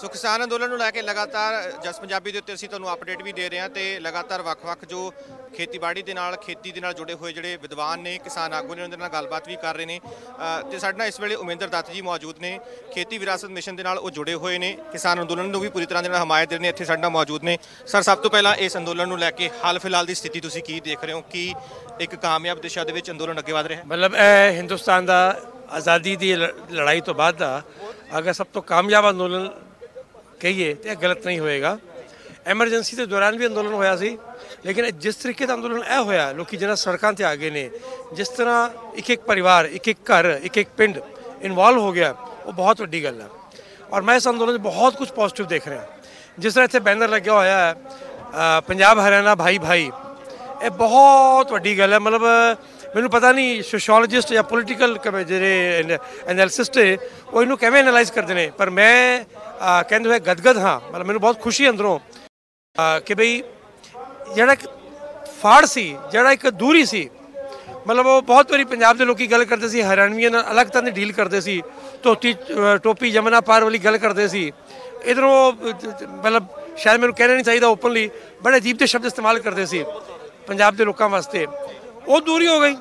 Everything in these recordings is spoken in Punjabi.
ਸੋ ਕਿਸਾਨ ਅੰਦੋਲਨ ਨੂੰ ਲੈ ਕੇ ਲਗਾਤਾਰ ਜਸ ਪੰਜਾਬੀ ਦੇ ਉੱਤੇ ਅਸੀਂ ਤੁਹਾਨੂੰ ਅਪਡੇਟ ਵੀ ਦੇ ਰਹੇ ਹਾਂ ਤੇ ਲਗਾਤਾਰ ਵੱਖ-ਵੱਖ ਜੋ ਖੇਤੀਬਾੜੀ ਦੇ ਨਾਲ ਖੇਤੀ ਦੇ ਨਾਲ ਜੁੜੇ ਹੋਏ ਜਿਹੜੇ ਵਿਦਵਾਨ ਨੇ ਕਿਸਾਨ ਆਗੂ ਨੇ ਉਹਨਾਂ ਦੇ ਨਾਲ ਗੱਲਬਾਤ ਵੀ ਕਰ ਰਹੇ ਨੇ। ਅ, ਤੇ ਸਾਡੇ ਨਾਲ ਇਸ ਵੇਲੇ ਉਮੇਂਦਰ ਦੱਤ ਜੀ ਮੌਜੂਦ ਨੇ। ਖੇਤੀ ਵਿਰਾਸਤ ਮਿਸ਼ਨ ਦੇ ਨਾਲ ਉਹ ਜੁੜੇ ਹੋਏ ਨੇ। ਕਿਸਾਨ ਅੰਦੋਲਨ ਨੂੰ ਵੀ ਪੂਰੀ ਤਰ੍ਹਾਂ ਦੇ ਨਾਲ ਹਮਾਇਤ ਦੇ ਰਹੇ ਨੇ ਇੱਥੇ ਸਾਡੇ ਨਾਲ ਮੌਜੂਦ ਨੇ। ਸਰ ਸਭ ਤੋਂ ਪਹਿਲਾਂ ਇਸ ਅੰਦੋਲਨ ਨੂੰ ਲੈ ਕੇ ਹਾਲ ਫਿਲਹਾਲ ਦੀ ਸਥਿਤੀ ਤੁਸੀਂ ਕੀ ਦੇਖ ਰਹੇ ਹੋ? ਕੀ ਇੱਕ ਕਾਮਯਾਬ ਦਿਸ਼ਾ ਦੇ ਵਿੱਚ ਅੰਦੋਲਨ ਅੱਗੇ ਵਧ ਰਿਹਾ ਹੈ? ਮਤਲਬ ਇਹ ਹਿੰਦੁਸਤਾਨ ਦਾ ਆਜ਼ਾਦੀ ਦੀ ਲ- ਲੜਾਈ ਤੋਂ ਬਾਅਦ ਦਾ ਅਗਰ ਸਭ ਤੋਂ ਕਾਮਯਾਬ ਅੰਦੋਲਨ ਕਹੀਏ ਤੇ ਇਹ ਗਲਤ ਨਹੀਂ ਹੋਏਗਾ। ਐਮਰਜੈਂਸੀ ਦੇ ਦੌਰਾਨ ਵੀ ਅੰਦੋਲਨ ਹੋਇਆ ਸੀ, ਲੇਕਿਨ ਜਿਸ ਤਰੀਕੇ ਦਾ ਅੰਦੋਲਨ ਇਹ ਹੋਇਆ, ਲੋਕੀ ਜਿਹੜਾ ਸੜਕਾਂ ਤੇ ਆ ਗਏ ਨੇ, ਜਿਸ ਤਰ੍ਹਾਂ ਇੱਕ ਇੱਕ ਪਰਿਵਾਰ ਇੱਕ ਇੱਕ ਘਰ ਇੱਕ ਇੱਕ ਪਿੰਡ ਇਨਵੋਲਵ ਹੋ ਗਿਆ, ਉਹ ਬਹੁਤ ਵੱਡੀ ਗੱਲ ਹੈ ਔਰ ਮੈਂ ਇਸ ਅੰਦੋਲਨ 'ਚ ਬਹੁਤ ਕੁਝ ਪੋਜ਼ਿਟਿਵ ਦੇਖ ਰਿਹਾ। ਜਿਸ ਤਰ੍ਹਾਂ ਇੱਥੇ ਬੈਨਰ ਲੱਗਿਆ ਹੋਇਆ ਹੈ ਪੰਜਾਬ ਹਰਿਆਣਾ ਭਾਈ ਭਾਈ ਇਹ ਬਹੁਤ ਵੱਡੀ ਗੱਲ ਹੈ। ਮਤਲਬ ਮੈਨੂੰ ਪਤਾ ਨਹੀਂ ਸੋਸ਼ੀਓਲੋਜਿਸਟ ਜਾਂ ਪੋਲੀਟੀਕਲ ਜਿਹੜੇ ਐਨਾਲਿਸਿਸਟ ਉਹ ਇਹਨੂੰ ਕਿਵੇਂ ਐਨਾਲਾਈਜ਼ ਕਰਦੇ ਨੇ। ਪਰ ਮੈਂ ਕਹਿੰਦੇ ਹੋਏ ਗਦਗਦ ਹਾਂ। ਮਤਲਬ ਮੈਨੂੰ ਬਹੁਤ ਖੁਸ਼ੀ ਅੰਦਰੋਂ ਕਿ ਬਈ ਜਿਹੜਾ ਇੱਕ ਫਾੜ ਸੀ, ਜਿਹੜਾ ਇੱਕ ਦੂਰੀ ਸੀ, ਮਤਲਬ ਉਹ ਬਹੁਤ ਵਾਰੀ ਪੰਜਾਬ ਦੇ ਲੋਕੀ ਗੱਲ ਕਰਦੇ ਸੀ, ਹਰਿਆਣਵੀਆਂ ਨਾਲ ਅਲੱਗ ਤਰ੍ਹਾਂ ਦੀ ਡੀਲ ਕਰਦੇ ਸੀ, ਧੋਤੀ ਟੋਪੀ ਜਮਨਾ ਪਾਰ ਵਾਲੀ ਗੱਲ ਕਰਦੇ ਸੀ। ਇਧਰੋਂ, ਮਤਲਬ ਸ਼ਾਇਦ ਮੈਨੂੰ ਕਹਿਣਾ ਨਹੀਂ ਚਾਹੀਦਾ ਓਪਨਲੀ ਬੜੇ ਅਜੀਬ ਦੇ ਸ਼ਬਦ ਇਸਤੇਮਾਲ ਕਰਦੇ ਸੀ ਪੰਜਾਬ ਦੇ ਲੋਕਾਂ ਵਾਸਤੇ। ਉਹ ਦੂਰੀ ਹੋ ਗਈ।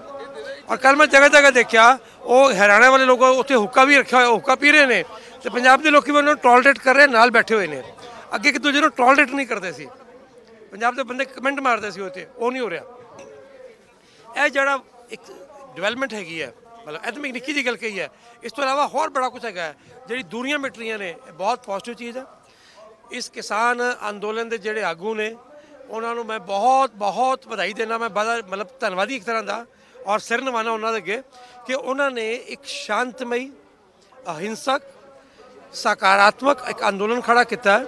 ਔਰ ਕੱਲ ਮੈਂ ਜਗ੍ਹਾ ਜਗ੍ਹਾ ਦੇਖਿਆ, ਉਹ ਹਰਿਆਣਾ ਵਾਲੇ ਲੋਕ ਉੱਥੇ ਹੁੱਕਾ ਵੀ ਰੱਖਿਆ ਹੋਇਆ, ਹੁੱਕਾ ਪੀ ਰਹੇ ਨੇ। ਤੇ ਪੰਜਾਬ ਦੇ ਲੋਕੀ ਵੀ ਉਹਨਾਂ ਨੂੰ ਟੋਲਰੇਟ ਕਰ ਰਹੇ, ਨਾਲ ਬੈਠੇ ਹੋਏ ਨੇ। ਅੱਗੇ ਕਿ ਦੂਜੇ ਨੂੰ ਟੋਲਰੇਟ ਨਹੀਂ ਕਰਦੇ ਸੀ। ਪੰਜਾਬ ਦੇ ਬੰਦੇ ਕਮੈਂਟ ਮਾਰਦੇ ਸੀ ਉੱਥੇ, ਉਹ ਨਹੀਂ ਹੋ ਰਿਹਾ। ਇਹ ਜਿਹੜਾ ਇੱਕ ਡਿਵੈਲਪਮੈਂਟ ਹੈਗੀ ਹੈ, ਮਤਲਬ ਇਹ ਤਾਂ ਮੈਂ ਇੱਕ ਨਿੱਕੀ ਜਿਹੀ ਗੱਲ ਕਹੀ ਹੈ, ਇਸ ਤੋਂ ਇਲਾਵਾ ਹੋਰ ਬੜਾ ਕੁਝ ਹੈਗਾ ਹੈ। ਜਿਹੜੀ ਦੂਰੀਆਂ ਮਿਟ ਰਹੀਆਂ ਨੇ, ਇਹ ਬਹੁਤ ਪੋਜ਼ਿਟਿਵ ਚੀਜ਼ ਹੈ। ਇਸ ਕਿਸਾਨ ਅੰਦੋਲਨ ਦੇ ਜਿਹੜੇ ਆਗੂ ਨੇ ਉਹਨਾਂ ਨੂੰ ਮੈਂ ਬਹੁਤ ਬਹੁਤ ਵਧਾਈ ਦੇਣਾ ਮੈਂ ਬੜਾ ਮਤਲਬ ਧੰਨਵਾਦੀ ਇੱਕ ਤਰ੍ਹਾਂ ਦਾ ਔਰ ਸਿਰ ਨਿਵਾਣਾ ਉਹਨਾਂ ਦੇ ਅੱਗੇ ਕਿ ਉਹਨਾਂ ਨੇ ਇੱਕ ਸ਼ਾਂਤਮਈ, ਅਹਿੰਸਕ, ਸਕਾਰਾਤਮਕ ਇੱਕ ਅੰਦੋਲਨ ਖੜਾ ਕੀਤਾ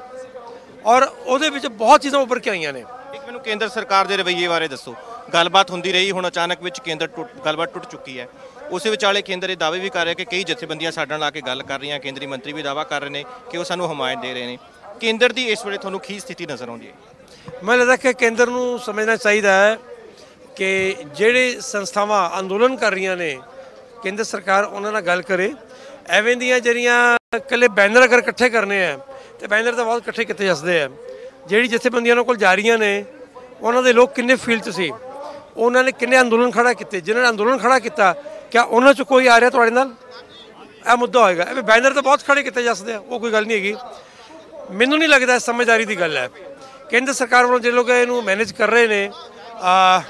ਔਰ ਉਹਦੇ ਵਿੱਚ ਬਹੁਤ ਚੀਜ਼ਾਂ ਉੱਭਰ ਕੇ ਆਈਆਂ ਨੇ। ਇੱਕ ਮੈਨੂੰ ਕੇਂਦਰ ਸਰਕਾਰ ਦੇ ਰਵੱਈਏ ਬਾਰੇ ਦੱਸੋ। ਗੱਲਬਾਤ ਹੁੰਦੀ ਰਹੀ, ਹੁਣ ਅਚਾਨਕ ਵਿੱਚ ਕੇਂਦਰ ਟੁੱਟ, ਗੱਲਬਾਤ ਟੁੱਟ ਚੁੱਕੀ ਹੈ। ਉਸੇ ਵਿਚਾਲੇ ਕੇਂਦਰ ਇਹ ਦਾਅਵੇ ਵੀ ਕਰ ਰਿਹਾ ਕਿ ਕਈ ਜਥੇਬੰਦੀਆਂ ਸਾਡੇ ਨਾਲ ਆ ਕੇ ਗੱਲ ਕਰ ਰਹੀਆਂ, ਕੇਂਦਰੀ ਮੰਤਰੀ ਵੀ ਦਾਅਵਾ ਕਰ ਰਹੇ ਨੇ ਕਿ ਉਹ ਸਾਨੂੰ ਹਮਾਇਤ ਦੇ ਰਹੇ ਨੇ। ਕੇਂਦਰ ਦੀ ਇਸ ਵੇਲੇ ਤੁਹਾਨੂੰ ਕੀ ਸਥਿਤੀ ਨਜ਼ਰ ਆਉਂਦੀ ਹੈ? ਮੈਨੂੰ ਲੱਗਦਾ ਕਿ ਕੇਂਦਰ ਨੂੰ ਸਮਝਣਾ ਚਾਹੀਦਾ ਹੈ ਕਿ ਜਿਹੜੇ ਸੰਸਥਾਵਾਂ ਅੰਦੋਲਨ ਕਰ ਰਹੀਆਂ ਨੇ, ਕੇਂਦਰ ਸਰਕਾਰ ਉਹਨਾਂ ਨਾਲ ਗੱਲ ਕਰੇ। ਐਵੇਂ ਦੀਆਂ ਜਿਹੜੀਆਂ ਇਕੱਲੇ ਬੈਨਰ ਅਗਰ ਇਕੱਠੇ ਕਰਨੇ ਆ, ਤੇ ਬੈਨਰ ਤਾਂ ਬਹੁਤ ਇਕੱਠੇ ਕੀਤੇ ਜਾਂਦੇ ਆ। ਜਿਹੜੀ ਜਥੇਬੰਦੀਆਂ ਉਹਨਾਂ ਕੋਲ ਜਾ ਰਹੀਆਂ ਨੇ, ਉਹਨਾਂ ਦੇ ਲੋਕ ਕਿੰਨੇ ਫੀਲਡ 'ਚ ਸੀ ਉਹਨਾਂ ਨੇ ਕਿੰਨੇ ਅੰਦੋਲਨ ਖੜਾ ਕੀਤੇ? ਜਿਨ੍ਹਾਂ ਨੇ ਅੰਦੋਲਨ ਖੜਾ ਕੀਤਾ, ਕਿਆ ਉਹਨਾਂ 'ਚ ਕੋਈ ਆ ਰਿਹਾ ਤੁਹਾਡੇ ਨਾਲ? ਇਹ ਮੁੱਦਾ ਹੋਏਗਾ। ਐਵੇਂ ਬੈਨਰ ਤਾਂ ਬਹੁਤ ਖੜੇ ਕੀਤੇ ਜਾ ਸਕਦੇ ਆ, ਉਹ ਕੋਈ ਗੱਲ ਨਹੀਂ ਹੈਗੀ। ਮੈਨੂੰ ਨਹੀਂ ਲੱਗਦਾ ਸਮਝਦਾਰੀ ਦੀ ਗੱਲ ਹੈ। ਕੇਂਦਰ ਸਰਕਾਰ ਵੱਲੋਂ ਜਿਹੜੇ ਲੋਕ ਇਹਨੂੰ ਮੈਨੇਜ ਕਰ ਰਹੇ ਨੇ ਆ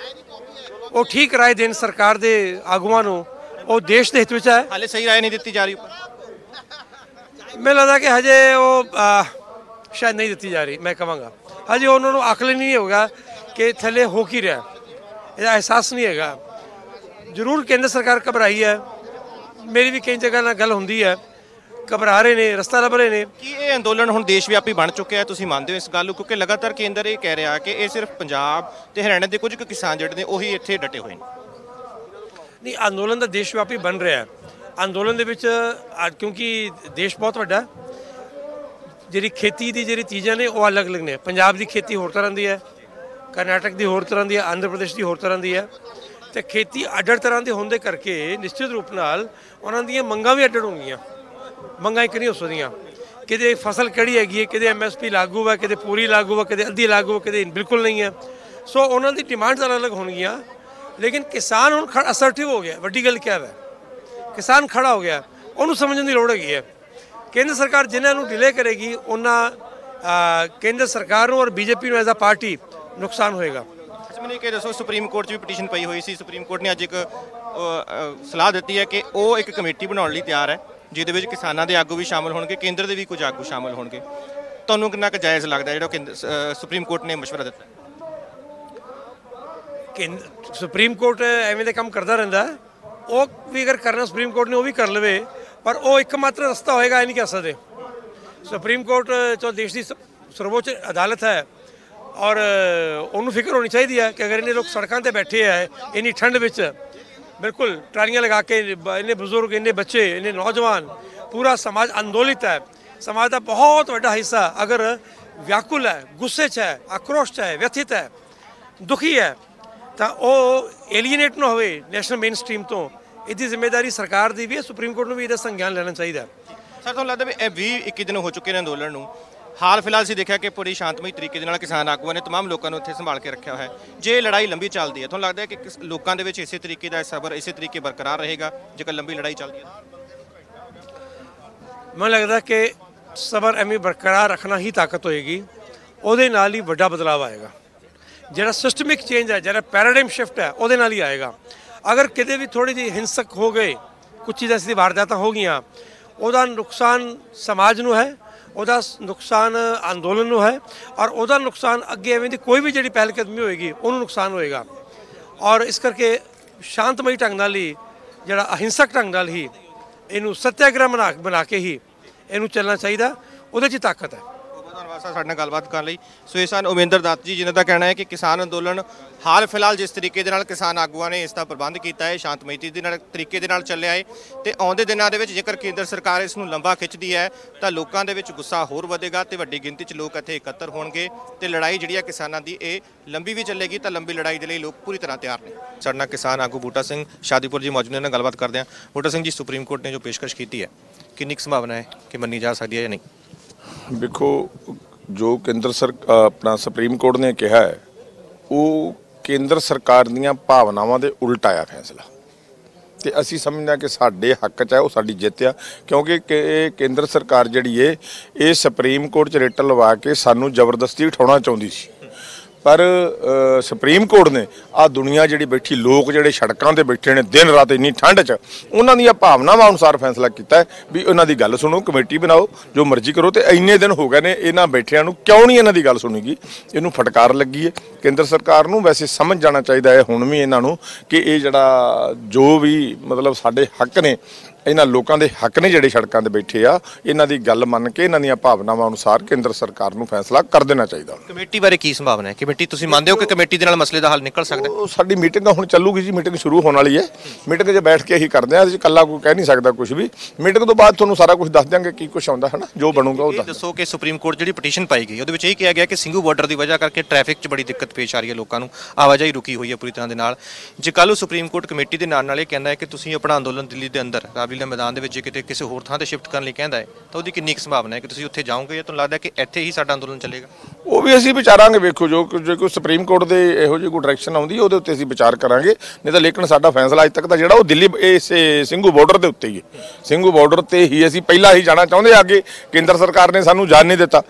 ਉਹ ਠੀਕ ਰਾਏ ਦੇਣ ਸਰਕਾਰ ਦੇ ਆਗੂਆਂ ਨੂੰ ਉਹ ਦੇਸ਼ ਦੇ ਹਿੱਤ ਵਿੱਚ ਹੈ। ਹਾਲੇ ਸਹੀ ਰਾਏ ਨਹੀਂ ਦਿੱਤੀ ਜਾ ਰਹੀ। ਉੱਪਰ ਮੈਨੂੰ ਲੱਗਦਾ ਕਿ ਹਜੇ ਉਹ ਸ਼ਾਇਦ ਨਹੀਂ ਦਿੱਤੀ ਜਾ ਰਹੀ ਮੈਂ ਕਹਾਂਗਾ। ਹਜੇ ਉਹਨਾਂ ਨੂੰ ਅਕਲ ਨਹੀਂ ਹੋਗਾ ਕਿ ਥੱਲੇ ਹੋ ਕੀ ਰਿਹਾ। ਇਹਦਾ ਅਹਿਸਾਸ ਨਹੀਂ ਹੈਗਾ। ਜ਼ਰੂਰ ਕੇਂਦਰ ਸਰਕਾਰ ਘਬਰਾਈ ਹੈ। ਮੇਰੀ ਵੀ ਕਈ ਜਗ੍ਹਾ ਨਾਲ ਗੱਲ ਹੁੰਦੀ ਹੈ। ਘਬਰਾ ਰਹੇ ਨੇ ਰਸਤਾ ਲੱਭ ਰਹੇ ਨੇ। ਕੀ ਇਹ ਅੰਦੋਲਨ ਹੁਣ ਦੇਸ਼ ਵਿਆਪੀ ਬਣ ਚੁੱਕਿਆ ਹੈ ਤੁਸੀਂ ਮੰਨਦੇ ਹੋ ਇਸ ਗੱਲ ਨੂੰ? ਕਿਉਂਕਿ ਲਗਾਤਾਰ ਕੇਂਦਰ ਇਹ ਕਹਿ ਰਿਹਾ ਕਿ ਇਹ ਸਿਰਫ ਪੰਜਾਬ ਤੇ ਹਰਿਆਣਾ ਦੇ ਕੁਝ ਕੁ ਕਿਸਾਨ ਜਿਹੜੇ ਨੇ ਉਹੀ ਇੱਥੇ ਡਟੇ ਹੋਏ ਨੇ। ਨਹੀਂ ਅੰਦੋਲਨ ਦਾ ਦੇਸ਼ ਵਿਆਪੀ ਬਣ ਰਿਹਾ ਹੈ। ਅੰਦੋਲਨ ਦੇ ਵਿੱਚ ਅੱਜ ਕਿਉਂਕਿ ਦੇਸ਼ ਬਹੁਤ ਵੱਡਾ ਜਿਹੜੀ ਖੇਤੀ ਦੀ ਜਿਹੜੀ ਚੀਜ਼ਾਂ ਨੇ ਉਹ ਅਲੱਗ-ਅਲੱਗ ਨੇ। ਪੰਜਾਬ ਦੀ ਖੇਤੀ ਹੋਰ ਤਰ੍ਹਾਂ ਦੀ ਹੈ ਕਰਨਾਟਕ ਦੀ ਹੋਰ ਤਰ੍ਹਾਂ ਦੀ ਹੈ ਆਂਧਰਾ ਪ੍ਰਦੇਸ਼ ਦੀ ਹੋਰ ਤਰ੍ਹਾਂ ਦੀ ਹੈ। ਤੇ ਖੇਤੀ ਅੱਡ ਤਰ੍ਹਾਂ ਦੇ ਹੋਣ ਦੇ ਕਰਕੇ ਨਿਸ਼ਚਿਤ ਰੂਪ ਨਾਲ ਉਹਨਾਂ ਦੀਆਂ ਮੰਗਾਂ ਵੀ ਅੱਡ ਹੋਣਗੀਆਂ। ਮੰਗਾਂ ਇੱਕ ਨਹੀਂ ਹੋ ਸਕਦੀਆਂ ਕਿਤੇ ਫਸਲ ਕਿਹੜੀ ਹੈਗੀ ਹੈ, ਕਿਤੇ ਐਮਐਸਪੀ ਲਾਗੂ ਹੈ ਕਿਤੇ ਪੂਰੀ ਲਾਗੂ ਹੈ ਕਿਤੇ ਅੱਧੀ ਲਾਗੂ ਹੈ ਕਿਤੇ ਬਿਲਕੁਲ ਨਹੀਂ ਹੈ। ਸੋ ਉਹਨਾਂ ਦੀ ਡਿਮਾਂਡਸ ਅਲੱਗ ਅਲੱਗ ਹੋਣਗੀਆਂ, ਲੇਕਿਨ ਕਿਸਾਨ ਹੁਣ ਅਸਰਟਿਵ ਹੋ ਗਿਆ। ਵੱਡੀ ਗੱਲ ਕਿਆ ਹੈ ਕਿਸਾਨ ਖੜਾ ਹੋ ਗਿਆ। ਉਹਨੂੰ ਸਮਝਣ ਦੀ ਲੋੜ ਹੈਗੀ ਹੈ। ਕੇਂਦਰ ਸਰਕਾਰ ਜਿਨ੍ਹਾਂ ਨੂੰ ਡਿਲੇ ਕਰੇਗੀ, ਉਹਨਾਂ ਕੇਂਦਰ ਸਰਕਾਰ ਨੂੰ ਔਰ ਬੀਜੇਪੀ ਨੂੰ ਐਜ਼ ਅ ਪਾਰਟੀ ਨੁਕਸਾਨ ਹੋਏਗਾ। ਮੈਨੂੰ ਇਹ ਦੱਸੋ ਸੁਪਰੀਮ ਕੋਰਟ 'ਚ ਵੀ ਪਟੀਸ਼ਨ ਪਈ ਹੋਈ ਸੀ। ਸੁਪਰੀਮ ਕੋਰਟ ਨੇ ਅੱਜ ਇੱਕ ਸਲਾਹ ਦਿੱਤੀ ਹੈ ਕਿ ਉਹ ਇੱਕ ਕਮੇਟੀ ਬਣਾਉਣ ਲਈ ਤਿਆਰ ਹੈ। ਜਿਹਦੇ ਵਿੱਚ ਕਿਸਾਨਾਂ ਦੇ ਆਗੂ ਵੀ ਸ਼ਾਮਲ ਹੋਣਗੇ, ਕੇਂਦਰ ਦੇ ਵੀ ਕੁਝ ਆਗੂ ਸ਼ਾਮਲ ਹੋਣਗੇ। ਤੁਹਾਨੂੰ ਕਿੰਨਾ ਕੁ ਜਾਇਜ਼ ਲੱਗਦਾ ਜਿਹੜਾ ਕੇਂਦਰ- ਸੁਪਰੀਮ ਕੋਰਟ ਨੇ ਮਸ਼ਵਰਾ ਦਿੱਤਾ? ਹੈ? ਸੁਪਰੀਮ ਕੋਰਟ ਐਵੇਂ ਦੇ ਕੰਮ ਕਰਦਾ ਰਹਿੰਦਾ ਉਹ ਵੀ ਅਗਰ ਕਰਨਾ ਸੁਪਰੀਮ ਕੋਰਟ ਨੇ, ਉਹ ਵੀ ਕਰ ਲਵੇ, ਪਰ ਉਹ ਇੱਕ ਮਾਤਰ ਰਸਤਾ ਹੋਏਗਾ, ਇਹ ਨਹੀਂ ਕਹਿ ਸਕਦੇ। ਸੁਪਰੀਮ ਕੋਰਟ ਜੋ ਦੇਸ਼ ਦੀ ਸ- ਸਰਵੋੱਚ ਅਦਾਲਤ ਹੈ ਔਰ ਉਹਨੂੰ ਫਿਕਰ ਹੋਣੀ ਚਾਹੀਦੀ ਹੈ ਕਿ ਅਗਰ ਇਹਨੇ ਲੋਕ ਸੜਕਾਂ ਤੇ ਬੈਠੇ ਹੈ, ਇੰਨੀ ਠੰਡ ਵਿੱਚ ਬਿਲਕੁਲ, ਟਰਾਲੀਆਂ ਲਗਾ ਕੇ ਇੰਨੇ ਬਜ਼ੁਰਗ, ਇੰਨੇ ਬੱਚੇ, ਇੰਨੇ ਨੌਜਵਾਨ, ਪੂਰਾ ਸਮਾਜ ਅੰਦੋਲਿਤ ਹੈ। ਸਮਾਜ ਦਾ ਬਹੁਤ ਵੱਡਾ ਹਿੱਸਾ ਅਗਰ ਵਿਆਕੁਲ ਹੈ, ਗੁੱਸੇ 'ਚ ਹੈ, ਆਕਰੋਸ਼ 'ਚ ਹੈ, ਵਿਅਥਿਤ ਹੈ, ਦੁਖੀ ਹੈ, ਤਾਂ ਉਹ ਐਲੀਨੇਟ ਨਾ ਹੋਵੇ ਨੈਸ਼ਨਲ ਮੇਨ ਸਟ੍ਰੀਮ ਤੋਂ। ਇਹਦੀ ਜ਼ਿੰਮੇਵਾਰੀ ਸਰਕਾਰ ਦੀ ਵੀ ਹੈ, ਸੁਪਰੀਮ ਕੋਰਟ ਨੂੰ ਵੀ ਇਹਦਾ ਸੰਗਿਆਨ ਲੈਣਾ ਚਾਹੀਦਾ ਸਰ, ਤੁਹਾਨੂੰ ਲੱਗਦਾ ਵੀ ਇਹ 20 21 ਦਿਨ ਹੋ ਚੁੱਕੇ ਨੇ ਅੰਦੋਲਨ ਨੂੰ। ਹਾਲ ਫਿਲਹਾਲ ਅਸੀਂ ਦੇਖਿਆ ਕਿ ਬੜੀ ਸ਼ਾਂਤਮਈ ਤਰੀਕੇ ਦੇ ਨਾਲ ਕਿਸਾਨ ਆਗੂਆਂ ਨੇ तमाम ਲੋਕਾਂ ਨੂੰ ਇੱਥੇ ਸੰਭਾਲ ਕੇ ਰੱਖਿਆ ਹੋਇਆ ਹੈ ਜੇ ਇਹ ਲੜਾਈ ਲੰਬੀ ਚੱਲਦੀ ਹੈ ਤੁਹਾਨੂੰ ਲੱਗਦਾ ਹੈ ਕਿ ਕਿਸ- ਲੋਕਾਂ ਦੇ ਵਿੱਚ ਇਸੇ ਤਰੀਕੇ ਦਾ ਸਬਰ ਇਸੇ ਤਰੀਕੇ ਬਰਕਰਾਰ ਰਹੇਗਾ ਜੇਕਰ ਲੰਬੀ ਲੜਾਈ ਚੱਲਦੀ ਹੈ ਮੈਨੂੰ ਲੱਗਦਾ ਕਿ ਸਬਰ ਐਵੇਂ ਬਰਕਰਾਰ ਰੱਖਣਾ ਹੀ ਤਾਕਤ ਹੋਏਗੀ ਉਹਦੇ ਨਾਲ ਹੀ ਵੱਡਾ ਬਦਲਾਅ ਆਏਗਾ ਜਿਹੜਾ ਸਿਸਟਮਿਕ ਚੇਂਜ ਹੈ ਜਿਹੜਾ ਪੈਰਾਡਾਈਮ ਸ਼ਿਫਟ ਹੈ ਉਹਦੇ ਨਾਲ ਹੀ ਆਏਗਾ ਅਗਰ ਕਿਤੇ ਵੀ ਥੋੜੀ ਜਿਹੀ ਹਿੰਸਕ ਹੋ ਗਏ ਕੁਝ ਚੀਜ਼ਾਂ ਸੀ ਵਾਰਦਾਤਾਂ ਹੋ ਗਈਆਂ ਉਹਦਾ ਨੁਕਸਾਨ ਸਮਾਜ ਨੂੰ ਹੈ ਉਹਦਾ ਨੁਕਸਾਨ ਅੰਦੋਲਨ ਨੂੰ ਹੈ ਔਰ ਉਹਦਾ ਨੁਕਸਾਨ ਅੱਗੇ ਐਵੇਂ ਦੀ ਕੋਈ ਵੀ ਜਿਹੜੀ ਪਹਿਲ ਕਦਮੀ ਹੋਏਗੀ, ਉਹਨੂੰ ਨੁਕਸਾਨ ਹੋਏਗਾ। ਔਰ ਇਸ ਕਰਕੇ ਸ਼ਾਂਤਮਈ ਢੰਗ ਨਾਲ ਹੀ, ਜਿਹੜਾ ਅਹਿੰਸਕ ਢੰਗ ਨਾਲ ਹੀ, ਇਹਨੂੰ ਸਤਿਆਗ੍ਰਹਿ ਬਣਾ ਬਣਾ ਕੇ ਹੀ ਇਹਨੂੰ ਚੱਲਣਾ ਚਾਹੀਦਾ। ਉਹਦੇ 'ਚ ਤਾਕਤ ਹੈ। ਧੰਨਵਾਦ ਸਰ ਸਾਡੇ ਨਾਲ ਗੱਲਬਾਤ ਕਰਨ ਲਈ। ਸੋ ਇਹ ਸਨ ਉਮੇਂਦਰ ਦੱਤ ਜੀ, ਜਿਨ੍ਹਾਂ ਦਾ ਕਹਿਣਾ ਹੈ ਕਿ ਕਿਸਾਨ ਅੰਦੋਲਨ ਹਾਲ ਫਿਲਹਾਲ ਜਿਸ ਤਰੀਕੇ ਦੇ ਨਾਲ ਕਿਸਾਨ ਆਗੂਆਂ ਨੇ ਇਸ ਦਾ ਪ੍ਰਬੰਧ ਕੀਤਾ ਹੈ, ਸ਼ਾਂਤਮਈ ਦੇ ਨਾਲ ਤਰੀਕੇ ਦੇ ਨਾਲ ਚੱਲਿਆ ਹੈ ਤੇ ਆਉਂਦੇ ਦਿਨਾਂ ਦੇ ਵਿੱਚ ਜੇਕਰ ਕੇਂਦਰ ਸਰਕਾਰ ਇਸ ਨੂੰ ਲੰਬਾ ਖਿੱਚਦੀ ਹੈ, ਤਾਂ ਲੋਕਾਂ ਦੇ ਵਿੱਚ ਗੁੱਸਾ ਹੋਰ ਵਧੇਗਾ ਤੇ ਵੱਡੀ ਗਿਣਤੀ 'ਚ ਲੋਕ ਇੱਥੇ ਇਕੱਤਰ ਹੋਣਗੇ ਤੇ ਲੜਾਈ ਜਿਹੜੀ ਹੈ ਕਿਸਾਨਾਂ ਦੀ ਇਹ ਲੰਬੀ ਵੀ ਚੱਲੇਗੀ, ਤਾਂ ਲੰਬੀ ਲੜਾਈ ਦੇ ਲਈ ਲੋਕ ਪੂਰੀ ਤਰ੍ਹਾਂ ਤਿਆਰ ਨੇ। ਸਾਡੇ ਨਾਲ ਕਿਸਾਨ ਆਗੂ ਬੂਟਾ ਸਿੰਘ ਸ਼ਾਦੀਪੁਰ ਜੀ ਮੌਜੂਦ ਨੇ ਨਾਲ ਗੱਲਬਾਤ ਕਰਦੇ ਹਾਂ। ਬੂਟਾ ਸਿੰਘ ਜੀ, ਸੁਪਰੀਮ ਕੋਰਟ ਨੇ ਜੋ ਪੇਸ਼ਕਸ਼ ਕੀਤੀ ਹੈ, ਕਿੰਨੀ ਕੁ ਸੰਭਾਵਨਾ ਹੈ ਕਿ ਮੰਨੀ ਜਾ ਸਕਦੀ ਹੈ ਜਾਂ ਨਹੀਂ? ਦੇਖੋ, ਜੋ ਕੇਂਦਰ ਸਰ ਆਪਣਾ ਸੁਪਰੀਮ ਕੋਰਟ ਨੇ ਕਿਹਾ ਹੈ, ਉਹ ਕੇਂਦਰ ਸਰਕਾਰ ਦੀਆਂ ਭਾਵਨਾਵਾਂ ਦੇ ਉਲਟ ਆਇਆ ਫੈਸਲਾ। ਤੇ ਅਸੀਂ ਸਮਝਦੇ ਹਾਂ ਕਿ ਸਾਡੇ ਹੱਕ 'ਚ ਹੈ, ਉਹ ਸਾਡੀ ਜਿੱਤ ਆ, ਕਿਉਂਕਿ ਕਿ ਇਹ ਕੇਂਦਰ ਸਰਕਾਰ ਜਿਹੜੀ ਏ, ਇਹ ਸੁਪਰੀਮ ਕੋਰਟ 'ਚ ਰਿਟ ਲਵਾ ਕੇ ਸਾਨੂੰ ਜ਼ਬਰਦਸਤੀ ਉਠਾਉਣਾ ਚਾਹੁੰਦੀ ਸੀ। ਪਰ ਸੁਪਰੀਮ ਕੋਰਟ ਨੇ ਆ ਦੁਨੀਆ ਜਿਹੜੀ ਬੈਠੀ, ਲੋਕ ਜਿਹੜੇ ਸੜਕਾਂ ਤੇ ਬੈਠੇ ਨੇ, ਦਿਨ ਰਾਤ ਇੰਨੀ ਠੰਡ 'ਚ, ਉਹਨਾਂ ਦੀਆਂ ਭਾਵਨਾਵਾਂ ਅਨੁਸਾਰ ਫੈਸਲਾ ਕੀਤਾ ਵੀ ਉਹਨਾਂ ਦੀ ਗੱਲ ਸੁਣੋ, ਕਮੇਟੀ ਬਣਾਓ, ਜੋ ਮਰਜ਼ੀ ਕਰੋ, ਤੇ ਇੰਨੇ ਦਿਨ ਹੋ ਗਏ ਨੇ, ਇਹਨਾਂ ਬੈਠਿਆਂ ਨੂੰ ਕਿਉਂ ਨਹੀਂ ਇਹਨਾਂ ਦੀ ਗੱਲ ਸੁਣੀਗੀ? ਇਹਨੂੰ ਫਟਕਾਰ ਲੱਗੀ ਹੈ। ਕੇਂਦਰ ਸਰਕਾਰ ਨੂੰ ਵੈਸੇ ਸਮਝ ਜਾਣਾ ਚਾਹੀਦਾ ਹੈ, ਹੁਣ ਵੀ ਇਹਨਾਂ ਨੂੰ, ਕਿ ਇਹ ਜਿਹੜਾ ਜੋ ਵੀ ਮਤਲਬ ਸਾਡੇ ਹੱਕ ਨੇ ਇਹਨਾਂ ਲੋਕਾਂ ਦੇ ਹੱਕ ਨੇ ਜਿਹੜੇ ਸੜਕਾਂ ਤੇ ਬੈਠੇ ਆ ਇਹਨਾਂ ਦੀ ਗੱਲ ਮੰਨ ਕੇ ਇਹਨਾਂ ਦੀਆਂ ਭਾਵਨਾਵਾਂ ਅਨੁਸਾਰ ਕੇਂਦਰ ਸਰਕਾਰ ਨੂੰ ਫੈਸਲਾ ਕਰ ਦੇਣਾ ਚਾਹੀਦਾ। ਕਮੇਟੀ ਬਾਰੇ ਕੀ ਸੰਭਾਵਨਾ ਹੈ? ਕਮੇਟੀ ਤੁਸੀਂ ਮੰਨਦੇ ਹੋ ਕਿ ਕਮੇਟੀ ਦੇ ਨਾਲ ਮਸਲੇ ਦਾ ਹੱਲ ਨਿਕਲ ਸਕਦਾ ਹੈ? ਉਹ ਸਾਡੀ ਮੀਟਿੰਗ ਹੁਣ ਚੱਲੂਗੀ ਜੀ ਮੀਟਿੰਗ ਸ਼ੁਰੂ ਹੋਣ ਵਾਲੀ ਹੈ। ਮੀਟਿੰਗ 'ਚ ਬੈਠ ਕੇ ਅਸੀਂ ਕਰਦੇ ਹਾਂ ਇਹਦੇ 'ਚ ਇਕੱਲਾ ਕੋਈ ਕਹਿ ਨਹੀਂ ਸਕਦਾ ਕੁਝ ਵੀ। ਮੀਟਿੰਗ ਤੋਂ ਬਾਅਦ ਤੁਹਾਨੂੰ ਸਾਰਾ ਕੁਝ ਦੱਸ ਦਿਆਂਗੇ ਕੀ ਕੁਝ ਆਉਂਦਾ ਹੈ ਨਾ ਜੋ ਬਣੂਗਾ ਉਹ ਦੱਸ ਕਿ ਸੁਪਰੀਮ ਕੋਰਟ ਜਿਹੜੀ ਪਟੀਸ਼ਨ ਪਾਈ ਗਈ ਉਹਦੇ ਵਿੱਚ ਇਹ ਕਿਹਾ ਗਿਆ ਕਿ ਸਿੰਘੂ ਬਾਰਡਰ ਦੀ ਵਜ੍ਹਾ ਕਰਕੇ ਟ੍ਰੈਫਿਕ 'ਚ ਬੜੀ ਦਿੱਕਤ ਪੇਸ਼ ਆ ਰਹੀ ਹੈ ਲੋਕਾਂ ਨੂੰ। ਆਵਾਜਾਈ ਰੁਕੀ ਹੋਈ ਹੈ ਪੂਰੀ ਤਰ੍ਹਾਂ ਦੇ ਨਾਲ। ਜੇ ਕੱਲ੍ਹ ਨੂੰ ਸੁਪਰੀਮ ਕੋਰਟ ਕਮੇਟੀ ਦੇ ਨਾਲ ਨਾਲ ਇਹ ਕਹਿੰਦਾ ਹੈ ਕਿ ਤੁਸੀਂ ਆਪਣਾ ਅੰਦੋਲਨ ਦਿੱਲੀ ਦੇ ਅੰਦਰ ਰਾਵਲੀਲਾ ਮੈਦਾਨ ਦੇ ਵਿੱਚ ਜੇ ਕਿਤੇ ਕਿਸੇ ਹੋਰ ਥਾਂ ਤੇ ਸ਼ਿਫਟ ਕਰਨ ਲਈ ਕਹਿੰਦਾ ਹੈ, ਤਾਂ ਉਹਦੀ ਕਿੰਨੀ ਕੁ ਸੰਭਾਵਨਾ ਹੈ ਕਿ ਤੁਸੀਂ ਉੱਥੇ ਜਾਓਗੇ ਜਾਂ ਤੁਹਾਨੂੰ ਲੱਗਦਾ ਕਿ ਇੱਥੇ ਹੀ ਸਾਡਾ ਅੰਦੋਲਨ ਚੱਲੇਗਾ? ਉਹ ਵੀ ਅਸੀਂ ਵਿਚਾਰਾਂਗੇ, ਵੇਖੋ ਜੋ ਜੇ ਕੋਈ ਸੁਪਰੀਮ ਕੋਰਟ ਦੇ ਇਹੋ ਜਿਹੀ ਕੋਈ ਡਾਇਰੈਕਸ਼ਨ ਆਉਂਦੀ ਹੈ, ਉਹਦੇ ਉੱਤੇ ਅਸੀਂ ਵਿਚਾਰ ਕਰਾਂਗੇ। ਨਹੀਂ ਤਾਂ ਲੇਕਿਨ ਸਾਡਾ ਫੈਸਲਾ ਅੱਜ ਤੱਕ ਦਾ ਜਿਹੜਾ ਉਹ ਦਿੱਲੀ ਇਸੇ ਸਿੰਘੂ ਬਾਰਡਰ ਦੇ ਉੱਤੇ ਹੀ ਹੈ। ਸਿੰਘੂ ਬਾਰਡਰ ਤੇ ਹੀ ਅਸੀਂ ਪਹਿਲਾਂ ਹੀ ਜਾਣਾ ਚਾਹੁੰਦੇ ਅੱਗੇ। ਕੇਂਦਰ ਸਰਕਾਰ ਨੇ ਸਾਨੂੰ ਜਾਣ ਨਹੀਂ ਦਿੱਤਾ।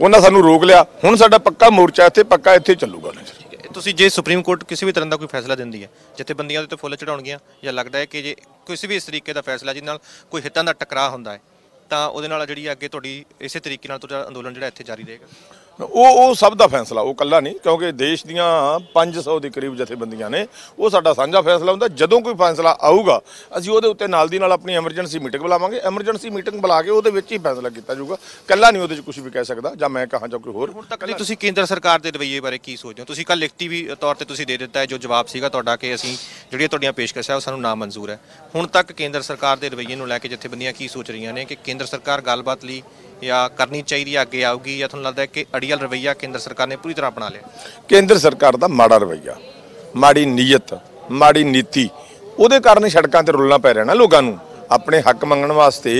ਉਹਨਾਂ ਸਾਨੂੰ ਰੋਕ ਲਿਆ। ਹੁਣ ਸਾਡਾ ਪੱਕਾ ਮੋਰਚਾ ਇੱਥੇ, ਪੱਕਾ ਇੱਥੇ ਚੱਲੂਗਾ। ਤੁਸੀਂ ਜੇ ਸੁਪਰੀਮ ਕੋਰਟ ਕਿਸੇ ਵੀ ਤਰ੍ਹਾਂ ਦਾ ਕੋਈ ਫੈਸਲਾ ਦਿੰਦੀ ਹੈ, ਜਥੇਬੰਦੀਆਂ ਦੇ ਉੱਤੇ ਫੁੱਲ ਚੜਾਉਣਗੀਆਂ ਜਾਂ ਲੱਗਦਾ ਹੈ ਕਿ ਜੇ ਕਿਸੇ ਵੀ ਇਸ ਤਰੀਕੇ ਦਾ ਫੈਸਲਾ ਜਿਹਦੇ ਨਾਲ ਕੋਈ ਹਿੱਤਾਂ ਦਾ ਟਕਰਾਅ ਹੁੰਦਾ ਹੈ, ਤਾਂ ਉਹਦੇ ਨਾਲ ਜਿਹੜੀ ਅੱਗੇ ਤੁਹਾਡੀ ਇਸੇ ਤਰੀਕੇ ਨਾਲ ਤੁਹਾਡਾ ਅੰਦੋਲਨ ਜਿਹੜਾ ਇੱਥੇ ਜਾਰੀ ਰਹੇਗਾ। ਉਹ ਉਹ ਸਭ ਦਾ ਫੈਸਲਾ, ਉਹ ਕੱਲਾ ਨਹੀਂ, ਕਿਉਂਕਿ ਦੇਸ਼ ਦੀਆਂ 500 ਦੇ ਕਰੀਬ ਜਥੇਬੰਦੀਆਂ ਨੇ, ਉਹ ਸਾਡਾ ਸਾਂਝਾ ਫੈਸਲਾ ਹੁੰਦਾ, ਜਦੋਂ ਕੋਈ ਫੈਸਲਾ ਆਊਗਾ, ਅਸੀਂ ਉਹਦੇ ਉੱਤੇ ਨਾਲ ਦੀ ਨਾਲ ਆਪਣੀ ਐਮਰਜੈਂਸੀ ਮੀਟਿੰਗ ਬੁਲਾਵਾਂਗੇ ਐਮਰਜੈਂਸੀ ਮੀਟਿੰਗ ਬੁਲਾ ਕੇ ਉਹਦੇ ਵਿੱਚ ਹੀ ਫੈਸਲਾ ਕੀਤਾ ਜਾਊਗਾ ਕੱਲਾ ਨਹੀਂ ਉਹਦੇ 'ਚ ਕੁਝ ਵੀ ਕਹਿ ਸਕਦਾ, ਜਾਂ ਮੈਂ ਕਹਾਂ ਜਾਂ ਕੋਈ ਹੋਰ। ਹੁਣ ਤੱਕ ਤੁਸੀਂ ਕੇਂਦਰ ਸਰਕਾਰ ਦੇ ਰਵੱਈਏ ਬਾਰੇ ਕੀ ਸੋਚਦੇ ਹੋ? ਤੁਸੀਂ ਕੱਲ ਲਿਖਤੀ ਵੀ ਤੌਰ ਤੇ ਤੁਸੀਂ ਦੇ ਦਿੱਤਾ ਹੈ, ਜੋ ਜਵਾਬ ਸੀਗਾ ਤੁਹਾਡਾ ਕਿ ਅਸੀਂ ਜਿਹੜੀਆਂ ਤੁਹਾਡੀਆਂ ਪੇਸ਼ਕਸ਼ਾਂ, ਉਹ ਸਾਨੂੰ ਨਾ ਮਨਜ਼ੂਰ ਹੈ। ਹੁਣ ਤੱਕ ਕੇਂਦਰ ਸਰਕਾਰ ਦੇ ਰਵੱਈਏ ਨੂੰ ਲੈ ਕੇ ਜਥੇਬੰਦੀਆਂ ਕੀ ਸੋਚ ਰਹੀਆਂ ਨੇ, ਕਿ ਕੇਂਦਰ ਸਰਕਾਰ ਗੱਲਬਾਤ ਲਈ ਜਾਂ ਕਰਨੀ ਚਾਹੀਦੀ ਹੈ, ਅੱਗੇ ਆਊਗੀ, ਜਾਂ ਤੁਹਾਨੂੰ ਲੱਗਦਾ ਹੈ ਕਿ ਅੜੀਅਲ ਰਵੱਈਆ ਕੇਂਦਰ ਸਰਕਾਰ ਨੇ ਪੂਰੀ ਤਰ੍ਹਾਂ ਅਪਣਾ ਲਿਆ। ਕੇਂਦਰ ਸਰਕਾਰ ਦਾ ਮਾੜਾ ਰਵੱਈਆ, ਮਾੜੀ ਨੀਅਤ, ਮਾੜੀ ਨੀਤੀ, ਉਹਦੇ ਕਾਰਨ ਸੜਕਾਂ ਤੇ ਰੁਲਣਾ ਪੈ ਰਿਹਾ ਨਾ ਲੋਕਾਂ ਨੂੰ। ਆਪਣੇ ਹੱਕ ਮੰਗਣ ਵਾਸਤੇ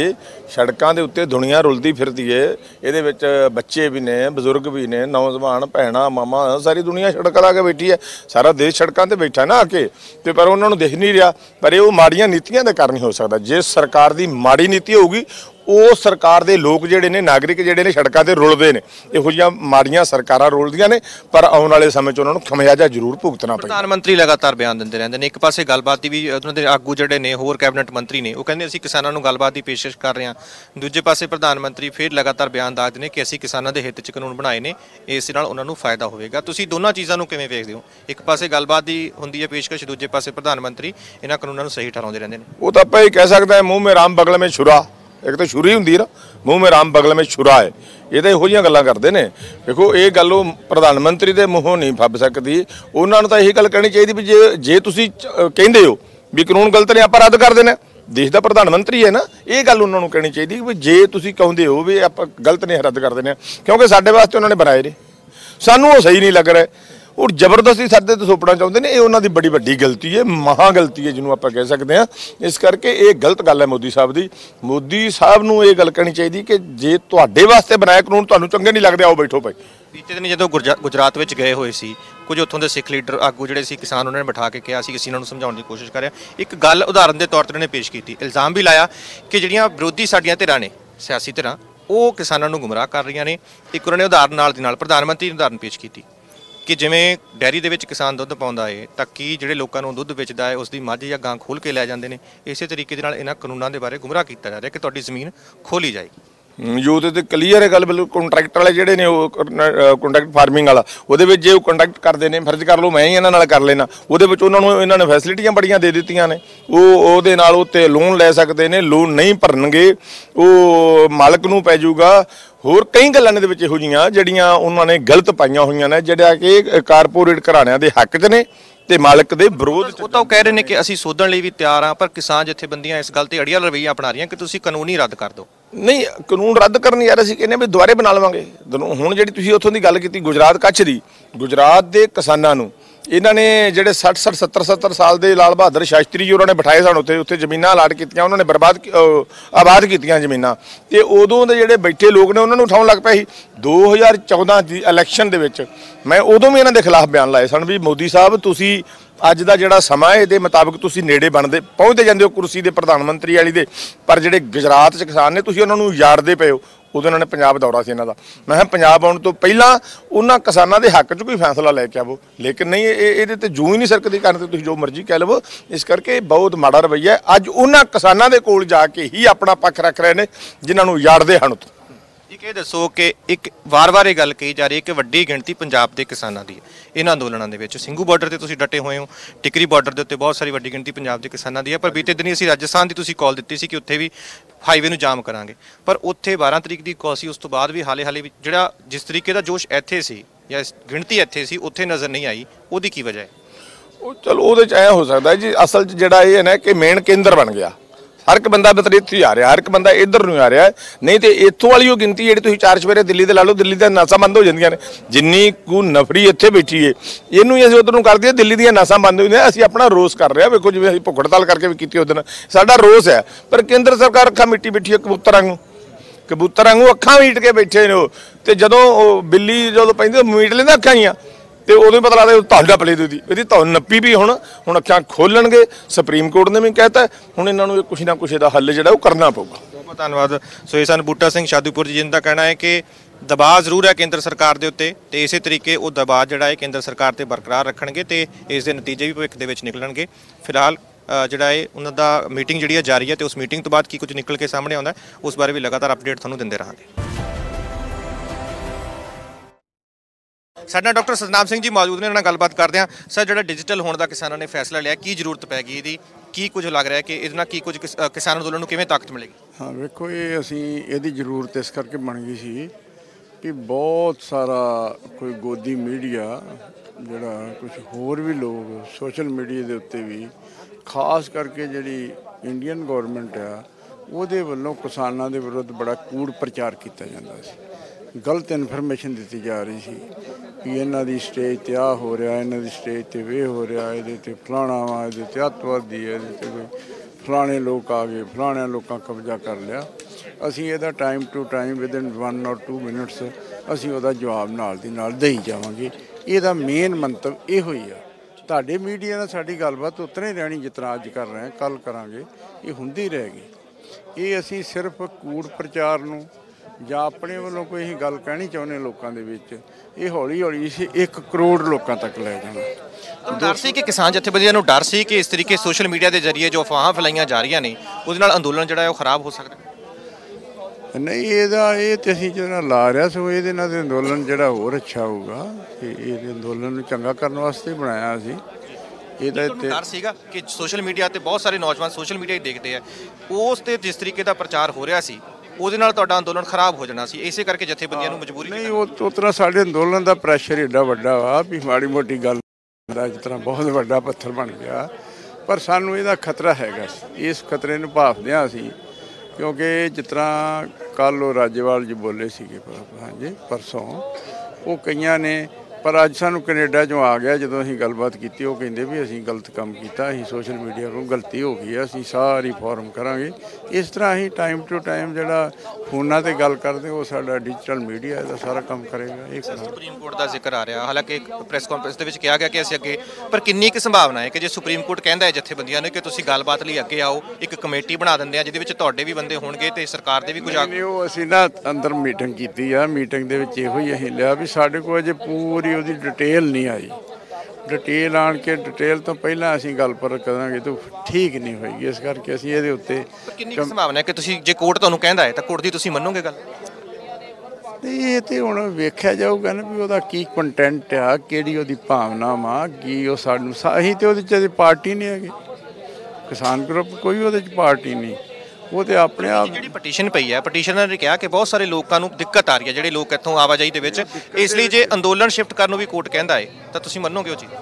ਸੜਕਾਂ ਦੇ ਉੱਤੇ ਦੁਨੀਆ ਰੁਲਦੀ ਫਿਰਦੀ ਏ। ਇਹਦੇ ਵਿੱਚ ਬੱਚੇ ਵੀ ਨੇ, ਬਜ਼ੁਰਗ ਵੀ ਨੇ, ਨੌਜਵਾਨ, ਭੈਣਾ, ਮਾਮਾ, ਸਾਰੀ ਦੁਨੀਆ ਸੜਕਾਂ ਲਾ ਕੇ ਬੈਠੀ ਹੈ ਸਾਰਾ ਦੇਸ਼ ਸੜਕਾਂ ਤੇ ਬੈਠਾ ਨਾ ਆ ਕੇ। ਤੇ ਪਰ ਉਹਨਾਂ ਨੂੰ ਦਿਖ ਨਹੀਂ ਰਿਹਾ। ਪਰ ਇਹ ਉਹ ਮਾੜੀਆਂ ਨੀਤੀਆਂ ਦੇ ਕਾਰਨ ਹੀ ਹੋ ਸਕਦਾ। ਜੇ ਸਰਕਾਰ ਦੀ ਮਾੜੀ ਨੀਤੀ ਹੋਊਗੀ ਉਹ ਸਰਕਾਰ ਦੇ ਲੋਕ ਜਿਹੜੇ ਨੇ ਨਾਗਰਿਕ ਜਿਹੜੇ ਨੇ ਸੜਕਾਂ ਤੇ ਰੁਲਦੇ ਨੇ। ਇਹੋ ਜਿਹੀਆਂ ਮਾੜੀਆਂ ਸਰਕਾਰਾਂ ਰੁਲਦੀਆਂ ਨੇ ਪਰ ਆਉਣ ਵਾਲੇ ਸਮੇਂ 'ਚ ਉਹਨਾਂ ਨੂੰ ਖਮਿਆਜਾ ਜ਼ਰੂਰ ਭੁਗਤਣਾ ਪਏਗਾ ਪ੍ਰਧਾਨ ਮੰਤਰੀ ਲਗਾਤਾਰ ਬਿਆਨ ਦਿੰਦੇ ਰਹਿੰਦੇ ਨੇ। ਇੱਕ ਪਾਸੇ ਗੱਲਬਾਤ ਦੀ ਵੀ ਉਹਨਾਂ ਦੇ ਆਗੂ ਜਿਹੜੇ ਨੇ ਹੋਰ ਕੈਬਨਿਟ ਮੰਤਰੀ ਨੇ ਉਹ ਕਹਿੰਦੇ ਅਸੀਂ ਕਿਸਾਨਾਂ ਨੂੰ ਗੱਲਬਾਤ ਦੀ ਪੇਸ਼ਕਸ਼ ਕਰ ਰਹੇ ਹਾਂ। ਦੂਜੇ ਪਾਸੇ ਪ੍ਰਧਾਨ ਮੰਤਰੀ ਫਿਰ ਲਗਾਤਾਰ ਬਿਆਨ ਦੱਸਦੇ ਨੇ ਕਿ ਅਸੀਂ ਕਿਸਾਨਾਂ ਦੇ ਹਿੱਤ 'ਚ ਕਾਨੂੰਨ ਬਣਾਏ ਨੇ ਇਸ ਨਾਲ ਉਹਨਾਂ ਨੂੰ ਫਾਇਦਾ ਹੋਵੇਗਾ। ਤੁਸੀਂ ਦੋਨਾਂ ਚੀਜ਼ਾਂ ਨੂੰ ਕਿਵੇਂ ਵੇਖਦੇ ਹੋ? ਇੱਕ ਪਾਸੇ ਗੱਲਬਾਤ ਦੀ ਹੁੰਦੀ ਹੈ ਪੇਸ਼ਕਸ਼ ਦੂਜੇ ਪਾਸੇ ਪ੍ਰਧਾਨ ਮੰਤਰੀ ਇਹਨਾਂ ਕਾਨੂੰਨਾਂ ਨੂੰ ਸਹੀ ਠਹਿਰਾਉਂਦੇ ਰਹਿੰਦੇ ਨੇ। ਉਹ ਤਾਂ ਆਪਾਂ ਇਹ ਕਹਿ ਸਕਦੇ ਹਾਂ ਮੂੰਹ ਮੇ ਰਾਮ ਬਗਲ ਮੇ ਛੁਰਾ। ਇੱਕ ਤਾਂ ਛੁਰੀ ਹੁੰਦੀ ਹੈ ਨਾ, ਮੂੰਹ ਮੇ ਰਾਮ ਬਗਲ ਮੇ ਛੁਰਾ ਹੈ। ਇਹ ਤਾਂ ਇਹੋ ਜਿਹੀਆਂ ਗੱਲਾਂ ਕਰਦੇ ਨੇ। ਦੇਖੋ, ਇਹ ਗੱਲ ਉਹ ਪ੍ਰਧਾਨ ਮੰਤਰੀ ਦੇ ਮੂੰਹੋਂ ਨਹੀਂ ਫੱਬ ਸਕਦੀ। ਉਹਨਾਂ ਨੂੰ ਤਾਂ ਇਹੀ ਗੱਲ ਕਹਿਣੀ ਚਾਹੀਦੀ ਵੀ ਜੇ ਜੇ ਤੁਸੀਂ ਕਹਿੰਦੇ ਹੋ ਵੀ ਕਾਨੂੰਨ ਗਲਤ ਨੇ, ਆਪਾਂ ਰੱਦ ਕਰ ਦੇਣਾ ਦੇਸ਼ ਦਾ ਪ੍ਰਧਾਨ ਮੰਤਰੀ ਹੈ ਨਾ, ਇਹ ਗੱਲ ਉਹਨਾਂ ਨੂੰ ਕਹਿਣੀ ਚਾਹੀਦੀ ਵੀ ਜੇ ਤੁਸੀਂ ਕਹਿੰਦੇ ਹੋ ਵੀ ਆਪਾਂ ਗਲਤ ਨੇ, ਰੱਦ ਕਰ ਦੇਣਾ ਕਿਉਂਕਿ ਸਾਡੇ ਵਾਸਤੇ ਉਹਨਾਂ ਨੇ ਬਣਾਏ ਨੇ। ਸਾਨੂੰ ਉਹ ਸਹੀ ਨਹੀਂ ਲੱਗ ਰਿਹਾ। ਉਹ ਜ਼ਬਰਦਸਤੀ ਸਾਡੇ ਤੇ ਥੋਪਣਾ ਚਾਹੁੰਦੇ ਨੇ, ਇਹ ਉਹਨਾਂ ਦੀ ਬੜੀ ਵੱਡੀ ਗਲਤੀ ਹੈ, ਮਹਾ ਗਲਤੀ ਹੈ ਜਿਹਨੂੰ ਆਪਾਂ ਕਹਿ ਸਕਦੇ ਹਾਂ। ਇਸ ਕਰਕੇ ਇਹ ਗਲਤ ਗੱਲ ਹੈ ਮੋਦੀ ਸਾਹਿਬ ਦੀ। ਮੋਦੀ ਸਾਹਿਬ ਨੂੰ ਇਹ ਗੱਲ ਕਹਿਣੀ ਚਾਹੀਦੀ ਕਿ ਜੇ ਤੁਹਾਡੇ ਵਾਸਤੇ ਬਣਾਇਆ ਕਾਨੂੰਨ, ਤੁਹਾਨੂੰ ਚੰਗੇ ਨਹੀਂ ਲੱਗਦੇ, ਆਓ ਬੈਠੋ ਭਾਈ। ਬੀਤੇ ਦਿਨ ਜਦੋਂ ਗੁਰਜਾ- ਗੁਜਰਾਤ ਵਿੱਚ ਗਏ ਹੋਏ ਸੀ, ਕੁਝ ਉੱਥੋਂ ਦੇ ਸਿੱਖ ਲੀਡਰ, ਆਗੂ ਜਿਹੜੇ ਸੀ, ਕਿਸਾਨ ਉਹਨਾਂ ਨੇ ਬਿਠਾ ਕੇ ਕਿਹਾ ਸੀ ਕਿ ਅਸੀਂ ਇਹਨਾਂ ਨੂੰ ਸਮਝਾਉਣ ਦੀ ਕੋਸ਼ਿਸ਼ ਕਰ ਰਹੇ ਹਾਂ। ਇੱਕ ਗੱਲ ਉਦਾਹਰਨ ਦੇ ਤੌਰ ਤੇ ਉਹਨਾਂ ਨੇ ਪੇਸ਼ ਕੀਤੀ। ਇਲਜ਼ਾਮ ਵੀ ਲਾਇਆ ਕਿ ਜਿਹੜੀਆਂ ਵਿਰੋਧੀ ਸਾਡੀਆਂ ਧਿਰਾਂ ਨੇ, ਸਿਆਸੀ ਧਿਰਾਂ, ਉਹ ਕਿਸਾਨਾਂ ਨੂੰ ਗੁੰਮਰਾਹ ਕਰ ਰਹੀਆਂ ਨੇ। ਇੱਕ ਉਹਨਾਂ ਨੇ ਉਦਾਹਰਨ ਨਾਲ ਦੀ ਨਾਲ ਪ੍ਰਧਾਨ ਮੰਤਰੀ ਨੂੰ ਉਦਾਹਰਨ ਪੇਸ਼ ਕੀਤੀ। ਕਿ ਜਿਵੇਂ ਡੈਰੀ ਦੇ ਵਿੱਚ ਕਿਸਾਨ ਦੁੱਧ ਪਾਉਂਦਾ ਏ, ਤਾਂ ਕੀ ਜਿਹੜੇ ਲੋਕਾਂ ਨੂੰ ਦੁੱਧ ਵੇਚਦਾ ਹੈ ਉਸ ਦੀ ਮੱਝ ਜਾਂ ਗਾਂ ਖੋਲ ਕੇ ਲੈ ਜਾਂਦੇ ਨੇ? ਇਸੇ ਤਰੀਕੇ ਦੇ ਨਾਲ ਇਹਨਾਂ ਕਾਨੂੰਨਾਂ ਦੇ ਬਾਰੇ ਗੁੰਮਰਾਹ ਕੀਤਾ ਜਾ ਰਿਹਾ ਕਿ ਤੁਹਾਡੀ ਜ਼ਮੀਨ ਖੋਲੀ ਜਾਏਗੀ। ਜੋ ਉਹਦੇ ਤੇ ਕਲੀਅਰ ਹੈ ਗੱਲ, ਬਿਲਕੁਲ ਕੰਟਰੈਕਟ ਵਾਲੇ ਜਿਹੜੇ ਨੇ ਉਹ ਕੰਟਰੈਕਟ ਫਾਰਮਿੰਗ ਵਾਲਾ, ਉਹਦੇ ਵਿੱਚ ਜੇ ਉਹ ਕੰਟਰੈਕਟ ਕਰਦੇ ਨੇ, ਫਰਜ਼ ਕਰ ਲਓ ਮੈਂ ਹੀ ਇਹਨਾਂ ਨਾਲ ਕਰ ਲੈਣਾ ਉਹਦੇ ਵਿੱਚ ਉਹਨਾਂ ਨੂੰ ਇਹਨਾਂ ਨੇ ਫੈਸਿਲਿਟੀਆਂ ਬੜੀਆਂ ਦੇ ਦਿੱਤੀਆਂ ਨੇ, ਉਹ, ਉਹਦੇ ਨਾਲ ਉੱਤੇ ਲੋਨ ਲੈ ਸਕਦੇ ਨੇ ਲੋਨ ਨਹੀਂ ਭਰਨਗੇ, ਉਹ ਮਾਲਕ ਨੂੰ ਪੈ ਜਾਊਗਾ ਹੋਰ ਕਈ ਗੱਲਾਂ ਨੇ ਦੇ ਵਿੱਚ ਇਹੋ ਜੀਆਂ ਜਿਹੜੀਆਂ ਉਹਨਾਂ ਨੇ ਗਲਤ ਪਾਈਆਂ ਹੋਈਆਂ ਨੇ ਜਿਹੜਾ ਕਿ ਕਾਰਪੋਰੇਟ ਘਰਾਣਿਆਂ ਦੇ ਹੱਕ 'ਚ ਨੇ ਤੇ ਮਾਲਕ ਦੇ ਵਿਰੋਧ ਉਹ ਤਾਂ ਕਹਿ ਰਹੇ ਨੇ ਕਿ ਅਸੀਂ ਸੋਧਣ ਲਈ ਵੀ ਤਿਆਰ ਹਾਂ ਪਰ ਕਿਸਾਨ ਜਥੇਬੰਦੀਆਂ ਇਸ ਗੱਲ ਤੇ ਅੜੀਆ ਰਵਈਆ ਅਪਣਾ ਰਹੀਆਂ ਕਿ ਤੁਸੀਂ ਕਾਨੂੰਨ ਰੱਦ ਕਰ ਦਿਓ। ਨਹੀਂ ਕਾਨੂੰਨ ਰੱਦ ਕਰਨ ਯਾਰ ਅਸੀਂ ਕਹਿੰਦੇ ਵੀ ਦੁਬਾਰੇ ਬਣਾ ਲਵਾਂਗੇ। ਹੁਣ ਜਿਹੜੀ ਤੁਸੀਂ ਉੱਥੋਂ ਦੀ ਗੱਲ ਕੀਤੀ ਗੁਜਰਾਤ ਕੱਛ ਦੀ ਗੁਜਰਾਤ ਦੇ ਕਿਸਾਨਾਂ ਨੂੰ ਇਹਨਾਂ ਨੇ ਜਿਹੜੇ 60 60 70 70 ਸਾਲ ਦੇ ਲਾਲ ਬਹਾਦਰ ਸ਼ਾਸਤਰੀ ਜੀ, ਉਹਨਾਂ ਨੇ ਬਿਠਾਏ ਸਨ ਉੱਥੇ ਉੱਥੇ ਜ਼ਮੀਨਾਂ ਅਲਾਟ ਕੀਤੀਆਂ, ਉਹਨਾਂ ਨੇ ਬਰਬਾਦ ਆਬਾਦ ਕੀਤੀਆਂ ਜ਼ਮੀਨਾਂ। ਤੇ ਉਦੋਂ ਦੇ ਜਿਹੜੇ ਬੈਠੇ ਲੋਕ ਨੇ, ਉਹਨਾਂ ਨੂੰ ਉਠਾਉਣ ਲੱਗ ਪਏ ਸੀ। 2014 ਦੀ ਇਲੈਕਸ਼ਨ ਦੇ ਵਿੱਚ ਮੈਂ ਉਦੋਂ ਵੀ ਇਹਨਾਂ ਦੇ ਖਿਲਾਫ ਬਿਆਨ ਲਾਏ ਸਨ ਵੀ ਮੋਦੀ ਸਾਹਿਬ, ਤੁਸੀਂ ਅੱਜ ਦਾ ਜਿਹੜਾ ਸਮਾਂ ਹੈ, ਇਹਦੇ ਮੁਤਾਬਕ ਤੁਸੀਂ ਨੇੜੇ ਬਣਦੇ, ਪਹੁੰਚਦੇ ਜਾਂਦੇ ਹੋ ਕੁਰਸੀ ਦੇ ਪ੍ਰਧਾਨ ਮੰਤਰੀ ਵਾਲੀ ਦੇ। ਪਰ ਜਿਹੜੇ ਗੁਜਰਾਤ 'ਚ ਕਿਸਾਨ ਨੇ, ਤੁਸੀਂ ਉਹਨਾਂ ਨੂੰ ਯਾਰਦੇ ਪਏ ਹੋ। ਉਦੋਂ ਇਹਨਾਂ ਨੇ ਪੰਜਾਬ ਦੌਰਾ ਸੀ ਇਹਨਾਂ ਦਾ। ਮੈਂ ਕਿਹਾ ਪੰਜਾਬ ਆਉਣ ਤੋਂ ਪਹਿਲਾਂ ਉਹਨਾਂ ਕਿਸਾਨਾਂ ਦੇ ਹੱਕ 'ਚ ਕੋਈ ਫੈਸਲਾ ਲੈ ਕੇ ਆਵੋ। ਲੇਕਿਨ ਨਹੀਂ, ਇਹ ਇਹਦੇ ਤੇ ਜੂ ਹੀ ਨਹੀਂ ਸਰਕਦੀ ਕਰਨ ਤੇ, ਤੁਸੀਂ ਜੋ ਮਰਜ਼ੀ ਕਹਿ ਲਵੋ। ਇਸ ਕਰਕੇ ਬਹੁਤ ਮਾੜਾ ਰਵੱਈਆ ਅੱਜ ਉਹਨਾਂ ਕਿਸਾਨਾਂ ਦੇ ਕੋਲ ਜਾ ਕੇ ਹੀ ਆਪਣਾ ਪੱਖ ਰੱਖ ਰਹੇ ਨੇ, ਜਿਨ੍ਹਾਂ ਨੂੰ ਯਾਰਦੇ ਹਨ ਉੱਥੋਂ। ਇੱਕ ਇਹ ਦੱਸੋ ਕਿ ਇੱਕ ਵਾਰ-ਵਾਰ ਇਹ ਗੱਲ ਕਹੀ ਜਾ ਰਹੀ ਹੈ ਕਿ ਵੱਡੀ ਗਿਣਤੀ ਪੰਜਾਬ ਦੇ ਕਿਸਾਨਾਂ ਦੀ ਹੈ। ਇਹਨਾਂ ਅੰਦੋਲਨਾਂ ਦੇ ਵਿੱਚ ਸਿੰਘੂ ਬਾਰਡਰ ਤੇ ਤੁਸੀਂ ਡਟੇ ਹੋਏ ਹੋ, ਟਿਕਰੀ ਬਾਰਡਰ ਦੇ ਉੱਤੇ ਬਹੁਤ ਸਾਰੀ ਵੱਡੀ ਗਿਣਤੀ ਪੰਜਾਬ ਦੇ ਕਿਸਾਨਾਂ ਦੀ ਹੈ, ਪਰ ਬੀਤੇ ਦਿਨੀ ਅਸੀਂ ਰਾਜਸਥਾਨ ਦੀ ਤੁਸੀਂ ਕਾਲ ਦਿੱਤੀ ਸੀ ਕਿ ਉੱਥੇ ਵੀ ਹਾਈਵੇ ਨੂੰ ਜਾਮ ਕਰਾਂਗੇ। ਪਰ ਉੱਥੇ 12 ਤਰੀਕ ਦੀ ਕਾਲ ਸੀ, ਉਸ ਤੋਂ ਬਾਅਦ ਵੀ ਹਾਲੇ-ਹਾਲੇ ਵੀ ਜਿਹੜਾ ਜਿਸ ਤਰੀਕੇ ਦਾ ਜੋਸ਼ ਇੱਥੇ ਸੀ ਜਾਂ ਗਿਣਤੀ ਇੱਥੇ ਸੀ, ਉੱਥੇ ਨਜ਼ਰ ਨਹੀਂ ਆਈ। ਉਹਦੀ ਕੀ ਵਜ੍ਹਾ ਹੈ? ਉਹ ਚਲੋ, ਉਹਦੇ ਚ ਐ ਹੋ ਸਕਦਾ ਜੀ, ਅਸਲ ਚ ਜਿਹੜਾ ਇਹ ਹੈ ਨਾ ਕਿ ਮੇਨ ਕੇਂਦਰ ਬਣ ਗਿਆ। ਹਰ ਇੱਕ ਬੰਦਾ ਮਤਲਬ ਹੀ ਆ ਰਿਹਾ, ਹਰ ਇੱਕ ਬੰਦਾ ਇੱਧਰ ਨੂੰ ਆ ਰਿਹਾ। ਨਹੀਂ ਤੇ ਇੱਥੋਂ ਵਾਲੀ ਉਹ ਗਿਣਤੀ ਜਿਹੜੀ ਤੁਸੀਂ ਚਾਰ ਸਵੇਰੇ ਦਿੱਲੀ ਦੇ ਲਾ ਲਓ, ਦਿੱਲੀ ਦੀਆਂ ਨਾਸਾਂ ਬੰਦ ਹੋ ਜਾਂਦੀਆਂ ਨੇ। ਜਿੰਨੀ ਕੁ ਨਫਰੀ ਇੱਥੇ ਬੈਠੀ ਏ, ਇਹਨੂੰ ਹੀ ਅਸੀਂ ਉਧਰ ਨੂੰ ਕਰ ਦਈਏ ਦਿੱਲੀ ਦੀਆਂ ਨਾਸਾਂ ਬੰਦ ਹੋ ਜਾਂਦੀਆਂ ਅਸੀਂ ਆਪਣਾ ਰੋਸ ਕਰ ਰਿਹਾ ਵੇਖੋ ਜਿਵੇਂ ਅਸੀਂ ਭੁੱਖ ਹੜਤਾਲ ਕਰਕੇ ਵੀ ਕੀਤੀ ਉਹਦੇ ਨਾਲ ਸਾਡਾ ਰੋਸ ਹੈ, ਪਰ ਕੇਂਦਰ ਸਰਕਾਰ ਅੱਖਾਂ ਮਿੱਟੀ ਬੈਠੀ ਹੈ ਕਬੂਤਰ ਵਾਂਗੂ ਕਬੂਤਰ ਵਾਂਗੂ ਅੱਖਾਂ ਮੀਟ ਕੇ ਬੈਠੇ ਨੇ ਉਹ। ਤੇ ਜਦੋਂ ਉਹ ਬਿੱਲੀ ਜਦੋਂ ਪੈਂਦੀ, ਉਹ ਮੀਟ ਲੈਂਦਾ ਅੱਖਾਂ ਹੀ ਆ ਤੇ ਉਦੋਂ ਹੀ ਪਤਾ ਲੱਗਦਾ ਤੁਹਾਡਾ ਪਲੇ ਦੀ ਇਹਦੀ ਧੌਣ ਨੱਪੀ ਵੀ ਹੁਣ ਹੁਣ ਅੱਖਾਂ ਖੋਲਣਗੇ, ਸੁਪਰੀਮ ਕੋਰਟ ਨੇ ਵੀ ਕਹਿਤਾ ਹੁਣ ਇਹਨਾਂ ਨੂੰ ਇਹ ਕੁਛ ਨਾ ਕੁਛ ਇਹਦਾ ਹੱਲ ਜਿਹੜਾ ਉਹ ਕਰਨਾ ਪਊਗਾ। ਬਹੁਤ ਬਹੁਤ ਧੰਨਵਾਦ। ਸੋ ਇਹ ਸਨ ਬੂਟਾ ਸਿੰਘ ਸ਼ਾਦੂਪੁਰ ਜੀ, ਜਿਨ੍ਹਾਂ ਦਾ ਕਹਿਣਾ ਹੈ ਕਿ ਦਬਾਅ ਜ਼ਰੂਰ ਹੈ ਕੇਂਦਰ ਸਰਕਾਰ ਦੇ ਉੱਤੇ ਤੇ ਇਸੇ ਤਰੀਕੇ ਉਹ ਦਬਾਅ ਜਿਹੜਾ ਹੈ ਕੇਂਦਰ ਸਰਕਾਰ ਤੇ ਬਰਕਰਾਰ ਰੱਖਣਗੇ ਤੇ ਇਸ ਦੇ ਨਤੀਜੇ ਵੀ ਭਵਿੱਖ ਦੇ ਵਿੱਚ ਨਿਕਲਣਗੇ। ਫਿਲਹਾਲ ਜਿਹੜਾ ਹੈ ਉਹਨਾਂ ਦਾ ਮੀਟਿੰਗ ਜਿਹੜੀ ਹੈ ਜਾਰੀ ਹੈ ਤੇ ਉਸ ਮੀਟਿੰਗ ਤੋਂ ਬਾਅਦ ਕੀ ਕੁਝ ਨਿਕਲ ਕੇ ਸਾਹਮਣੇ ਆਉਂਦਾ ਉਸ ਬਾਰੇ ਵੀ ਲਗਾਤਾਰ ਅਪਡੇਟ ਤੁਹਾਨੂੰ ਦਿੰਦੇ ਰਹਾਂਗੇ। ਸਾਡੇ ਨਾਲ ਡਾਕਟਰ ਸਤਨਾਮ ਸਿੰਘ ਜੀ ਮੌਜੂਦ ਨੇ ਉਹਨਾਂ ਨਾਲ ਗੱਲਬਾਤ ਕਰਦੇ ਹਾਂ। ਸਰ ਜਿਹੜਾ ਡਿਜੀਟਲ ਹੋਣ ਦਾ ਕਿਸਾਨਾਂ ਨੇ ਫੈਸਲਾ ਲਿਆ ਕੀ ਜ਼ਰੂਰਤ ਪੈ ਗਈ ਇਹਦੀ? ਕੀ ਕੁਝ ਲੱਗ ਰਿਹਾ ਕਿ ਇਹਦੇ ਨਾਲ ਕੀ ਕੁਝ ਕਿਸ- ਅ, ਕਿਸਾਨ ਅੰਦੋਲਨ ਨੂੰ ਕਿਵੇਂ ਤਾਕਤ ਮਿਲੇਗੀ? ਹਾਂ ਵੇਖੋ ਇਹ ਅਸੀਂ ਇਹਦੀ ਜ਼ਰੂਰਤ ਇਸ ਕਰਕੇ ਬਣ ਗਈ ਸੀ ਕਿ ਬਹੁਤ ਸਾਰਾ ਕੋਈ ਗੋਦੀ ਮੀਡੀਆ ਜਿਹੜਾ ਕੁਝ ਹੋਰ ਵੀ ਲੋਕ ਸੋਸ਼ਲ ਮੀਡੀਆ ਦੇ ਉੱਤੇ ਵੀ ਖਾਸ ਕਰਕੇ ਜਿਹੜੀ ਇੰਡੀਅਨ ਗਵਰਨਮੈਂਟ ਆ ਉਹਦੇ ਵੱਲੋਂ ਕਿਸਾਨਾਂ ਦੇ ਵਿਰੁੱਧ ਬੜਾ ਕੂੜ ਪ੍ਰਚਾਰ ਕੀਤਾ ਜਾਂਦਾ ਸੀ। ਗਲਤ ਇਨਫੋਰਮੇਸ਼ਨ ਦਿੱਤੀ ਜਾ ਰਹੀ ਸੀ ਕਿ ਇਹਨਾਂ ਦੀ ਸਟੇਜ ਤੇ ਆ ਹੋ ਰਿਹਾ, ਇਹਨਾਂ ਦੀ ਸਟੇਜ ਤੇ ਵੇ ਹੋ ਰਿਹਾ, ਇਹਦੇ ਤੇ ਫਲਾਣਾ ਵਾ, ਇਹਦੇ ਤੇ ਅੱਤਵਾਦੀ ਹੈ ਇਹਦੇ ਤੇ ਕੋਈ ਫਲਾਣੇ ਲੋਕ ਆ ਗਏ, ਫਲਾਣਿਆਂ ਲੋਕਾਂ ਕਬਜ਼ਾ ਕਰ ਲਿਆ। ਅਸੀਂ ਇਹਦਾ ਟਾਈਮ ਟੂ ਟਾਈਮ ਵਿਦਨ 1 ਔਰ 2 ਮਿੰਟਸ ਅਸੀਂ ਉਹਦਾ ਜਵਾਬ ਨਾਲ ਦੀ ਨਾਲ ਦੇਈ ਜਾਵਾਂਗੇ। ਇਹਦਾ ਮੇਨ ਮੰਤਵ ਇਹੋ ਹੀ ਆ। ਤੁਹਾਡੇ ਮੀਡੀਆ ਨਾਲ ਸਾਡੀ ਗੱਲਬਾਤ ਉਤਨੇ ਰਹਿਣੀ ਜਿਸ ਤਰ੍ਹਾਂ ਅੱਜ ਕਰ ਰਹੇ ਹਾਂ ਕੱਲ ਕਰਾਂਗੇ, ਇਹ ਹੁੰਦੀ ਰਹੇਗੀ। ਇਹ ਅਸੀਂ ਸਿਰਫ ਕੂੜ ਪ੍ਰਚਾਰ ਨੂੰ ਜਾਂ ਆਪਣੇ ਵੱਲੋਂ ਕੋਈ ਅਸੀਂ ਗੱਲ ਕਹਿਣੀ ਚਾਹੁੰਦੇ ਲੋਕਾਂ ਦੇ ਵਿੱਚ ਇਹ ਹੌਲੀ ਹੌਲੀ ਅਸੀਂ 1 ਕਰੋੜ ਲੋਕਾਂ ਤੱਕ ਲੈ ਜਾਣਾ। ਡਰ ਸੀ ਕਿ ਕਿਸਾਨ ਜਥੇਬੰਦੀਆਂ ਨੂੰ ਡਰ ਸੀ ਕਿ ਇਸ ਤਰੀਕੇ ਸੋਸ਼ਲ ਮੀਡੀਆ ਦੇ ਜ਼ਰੀਏ ਜੋ ਅਫਵਾਹਾਂ ਫੈਲਾਈਆਂ ਜਾ ਰਹੀਆਂ ਨੇ ਉਹਦੇ ਨਾਲ ਅੰਦੋਲਨ ਜਿਹੜਾ ਹੈ ਉਹ ਖਰਾਬ ਹੋ ਸਕਦਾ ਨਹੀਂ ਇਹਦਾ ਇਹ ਤੇ ਅਸੀਂ ਜਿਹੜਾ ਲਾ ਰਿਹਾ ਸੋ ਇਹਦੇ ਨਾਲ ਤੇ ਅੰਦੋਲਨ ਜਿਹੜਾ ਹੋਰ ਅੱਛਾ ਹੋਊਗਾ। ਕਿ ਇਹ ਅੰਦੋਲਨ ਨੂੰ ਚੰਗਾ ਕਰਨ ਵਾਸਤੇ ਬਣਾਇਆ ਸੀ। ਇਹਦਾ ਤੇ ਡਰ ਸੀਗਾ ਕਿ ਸੋਸ਼ਲ ਮੀਡੀਆ ਤੇ ਬਹੁਤ ਸਾਰੇ ਨੌਜਵਾਨ ਸੋਸ਼ਲ ਮੀਡੀਆ ਹੀ ਦੇਖਦੇ ਆ। ਉਸ ਤੇ ਜਿਸ ਤਰੀਕੇ ਦਾ ਪ੍ਰਚਾਰ ਹੋ ਰਿਹਾ ਸੀ ਉਹਦੇ ਨਾਲ ਤੁਹਾਡਾ ਅੰਦੋਲਨ ਖਰਾਬ ਹੋ ਜਾਣਾ ਸੀ ਇਸੇ ਕਰਕੇ ਜਥੇਬੰਦੀਆਂ ਨੂੰ ਮਜਬੂਰੀ ਨਹੀਂ ਉਹ ਉਸ ਤਰ੍ਹਾਂ ਸਾਡੇ ਅੰਦੋਲਨ ਦਾ ਪ੍ਰੈਸ਼ਰ ਏਡਾ ਵੱਡਾ ਵਾ ਵੀ ਮਾੜੀ ਮੋਟੀ ਗੱਲ ਦਾ ਜਿਸ ਤਰ੍ਹਾਂ ਬਹੁਤ ਵੱਡਾ ਪੱਥਰ ਬਣ ਗਿਆ ਪਰ ਸਾਨੂੰ ਇਹਦਾ ਖਤਰਾ ਹੈਗਾ। ਇਸ ਖਤਰੇ ਨੂੰ ਭਾਫਦੇ ਹਾਂ ਅਸੀਂ ਕਿਉਂਕਿ ਜਿਸ ਤਰ੍ਹਾਂ ਕੱਲ ਉਹ ਰਾਜੇਵਾਲ ਜੀ ਬੋਲੇ ਸੀਗੇ ਹਾਂਜੀ ਪਰਸੋਂ ਉਹ ਕਈਆਂ ਨੇ ਪਰ ਅੱਜ ਸਾਨੂੰ ਕੈਨੇਡਾ ਚੋਂ ਆ ਗਿਆ ਜਦੋਂ ਅਸੀਂ ਗੱਲਬਾਤ ਕੀਤੀ ਉਹ ਕਹਿੰਦੇ ਵੀ ਅਸੀਂ ਗਲਤ ਕੰਮ ਕੀਤਾ ਅਸੀਂ ਸੋਸ਼ਲ ਮੀਡੀਆ ਕੋਲ ਗਲਤੀ ਹੋ ਗਈ ਹੈ ਅਸੀਂ ਸਾਰੀ ਫੋਰਮ ਕਰਾਂਗੇ। ਇਸ ਤਰ੍ਹਾਂ ਅਸੀਂ ਟਾਈਮ ਟੂ ਟਾਈਮ ਜਿਹੜਾ ਫੋਨਾਂ ਤੇ ਗੱਲ ਕਰਦੇ ਉਹ ਸਾਡਾ ਡਿਜੀਟਲ ਮੀਡੀਆ ਇਹਦਾ ਸਾਰਾ ਕੰਮ ਕਰੇਗਾ ਇਹ ਸੁਪਰੀਮ ਕੋਰਟ ਦਾ ਜ਼ਿਕਰ ਆ ਰਿਹਾ ਹਾਲਾਂਕਿ ਇੱਕ ਪ੍ਰੈਸ ਕਾਨਫਰੰਸ ਦੇ ਵਿੱਚ ਕਿਹਾ ਗਿਆ ਕਿ ਅਸੀਂ ਅੱਗੇ ਪਰ ਕਿੰਨੀ ਕੁ ਸੰਭਾਵਨਾ ਹੈ ਕਿ ਜੇ ਸੁਪਰੀਮ ਕੋਰਟ ਕਹਿੰਦਾ ਹੈ ਜਥੇਬੰਦੀਆਂ ਨੂੰ ਕਿ ਤੁਸੀਂ ਗੱਲਬਾਤ ਲਈ ਅੱਗੇ ਆਓ ਇੱਕ ਕਮੇਟੀ ਬਣਾ ਦਿੰਦੇ ਆ ਜਿਹਦੇ ਵਿੱਚ ਤੁਹਾਡੇ ਵੀ ਬੰਦੇ ਹੋਣਗੇ ਤੇ ਸਰਕਾਰ ਦੇ ਵੀ ਕੁਝ ਨਹੀਂ ਉਹ ਅਸੀਂ ਨਾ ਅੰਦਰ ਮੀਟਿੰਗ ਕੀਤੀ ਆ ਮੀਟਿੰਗ ਦੇ ਵਿੱਚ ਇਹੋ ਹੀ ਅਸੀਂ ਲਿਆ ਵੀ ਸਾਡੇ ਕੋਲ ਅਜੇ ਪੂਰੀ ਉਹਦੀ ਡਿਟੇਲ ਨਹੀਂ ਆਈ। ਡਿਟੇਲ ਆਣ ਕੇ ਡਿਟੇਲ ਤੋਂ ਪਹਿਲਾਂ ਅਸੀਂ ਗੱਲ ਪਰ ਕਰਾਂਗੇ ਤਾਂ ਠੀਕ ਨਹੀਂ ਹੋਏਗੀ। ਇਸ ਕਰਕੇ ਅਸੀਂ ਇਹਦੇ ਉੱਤੇ ਕਿੰਨੀ ਕੁ ਸੰਭਾਵਨਾ ਹੈ ਕਿ ਤੁਸੀਂ ਜੇ ਕੋਰਟ ਤੁਹਾਨੂੰ ਕਹਿੰਦਾ ਹੈ ਤਾਂ ਕੋਰਟ ਦੀ ਤੁਸੀਂ ਮੰਨੋਗੇ ਗੱਲ? ਤੇ ਇਹ ਤੇ ਹੁਣ ਵੇਖਿਆ ਜਾਊਗਾ ਨਾ ਵੀ ਉਹਦਾ ਕੀ ਕੰਟੈਂਟ ਆ ਕਿਹੜੀ ਉਹਦੀ ਭਾਵਨਾ ਵਾ ਕੀ ਉਹ ਸਾਨੂੰ ਅਸੀਂ ਤੇ ਉਹਦੇ ਚ ਪਾਰਟੀ ਨਹੀਂ ਹੈਗੇ। ਕਿਸਾਨ ਗਰੁੱਪ ਕੋਈ ਉਹਦੇ ਚ ਪਾਰਟੀ ਨਹੀਂ। ਉਹ ਤੇ ਆਪਣੇ ਆਪ ਜਿਹੜੀ ਪਟੀਸ਼ਨ ਪਈ ਹੈ ਪਟੀਸ਼ਨਰ ਨੇ ਕਿਹਾ ਕਿ ਬਹੁਤ ਸਾਰੇ ਲੋਕਾਂ ਨੂੰ ਦਿੱਕਤ ਆ ਰਹੀ ਹੈ ਜਿਹੜੇ ਲੋਕ ਇੱਥੋਂ ਆਵਾਜਾਈ ਦੇ ਵਿੱਚ। ਇਸ ਲਈ ਜੇ ਅੰਦੋਲਨ ਸ਼ਿਫਟ ਕਰਨ ਨੂੰ ਵੀ ਕੋਰਟ ਕਹਿੰਦਾ ਹੈ ਤਾਂ ਤੁਸੀਂ ਮੰਨੋਗੇ ਉਹ ਚੀਜ਼?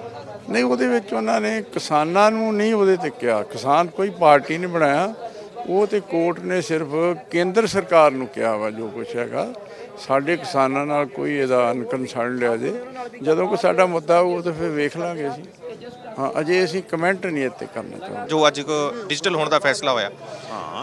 ਨਹੀਂ ਉਹਦੇ ਵਿੱਚ ਉਹਨਾਂ ਨੇ ਕਿਸਾਨਾਂ ਨੂੰ ਨਹੀਂ ਉਹਦੇ ਤੇ ਕਿਹਾ। ਕਿਸਾਨ ਕੋਈ ਪਾਰਟੀ ਨਹੀਂ ਬਣਾਇਆ। ਉਹ ਤੇ ਕੋਰਟ ਨੇ ਸਿਰਫ ਕੇਂਦਰ ਸਰਕਾਰ ਨੂੰ ਕਿਹਾ ਵਾ ਜੋ ਕੁਛ ਹੈਗਾ। ਸਾਡੇ ਕਿਸਾਨਾਂ ਨਾਲ ਕੋਈ ਇਹਦਾ ਅਨਕਨਸਰਨ ਲਿਆ ਜੇ। ਜਦੋਂ ਕੋਈ ਸਾਡਾ ਮੁੱਦਾ ਉਹ ਤਾਂ ਫਿਰ ਵੇਖ ਲਾਂਗੇ ਅਸੀਂ। ਹਾਂ ਅਜੇ ਅਸੀਂ ਕਮੈਂਟ ਨਹੀਂ ਇੱਥੇ ਕਰਨਾ ਚਾਹੁੰਦੇ। ਜੋ ਅੱਜ ਡਿਜੀਟਲ ਹੋਣ ਦਾ ਫੈਸਲਾ ਹੋਇਆ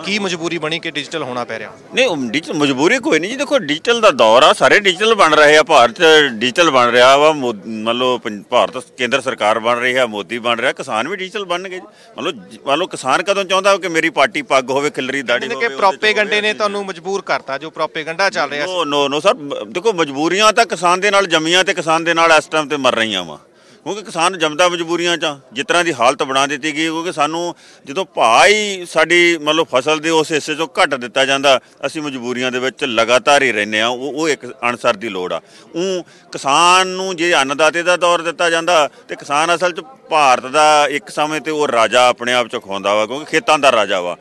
ਕੀ ਮਜਬੂਰੀ ਬਣੀ ਕਿ ਡਿਜੀਟਲ ਹੋਣਾ ਪੈ ਰਿਹਾ? ਨਹੀਂ ਉਹ ਡਿਜੀਟਲ ਮਜਬੂਰੀ ਕੋਈ ਨਹੀਂ ਜੀ। ਦੇਖੋ ਡਿਜੀਟਲ ਦਾ ਦੌਰ ਆ ਸਾਰੇ ਡਿਜੀਟਲ ਬਣ ਰਹੇ ਆ। ਭਾਰਤ ਡਿਜੀਟਲ ਬਣ ਰਿਹਾ ਵਾ। ਮੰਨ ਲਓ ਭਾਰਤ ਕੇਂਦਰ ਸਰਕਾਰ ਬਣ ਰਹੀ ਹੈ ਮੋਦੀ ਬਣ ਰਿਹਾ। ਕਿਸਾਨ ਵੀ ਡਿਜੀਟਲ ਬਣਨਗੇ ਜੀ। ਮੰਨ ਲਓ ਮੰਨ ਲਓ ਕਿਸਾਨ ਕਦੋਂ ਚਾਹੁੰਦਾ ਕਿ ਮੇਰੀ ਪਾਰਟੀ ਪੱਗ ਹੋਵੇ ਖਿਲਰੀ ਦਾੜੀ ਹੋਵੇ ਕਿ ਪ੍ਰੋਪੇਗੰਡੇ ਨੇ ਤੁਹਾਨੂੰ ਮਜਬੂਰ ਕਰਤਾ ਜੋ ਪ੍ਰੋਪੇਗੰਡਾ ਚੱਲ ਰਿਹਾ ਸੀ। ਨੋ ਨੋ ਸਰ ਦੇਖੋ ਮਜਬੂਰੀਆਂ ਤਾਂ ਕਿਸਾਨ ਦੇ ਨਾਲ ਜੰਮੀਆਂ ਤੇ ਕਿਸਾਨ ਦੇ ਨਾਲ ਇਸ ਟਾਈਮ ਤੇ ਮਰ ਰਹੀਆਂ ਵਾ। ਕਿਉਂਕਿ ਕਿਸਾਨ ਜੰਮਦਾ ਮਜਬੂਰੀਆਂ ਚ ਜਿਸ ਤਰ੍ਹਾਂ ਦੀ ਹਾਲਤ ਬਣਾ ਦਿੱਤੀ ਗਈ ਕਿਉਂਕਿ ਸਾਨੂੰ ਜਦੋਂ ਭਾਅ ਹੀ ਸਾਡੀ ਮਤਲਬ ਫਸਲ ਦੇ ਉਸ ਹਿੱਸੇ ਚੋਂ ਘੱਟ ਦਿੱਤਾ ਜਾਂਦਾ, ਅਸੀਂ ਮਜਬੂਰੀਆਂ ਦੇ ਵਿੱਚ ਲਗਾਤਾਰ ਹੀ ਰਹਿੰਦੇ ਆ ਉਹ ਉਹ ਇੱਕ ਅਨਸਰ ਦੀ ਲੋੜ ਆ। ਉਹ ਕਿਸਾਨ ਨੂੰ ਜੇ ਅੰਨਦਾਤੇ ਦਾ ਦੌਰ ਦਿੱਤਾ ਜਾਂਦਾ, ਤੇ ਕਿਸਾਨ ਅਸਲ ਚ ਭਾਰਤ ਦਾ ਇੱਕ ਸਮੇਂ ਤੇ ਉਹ ਰਾਜਾ ਆਪਣੇ ਆਪ ਚ ਖਵਾਉਂਦਾ ਵਾ, ਕਿਉਂਕਿ ਖੇਤਾਂ ਦਾ ਰਾਜਾ ਵਾ।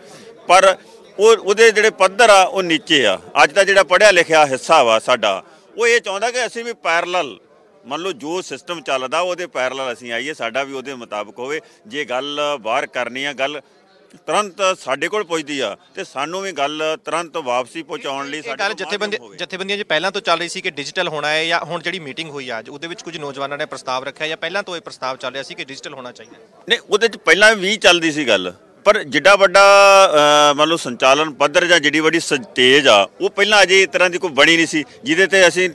ਪਰ ਉਹ ਉਹਦੇ ਜਿਹੜੇ ਪੱਧਰ ਆ ਉਹ ਨੀਚੇ ਆ। ਅੱਜ ਦਾ ਜਿਹੜਾ ਪੜ੍ਹਿਆ ਲਿਖਿਆ ਹਿੱਸਾ ਵਾ ਸਾਡਾ ਉਹ ਇਹ ਚਾਹੁੰਦਾ ਕਿ ਅਸੀਂ ਵੀ ਪੈਰਲਲ ਮੰਨ ਲਓ ਜੋ ਸਿਸਟਮ ਚੱਲਦਾ ਉਹਦੇ ਪੈਰਲਲ ਅਸੀਂ ਆਈਏ ਸਾਡਾ ਵੀ ਉਹਦੇ ਮੁਤਾਬਕ ਹੋਵੇ। ਜੇ ਗੱਲ ਬਾਹਰ ਕਰਨੀ ਆ ਗੱਲ ਤੁਰੰਤ ਸਾਡੇ ਕੋਲ ਪਹੁੰਚਦੀ ਆ ਤੇ ਸਾਨੂੰ ਵੀ ਗੱਲ ਤੁਰੰਤ ਵਾਪਸੀ ਪਹੁੰਚਾਉਣ ਲਈ ਸਾਡੇ ਜਥੇਬੰਦੀ। ਜਥੇਬੰਦੀਆਂ 'ਚ ਪਹਿਲਾਂ ਤੋਂ ਚੱਲ ਰਹੀ ਸੀ ਕਿ ਡਿਜੀਟਲ ਹੋਣਾ ਹੈ ਜਾਂ ਹੁਣ ਜਿਹੜੀ ਮੀਟਿੰਗ ਹੋਈ ਅੱਜ ਉਹਦੇ ਵਿੱਚ ਕੁਝ ਨੌਜਵਾਨਾਂ ਨੇ ਪ੍ਰਸਤਾਵ ਰੱਖਿਆ ਜਾਂ ਪਹਿਲਾਂ ਤੋਂ ਇਹ ਪ੍ਰਸਤਾਵ ਚੱਲ ਰਿਹਾ ਸੀ ਕਿ ਡਿਜੀਟਲ ਹੋਣਾ ਚਾਹੀਦਾ ਨਹੀਂ ਉਹਦੇ ਚ ਪਹਿਲਾਂ ਵੀ ਚੱਲਦੀ ਸੀ ਗੱਲ। ਪਰ ਜਿੱਡਾ ਵੱਡਾ ਮੰਨ ਲਓ ਸੰਚਾਲਨ ਪੱਧਰ ਜਾਂ ਜਿਹੜੀ ਵੱਡੀ ਸਟੇਜ ਆ, ਉਹ ਪਹਿਲਾਂ ਅਜੇ ਇਸ ਤਰ੍ਹਾਂ ਦੀ ਕੋਈ ਬਣੀ ਨਹੀਂ ਸੀ, ਜਿਹਦੇ ਤੇ ਅਸੀਂ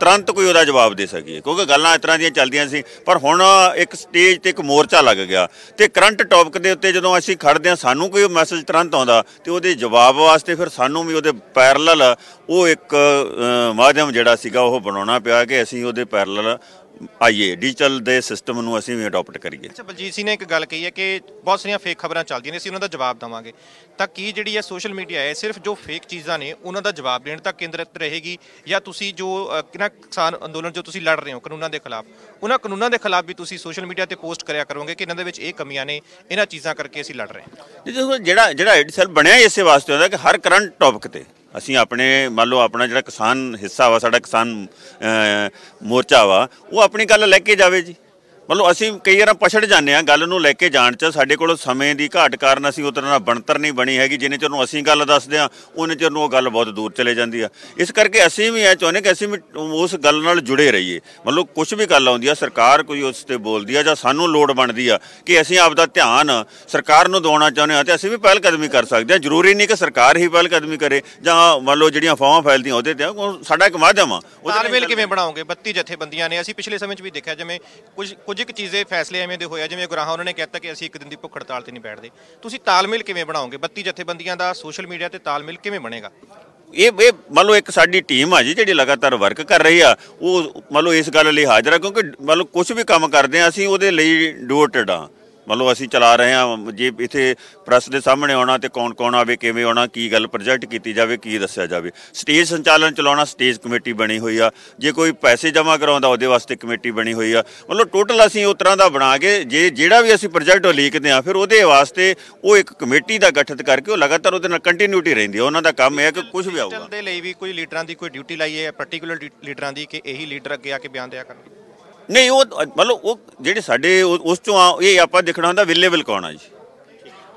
ਤੁਰੰਤ ਕੋਈ ਉਹਦਾ ਜਵਾਬ ਦੇ ਸਕੀਏ। ਕਿਉਂਕਿ ਗੱਲਾਂ ਇਸ ਤਰ੍ਹਾਂ ਦੀਆਂ ਚੱਲਦੀਆਂ ਸੀ, ਪਰ ਹੁਣ ਇੱਕ ਸਟੇਜ ਤੇ ਇੱਕ ਮੋਰਚਾ ਲੱਗ ਗਿਆ। ਤੇ ਕਰੰਟ ਟੌਪਿਕ ਦੇ ਉੱਤੇ ਜਦੋਂ ਅਸੀਂ ਖੜਦੇ ਹਾਂ, ਸਾਨੂੰ ਕੋਈ ਮੈਸੇਜ ਤੁਰੰਤ ਆਉਂਦਾ, ਤੇ ਉਹਦੇ ਜਵਾਬ ਵਾਸਤੇ ਫਿਰ ਸਾਨੂੰ ਵੀ ਉਹਦੇ ਪੈਰਲਲ ਉਹ ਇੱਕ ਮਾਧਿਅਮ ਜਿਹੜਾ ਸੀਗਾ ਉਹ ਬਣਾਉਣਾ ਪਿਆ ਕਿ ਅਸੀਂ ਉਹਦੇ ਪੈਰਲਲ ਆਈਏ ਡਿਜੀਟਲ ਦੇ ਸਿਸਟਮ ਨੂੰ ਅਸੀਂ ਵੀ ਅਡਾਪਟ ਕਰੀਏ। ਅੱਛਾ ਬਲਜੀਤ ਸਿੰਘ ਨੇ ਇੱਕ ਗੱਲ ਕਹੀ ਹੈ ਕਿ ਬਹੁਤ ਸਾਰੀਆਂ ਫੇਕ ਖਬਰਾਂ ਚੱਲਦੀਆਂ ਨੇ ਅਸੀਂ ਉਹਨਾਂ ਦਾ ਜਵਾਬ ਦਵਾਂਗੇ। ਤਾਂ ਕੀ ਜਿਹੜੀ ਹੈ ਸੋਸ਼ਲ ਮੀਡੀਆ ਹੈ ਸਿਰਫ ਜੋ ਫੇਕ ਚੀਜ਼ਾਂ ਨੇ ਉਹਨਾਂ ਦਾ ਜਵਾਬ ਦੇਣ ਤੱਕ ਕੇਂਦਰਿਤ ਰਹੇਗੀ? ਜਾਂ ਤੁਸੀਂ ਜੋ ਅ, ਕਿਨਾ ਕਿਸਾਨ ਅੰਦੋਲਨ ਜੋ ਤੁਸੀਂ ਲੜ ਰਹੇ ਹੋ ਕਾਨੂੰਨਾਂ ਦੇ ਖਿਲਾਫ ਉਹਨਾਂ ਕਾਨੂੰਨਾਂ ਦੇ ਖਿਲਾਫ ਵੀ ਤੁਸੀਂ ਸੋਸ਼ਲ ਮੀਡੀਆ ਤੇ ਪੋਸਟ ਕਰਿਆ ਕਰੋਗੇ ਕਿ ਇਹਨਾਂ ਦੇ ਵਿੱਚ ਇਹ ਕਮੀਆਂ ਨੇ ਇਹਨਾਂ ਚੀਜ਼ਾਂ ਕਰਕੇ ਅਸੀਂ ਲੜ ਰਹੇ ਹਾਂ? ਦੇਖੋ ਜਿਹੜਾ ਜਿਹੜਾ ਐਡ ਸੈਲ ਬਣਿਆ ਹੀ ਇਸੇ ਵਾਸਤੇ ਹੁੰਦਾ ਕਿ ਹਰ ਕਰੰਟ ਟੌਪਿਕ ਤੇ ਅਸੀਂ ਆਪਣੇ, ਮੰਨ ਲਓ ਆਪਣਾ ਜਿਹੜਾ ਕਿਸਾਨ ਹਿੱਸਾ ਵਾ, ਸਾਡਾ ਕਿਸਾਨ ਮੋਰਚਾ ਵਾ, ਉਹ ਆਪਣੀ ਗੱਲ ਲੈ ਕੇ ਜਾਵੇ ਜੀ। ਮੰਨ ਲਓ ਅਸੀਂ ਕਈ ਵਾਰ ਪਛੜ ਜਾਂਦੇ ਆ ਗੱਲ ਨੂੰ ਲੈ ਕੇ ਜਾਣ ਚ। ਸਾਡੇ ਕੋਲ ਸਮੇਂ ਦੀ ਘਾਟ ਕਾਰਨ ਅਸੀਂ ਉਤਰ ਨਾਲ ਬਣਤਰ ਨਹੀਂ ਬਣੀ ਹੈਗੀ। ਜਿੰਨੇ ਚਿਰ ਨੂੰ ਅਸੀਂ ਗੱਲ ਦੱਸਦੇ ਆ ਉਹਨੇ ਚਿਰ ਨੂੰ ਉਹ ਗੱਲ ਬਹੁਤ ਦੂਰ ਚਲੇ ਜਾਂਦੀ ਆ। ਇਸ ਕਰਕੇ ਅਸੀਂ ਵੀ ਇਹ ਚਾਹੁੰਦੇ ਕਿ ਅਸੀਂ ਵੀ ਉਸ ਗੱਲ ਨਾਲ ਜੁੜੇ ਰਹੀਏ। ਮੰਨ ਲਓ ਕੁਝ ਵੀ ਗੱਲ ਆਉਂਦੀ ਆ ਸਰਕਾਰ ਕੋਈ ਉਸ ਤੇ ਬੋਲਦੀ ਆ ਜਾਂ ਸਾਨੂੰ ਲੋੜ ਬਣਦੀ ਆ ਕਿ ਅਸੀਂ ਆਪ ਦਾ ਧਿਆਨ ਸਰਕਾਰ ਨੂੰ ਦਿਵਾਉਣਾ ਚਾਹੁੰਦੇ ਆ ਤੇ ਅਸੀਂ ਵੀ ਪਹਿਲ ਕਦਮੀ ਕਰ ਸਕਦੇ ਆ ਜ਼ਰੂਰੀ ਨਹੀਂ ਕਿ ਸਰਕਾਰ ਹੀ ਪਹਿਲ ਕਦਮੀ ਕਰੇ ਜਾਂ ਮੰਨ ਲਓ ਜਿਹੜੀਆਂ ਅਫਵਾਹਾਂ ਫੈਲਦੀਆਂ ਉਹਦੇ ਤੇ। ਉਹ ਸਾਡਾ ਇੱਕ ਮਾਧਿਅਮ ਆ। ਉਹਦੇ ਨਾਲ ਕਿਵੇਂ ਬਣਾਓਗੇ? 32 ਜਥੇਬੰਦੀਆਂ ਨੇ। ਅਸੀਂ ਪਿਛਲੇ ਸਮੇਂ 'ਚ ਵੀ ਦੇਖਿਆ ਜਿਵੇਂ ਕੁਝ ਕੁਝ ਇੱਕ ਚੀਜ਼ੇ ਫੈਸਲੇ ਐਵੇਂ ਦੇ ਹੋਇਆ ਜਿਵੇਂ ਗੁਰਾਹਾਂ ਉਹਨਾਂ ਨੇ ਕਹਿਤਾ ਕਿ ਅਸੀਂ ਇੱਕ ਦਿਨ ਦੀ ਭੁੱਖ ਹੜਤਾਲ ਤੇ ਨਹੀਂ ਬੈਠਦੇ। ਤੁਸੀਂ ਤਾਲਮੇਲ ਕਿਵੇਂ ਬਣਾਓਗੇ? 32 ਜਥੇਬੰਦੀਆਂ ਦਾ, ਸੋਸ਼ਲ ਮੀਡੀਆ ਤੇ ਤਾਲਮੇਲ ਕਿਵੇਂ ਬਣੇਗਾ? ਇਹ ਇਹ ਮੰਨ ਲਓ ਇੱਕ ਸਾਡੀ ਟੀਮ ਆ ਜੀ, ਜਿਹੜੀ ਲਗਾਤਾਰ ਵਰਕ ਕਰ ਰਹੀ ਆ, ਉਹ ਮੰਨ ਲਓ ਇਸ ਗੱਲ ਲਈ ਹਾਜ਼ਰ ਆ, ਕਿਉਂਕਿ ਮੰਨ ਲਓ ਕੁਝ ਵੀ ਕੰਮ ਕਰਦੇ ਆ, ਅਸੀਂ ਉਹਦੇ ਲਈ ਡਿਵੋਟਡ ਆ। ਮੰਨ ਲਓ ਅਸੀਂ ਚਲਾ ਰਹੇ ਆ ਜੇ ਇੱਥੇ ਪ੍ਰੈਸ ਦੇ ਸਾਹਮਣੇ ਆਉਣਾ ਤੇ ਕੌਣ ਕੌਣ ਆਵੇ ਕਿਵੇਂ ਆਉਣਾ ਕੀ ਗੱਲ ਪ੍ਰੋਜੈਕਟ ਕੀਤੀ ਜਾਵੇ ਕੀ ਦੱਸਿਆ ਜਾਵੇ। ਸਟੇਜ ਸੰਚਾਲਨ ਚਲਾਉਣਾ ਸਟੇਜ ਕਮੇਟੀ ਬਣੀ ਹੋਈ ਆ। ਜੇ ਕੋਈ ਪੈਸੇ ਜਮ੍ਹਾਂ ਕਰਾਉਂਦਾ ਉਹਦੇ ਵਾਸਤੇ ਕਮੇਟੀ ਬਣੀ ਹੋਈ ਆ। ਮਤਲਬ ਟੋਟਲ ਅਸੀਂ ਉਸ ਤਰ੍ਹਾਂ ਦਾ ਬਣਾ ਕੇ ਜੇ ਜਿਹੜਾ ਵੀ ਅਸੀਂ ਪ੍ਰੋਜੈਕਟ ਲਿਖਦੇ ਆ ਫਿਰ ਉਹਦੇ ਵਾਸਤੇ ਉਹ ਇੱਕ ਕਮੇਟੀ ਦਾ ਗਠਿਤ ਕਰਕੇ ਉਹ ਲਗਾਤਾਰ ਉਹਦੇ ਨਾਲ ਕੰਟੀਨਿਊਟੀ ਰਹਿੰਦੀ ਆ। ਉਹਨਾਂ ਦਾ ਕੰਮ ਇਹ ਹੈ ਕਿ ਕੁਝ ਵੀ ਆਊਗਾ। ਦੇ ਲਈ ਵੀ ਕੋਈ ਲੀਡਰਾਂ ਦੀ ਕੋਈ ਡਿਊਟੀ ਲਾਈ ਹੈ ਪਾਰਟਿਕੂਲਰ ਲੀਡਰਾਂ ਦੀ ਕਿ ਇਹੀ ਲੀਡਰ ਅੱਗੇ ਆ ਕੇ ਬਿਆਨ ਦਿਆ ਕਰਨਗੇ ਨਹੀਂ ਉਹ ਮਤਲਬ ਉਹ ਜਿਹੜੇ ਸਾਡੇ ਉਸ ਚੋਂ ਆ ਇਹ ਆਪਾਂ ਦੇਖਣਾ ਹੁੰਦਾ ਅਵੇਲੇਬਲ ਕੌਣ ਆ ਜੀ।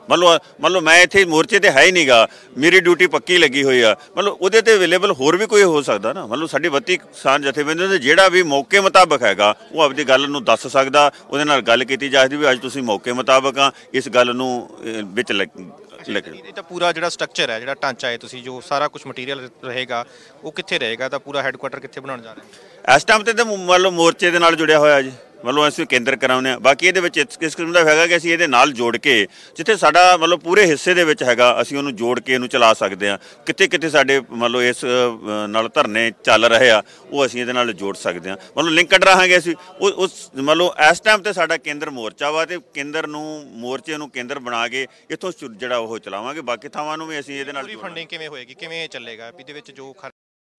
ਮੰਨ ਲਓ ਮੰਨ ਲਓ ਮੈਂ ਇੱਥੇ ਮੋਰਚੇ ਤੇ ਹੈ ਹੀ ਨਹੀਂਗਾ ਮੇਰੀ ਡਿਊਟੀ ਪੱਕੀ ਲੱਗੀ ਹੋਈ ਆ। ਮਤਲਬ ਉਹਦੇ ਤੇ ਅਵੇਲੇਬਲ ਹੋਰ ਵੀ ਕੋਈ ਹੋ ਸਕਦਾ ਨਾ। ਮੰਨ ਲਓ ਸਾਡੀ 32 ਕਿਸਾਨ ਜਥੇਬੰਦੀਆਂ ਦੇ ਜਿਹੜਾ ਵੀ ਮੌਕੇ ਮੁਤਾਬਕ ਹੈਗਾ ਉਹ ਆਪਦੀ ਗੱਲ ਨੂੰ ਦੱਸ ਸਕਦਾ ਉਹਦੇ ਨਾਲ ਗੱਲ ਕੀਤੀ ਜਾ ਸਕਦੀ ਵੀ ਅੱਜ ਤੁਸੀਂ ਮੌਕੇ ਮੁਤਾਬਕ ਆ ਇਸ ਗੱਲ ਨੂੰ ਅਹ, ਵਿੱਚ ਲੱਗ ਲੱਗ ਇਹ ਤਾਂ ਪੂਰਾ ਜਿਹੜਾ ਸਟਰਕਚਰ ਹੈ ਜਿਹੜਾ ਢਾਂਚਾ ਹੈ ਤੁਸੀਂ ਜੋ ਸਾਰਾ ਕੁਝ ਮਟੀਰੀਅਲ ਰਹੇਗਾ ਉਹ ਕਿੱਥੇ ਰਹੇਗਾ? ਤਾਂ ਪੂਰਾ ਹੈੱਡਕੁਆਟਰ ਕਿੱਥੇ ਬਣਾਉਣ ਜਾ ਰਹੇ ਹੋ? ਇਸ ਟਾਈਮ ਤੇ ਤਾਂ ਮੰਨ ਲਓ ਮੋਰਚੇ ਦੇ ਨਾਲ ਜੁੜਿਆ ਹੋਇਆ ਜੀ। ਮੰਨ ਲਓ ਅਸੀਂ ਕੇਂਦਰ ਕਰਾਉਂਦੇ ਆ ਬਾਕੀ ਇਹਦੇ ਵਿੱਚ ਇਸ ਕਿਸਮ ਦਾ ਹੈਗਾ ਕਿ ਅਸੀਂ ਇਹਦੇ ਨਾਲ ਜੋੜ ਕੇ ਜਿੱਥੇ ਸਾਡਾ ਮੰਨ ਲਓ ਪੂਰੇ ਹਿੱਸੇ ਦੇ ਵਿੱਚ ਹੈਗਾ ਅਸੀਂ ਉਹਨੂੰ ਜੋੜ ਕੇ ਇਹਨੂੰ ਚਲਾ ਸਕਦੇ ਆ ਕਿਤੇ ਕਿਤੇ ਸਾਡੇ ਮੰਨ ਲਓ ਇਸ ਨਾਲ ਧਰਨੇ ਚੱਲ ਰਹੇ ਆ ਉਹ ਅਸੀਂ ਇਹਦੇ ਨਾਲ ਜੋੜ ਸਕਦੇ ਆ ਮੰਨ ਲਓ ਲਿੰਕਡ ਰਹਾਂਗੇ ਅਸੀਂ। ਉਹ ਉਸ ਮੰਨ ਲਓ ਇਸ ਟਾਈਮ ਤੇ ਸਾਡਾ ਕੇਂਦਰ ਮੋਰਚਾ ਵਾ ਤੇ ਕੇਂਦਰ ਨੂੰ ਮੋਰਚੇ ਨੂੰ ਕੇਂਦਰ ਬਣਾ ਕੇ ਇੱਥੋਂ ਜਿਹੜਾ ਉਹ ਚਲਾਵਾਂਗੇ। ਬਾਕੀ ਥਾਵਾਂ ਨੂੰ ਵੀ ਅਸੀਂ ਇਹਦੇ ਨਾਲ। ਫੰਡਿੰਗ ਕਿਵੇਂ ਹੋਏਗੀ? ਕਿਵੇਂ ਚੱਲੇਗਾ? ਇਹਦੇ ਵਿੱਚ ਜੋ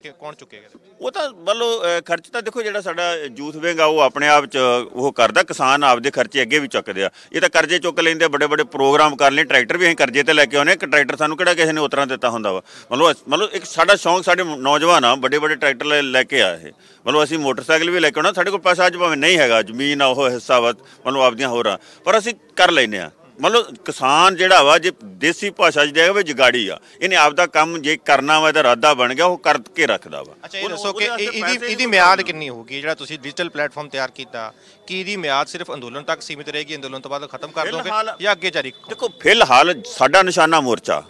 ਕਿ- ਕੌਣ ਚੁੱਕੇਗਾ ਉਹ ਤਾਂ ਵੱਲੋਂ ਖਰਚ ਤਾਂ ਦੇਖੋ ਜਿਹੜਾ ਸਾਡਾ ਯੂਥ ਵਿੰਗ ਆ ਉਹ ਆਪਣੇ ਆਪ ਚ, ਉਹ ਕਰਦਾ, ਕਿਸਾਨ ਆਪਦੇ ਖਰਚੇ ਅੱਗੇ ਵੀ ਚੁੱਕਦੇ ਆ। ਇਹ ਤਾਂ ਕਰਜ਼ੇ ਚੁੱਕ ਲੈਂਦੇ ਬੜੇ ਬੜੇ ਪ੍ਰੋਗਰਾਮ ਕਰ ਲੈ ਟਰੈਕਟਰ ਵੀ ਅਸੀਂ ਕਰਜ਼ੇ ਤੇ ਲੈ ਕੇ ਆਉਨੇ ਇੱਕ ਟਰੈਕਟਰ ਸਾਨੂੰ ਕਿਹੜਾ ਕਿਸੇ ਨੇ ਉਤਰਾਂ ਦਿੱਤਾ ਹੁੰਦਾ ਵਾ? ਮਤਲਬ ਮਤਲਬ ਇੱਕ ਸਾਡਾ ਸ਼ੌਂਕ, ਸਾਡੇ ਨੌਜਵਾਨ ਆ ਵੱਡੇ ਵੱਡੇ ਟਰੈਕਟਰ ਲੈ- ਕੇ ਆਏ ਇਹ। ਮਤਲਬ ਅਸੀਂ ਮੋਟਰਸਾਈਕਲ ਵੀ ਲੈ ਕੇ ਆਉਣਾ, ਸਾਡੇ ਕੋਲ ਪੈਸਾ ਅੱਜ ਭਾਵੇਂ ਨਹੀਂ ਹੈਗਾ, ਜ਼ਮੀਨ ਆ, ਉਹ ਹਿੱਸਾ ਵਾ ਮਤਲਬ ਆਪਦੀਆਂ ਹੋਰ ਆ। ਪਰ ਅਸੀਂ ਕਰ ਲੈਨੇ ਆ। ਮਤਲਬ ਕਿਸਾਨ ਜਿਹੜਾ ਵਾ ਜੇ ਦੇਸੀ ਭਾਸ਼ਾ 'ਚ ਵੀ ਜਗਾੜੀ ਆ। ਇਹਨੇ ਆਪਦਾ ਕੰਮ ਜੇ ਕਰਨਾ ਵਾ ਇਹਦਾ ਇਰਾਦਾ ਬਣ ਗਿਆ ਉਹ ਕਰਕੇ ਰੱਖਦਾ ਵਾ। ਅੱਛਾ ਇਹ ਦੱਸੋ ਕਿ ਇਹਦੀ ਇਹਦੀ ਮਿਆਦ ਕਿੰਨੀ ਹੋਊਗੀ? ਜਿਹੜਾ ਤੁਸੀਂ ਡਿਜੀਟਲ ਪਲੇਟਫਾਰਮ ਤਿਆਰ ਕੀਤਾ ਕੀ ਇਹਦੀ ਮਿਆਦ ਸਿਰਫ ਅੰਦੋਲਨ ਤੱਕ ਸੀਮਿਤ ਰਹੇਗੀ? ਅੰਦੋਲਨ ਤੋਂ ਬਾਅਦ ਖਤਮ ਕਰ ਦੋਗੇ ਜਾਂ ਅੱਗੇ ਜਾਰੀ ਦੇਖੋ ਫਿਲਹਾਲ ਸਾਡਾ ਨਿਸ਼ਾਨਾ ਮੋਰਚਾ